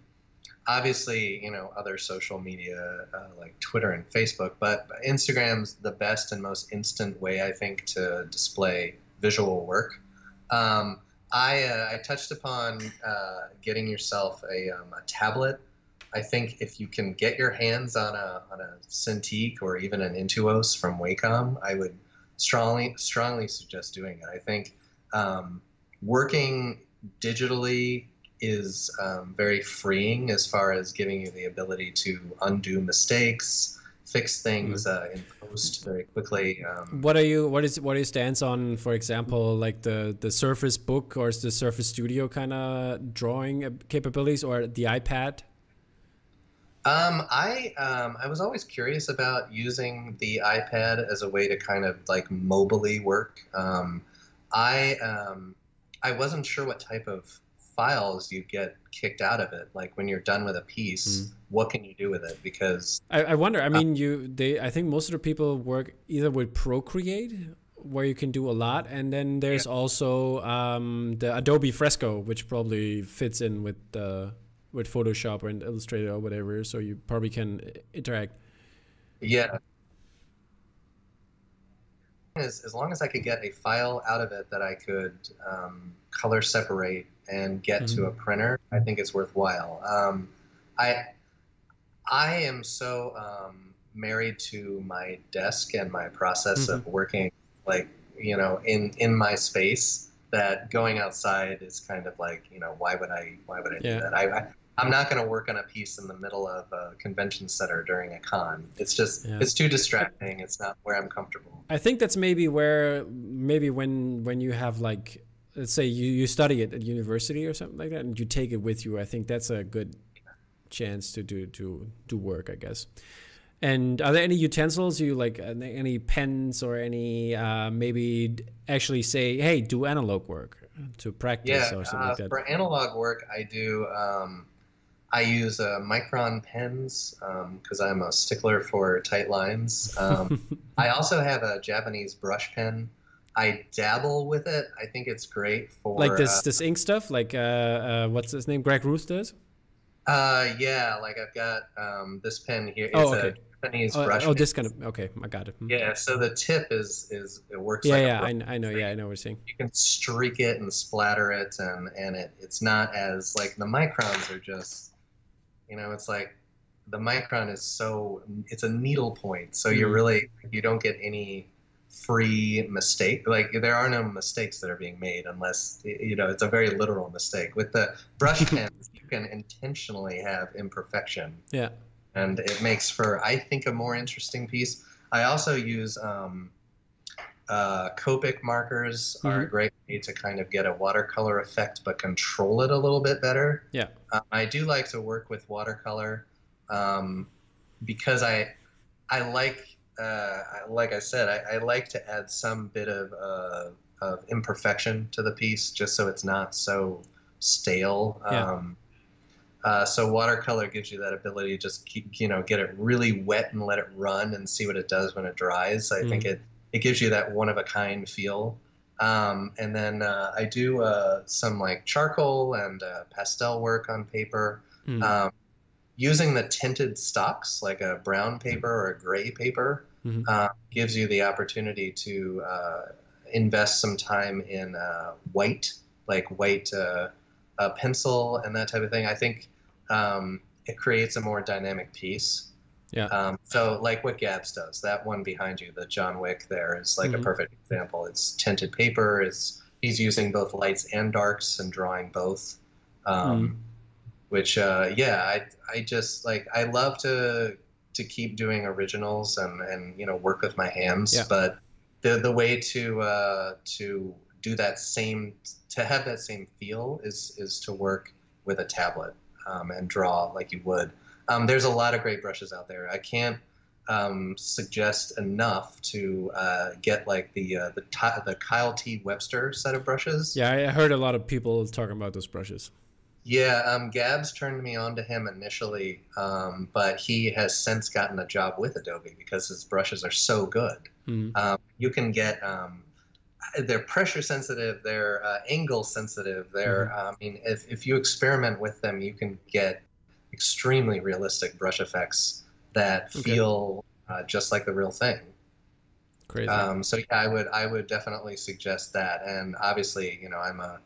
obviously, you know, other social media uh, like Twitter and Facebook, but Instagram's the best and most instant way, I think, to display visual work. Um, I, uh, I touched upon uh, getting yourself a, um, a tablet. I think if you can get your hands on a, on a Cintiq or even an Intuos from Wacom, I would strongly strongly suggest doing it. I think um, working digitally is um, very freeing as far as giving you the ability to undo mistakes, fix things mm-hmm. uh, in post very quickly. Um, what are you? What is what is your stance on, for example, like the the Surface Book or the Surface Studio kind of drawing capabilities, or the iPad? Um, I um, I was always curious about using the iPad as a way to kind of like mobily work. Um, I um, I wasn't sure what type of files you get kicked out of it. Like when you're done with a piece, mm. what can you do with it? Because I, I wonder. I uh, mean, you they I think most of the people work either with Procreate where you can do a lot, and then there's yeah. also um, the Adobe Fresco, which probably fits in with the with Photoshop or Illustrator or whatever, so you probably can interact. Yeah. As, as long as I could get a file out of it that I could um, color separate and get mm-hmm. to a printer, I think it's worthwhile. Um, I I am so um, married to my desk and my process mm-hmm. of working, like you know, in in my space that going outside is kind of like you know why would I why would I yeah. do that? I, I I'm not going to work on a piece in the middle of a convention center during a con. It's just yeah. it's too distracting. It's not where I'm comfortable. I think that's maybe where maybe when when you have like let's say you, you study it at university or something like that and you take it with you. I think that's a good chance to do to do work, I guess. And are there any utensils you like uh, any pens or any uh, maybe actually say, hey, do analog work to practice yeah, or something uh, like that? For analog work, I do. Um, I use uh, micron pens because um, I'm a stickler for tight lines. Um, I also have a Japanese brush pen. I dabble with it. I think it's great for like this uh, this ink stuff. Like uh, uh, what's his name? Greg Ruth does. Uh, yeah. Like I've got um, this pen here. Oh, it's oh, okay. a Japanese oh, brush. Oh, this kind of okay. I got it. Hmm. Yeah. So the tip is is it works. Yeah, like yeah. I, I know. Yeah, I know what you're saying. You can streak it and splatter it, and and it it's not as like the microns are just you know, it's like the micron is so it's a needle point, so mm-hmm. you're really you don't get any free mistake. Like there are no mistakes that are being made unless you know it's a very literal mistake. With the brush pens, you can intentionally have imperfection. Yeah. And it makes for I think a more interesting piece. I also use um, uh, Copic markers mm-hmm. are a great way to kind of get a watercolor effect, but control it a little bit better. Yeah. Uh, I do like to work with watercolor um, because I I like uh, like I said I, I, like to add some bit of uh, of imperfection to the piece just so it's not so stale. Yeah. Um, uh, so watercolor gives you that ability to just keep, you know, get it really wet and let it run and see what it does when it dries. I mm. think it it gives you that one of a kind feel. Um, and then uh, I do uh, some like charcoal and uh, pastel work on paper. Mm. Um, using the tinted stocks, like a brown paper or a gray paper, mm-hmm. Uh, gives you the opportunity to uh, invest some time in uh, white, like white pencil and that type of thing. I think um, it creates a more dynamic piece. Yeah. Um, so like what Gabz does, that one behind you, the John Wick there is like mm-hmm. a perfect example. It's tinted paper. It's he's using both lights and darks and drawing both. Um, mm. Which uh, yeah, I I just like I love to to keep doing originals and and you know work with my hands, yeah. but the the way to uh, to do that same to have that same feel is is to work with a tablet um, and draw like you would. Um, there's a lot of great brushes out there. I can't um, suggest enough to uh, get like the uh, the the Kyle T Webster set of brushes. Yeah, I heard a lot of people talking about those brushes. Yeah, um, Gabz turned me on to him initially, um, but he has since gotten a job with Adobe because his brushes are so good. Mm-hmm. Um, you can get um, they're pressure sensitive, they're uh, angle sensitive. They're mm-hmm. I mean, if if you experiment with them, you can get extremely realistic brush effects that okay. feel uh, just like the real thing. Crazy. Um, so yeah, I would I would definitely suggest that, and obviously, you know, I'm a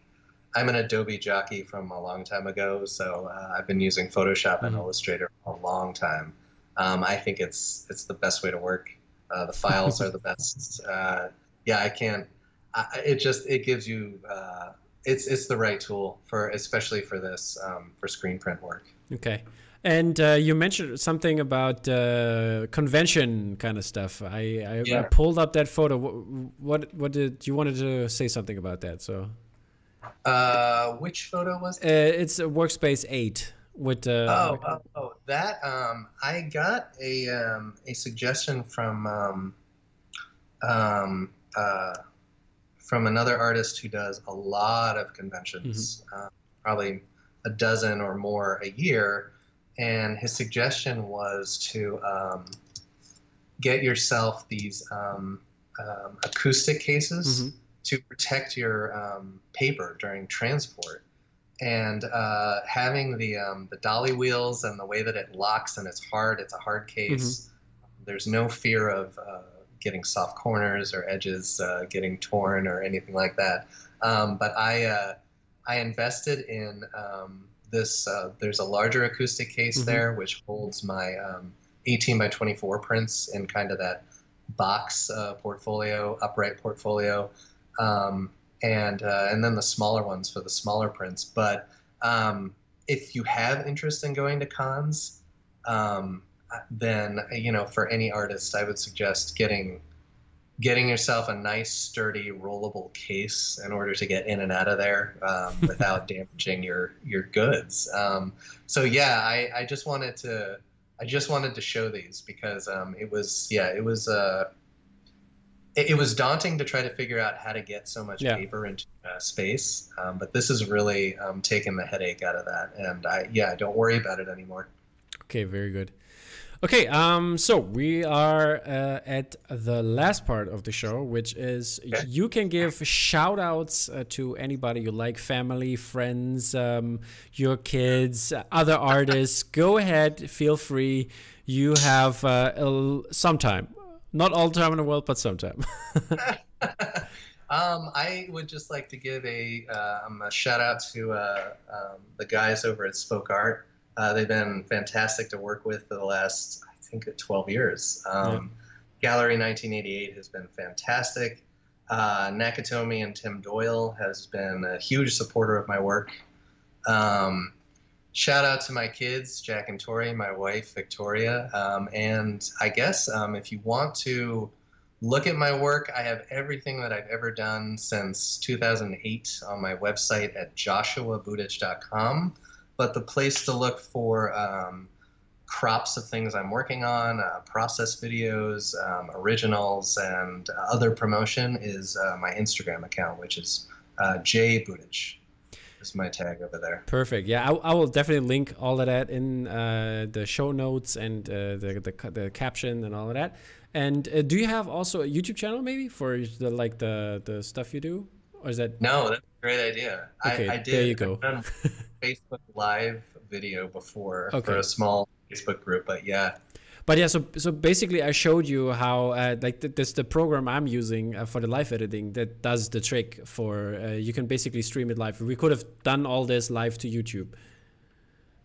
I'm an Adobe jockey from a long time ago, so uh, I've been using Photoshop mm-hmm. and Illustrator for a long time. Um, I think it's it's the best way to work. Uh, the files are the best. Uh, yeah, I can't. I, it just it gives you. Uh, it's it's the right tool for especially for this um, for screen print work. Okay. And uh, you mentioned something about uh, convention kind of stuff. I, I, yeah. I, pulled up that photo. What, what did you wanted to say something about that? So uh, which photo was it? Uh, it's a workspace eight with. Uh, oh, oh, oh, that. Um, I got a um, a suggestion from um, um, uh, from another artist who does a lot of conventions, mm-hmm. uh, probably a dozen or more a year, and his suggestion was to um, get yourself these um, um, acoustic cases. Mm-hmm to protect your um, paper during transport. And uh, having the um, the dolly wheels and the way that it locks and it's hard, it's a hard case. Mm-hmm. There's no fear of uh, getting soft corners or edges uh, getting torn or anything like that. Um, but I uh, I invested in um, this. Uh, there's a larger acoustic case mm-hmm. there which holds my um, 18 by 24 prints in kind of that box uh, portfolio, upright portfolio um, and uh, and then the smaller ones for the smaller prints. But um, if you have interest in going to cons, um, then you know for any artist, I would suggest getting getting yourself a nice, sturdy, rollable case in order to get in and out of there um, without damaging your your goods. Um, so yeah, I, I just wanted to I just wanted to show these because um, it was yeah it was uh, it, it, was daunting to try to figure out how to get so much yeah. paper into uh, space. Um, but this has really um, taken the headache out of that. And I, yeah, don't worry about it anymore. Okay, very good. Okay, um, so we are uh, at the last part of the show, which is you can give shout outs uh, to anybody you like, family, friends, um, your kids, other artists. Go ahead, feel free. You have uh, some time. Not all time in the world, but sometime. um, I would just like to give a, um, a shout out to uh, um, the guys over at Spoke Art. Uh, they've been fantastic to work with for the last, I think, 12 years. Um, yeah. Gallery 1988 has been fantastic. Uh, Nakatomi and Tim Doyle has been a huge supporter of my work. Um, shout out to my kids, Jack and Tori, my wife, Victoria. Um, and I guess um, if you want to look at my work, I have everything that I've ever done since 2008 on my website at joshuabudich.com. But the place to look for um, crops of things I'm working on, uh, process videos, um, originals, and other promotion is uh, my Instagram account, which is uh, jbudich is my tag over there. Perfect. Yeah, I, I will definitely link all of that in uh, the show notes and uh, the, the, the caption and all of that. And uh, do you have also a YouTube channel maybe for the like the the stuff you do, or is that? No, that's a great idea. Okay, I, I did. There you go. Facebook Live video before okay. for a small Facebook group, but yeah, but yeah, so so basically, I showed you how uh, like th- this the program I'm using uh, for the live editing that does the trick for uh, you can basically stream it live. We could have done all this live to YouTube.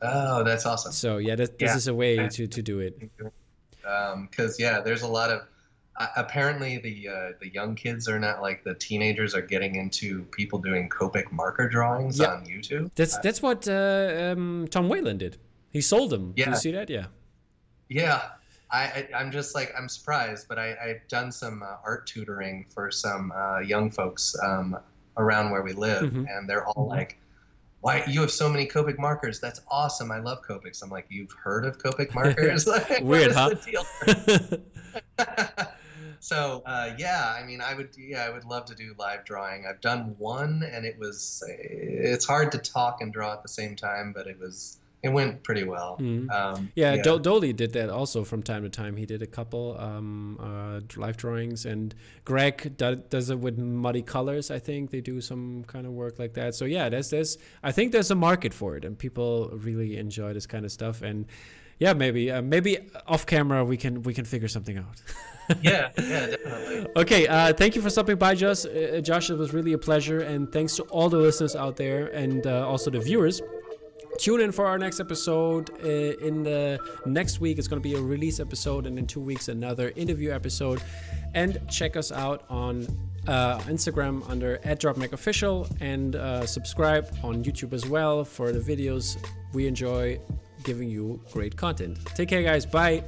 Oh, that's awesome. So yeah, this, this yeah. is a way to to do it. Because um, yeah, there's a lot of uh, apparently the uh, the young kids are not like the teenagers are getting into people doing Copic marker drawings yep. on YouTube. That's that's what uh, um, Tom Whalen did. He sold them. Yeah. Do you see that? Yeah. Yeah, I, I am just like I'm surprised, but I I've done some uh, art tutoring for some uh, young folks um, around where we live, mm-hmm. and they're all mm-hmm. like, "Why you have so many Copic markers? That's awesome! I love Copics." I'm like, "You've heard of Copic markers? like, Weird, huh?" so uh, yeah, I mean, I would yeah, I would love to do live drawing. I've done one, and it was it's hard to talk and draw at the same time, but it was it went pretty well. Mm. Um, yeah, yeah. Do- Dolly did that also from time to time. He did a couple um, uh, live drawings, and Greg do- does it with muddy colors. I think they do some kind of work like that. So yeah, there's this. I think there's a market for it, and people really enjoy this kind of stuff. And yeah, maybe uh, maybe off camera we can we can figure something out. yeah, yeah, definitely. Okay, uh, thank you for stopping by, Josh. Uh, Josh, it was really a pleasure, and thanks to all the listeners out there and uh, also the viewers. Tune in for our next episode. Uh, in the next week, it's going to be a release episode, and in two weeks, another interview episode. And check us out on uh, Instagram under @DropMagOfficial and uh, subscribe on YouTube as well for the videos. We enjoy giving you great content. Take care, guys. Bye.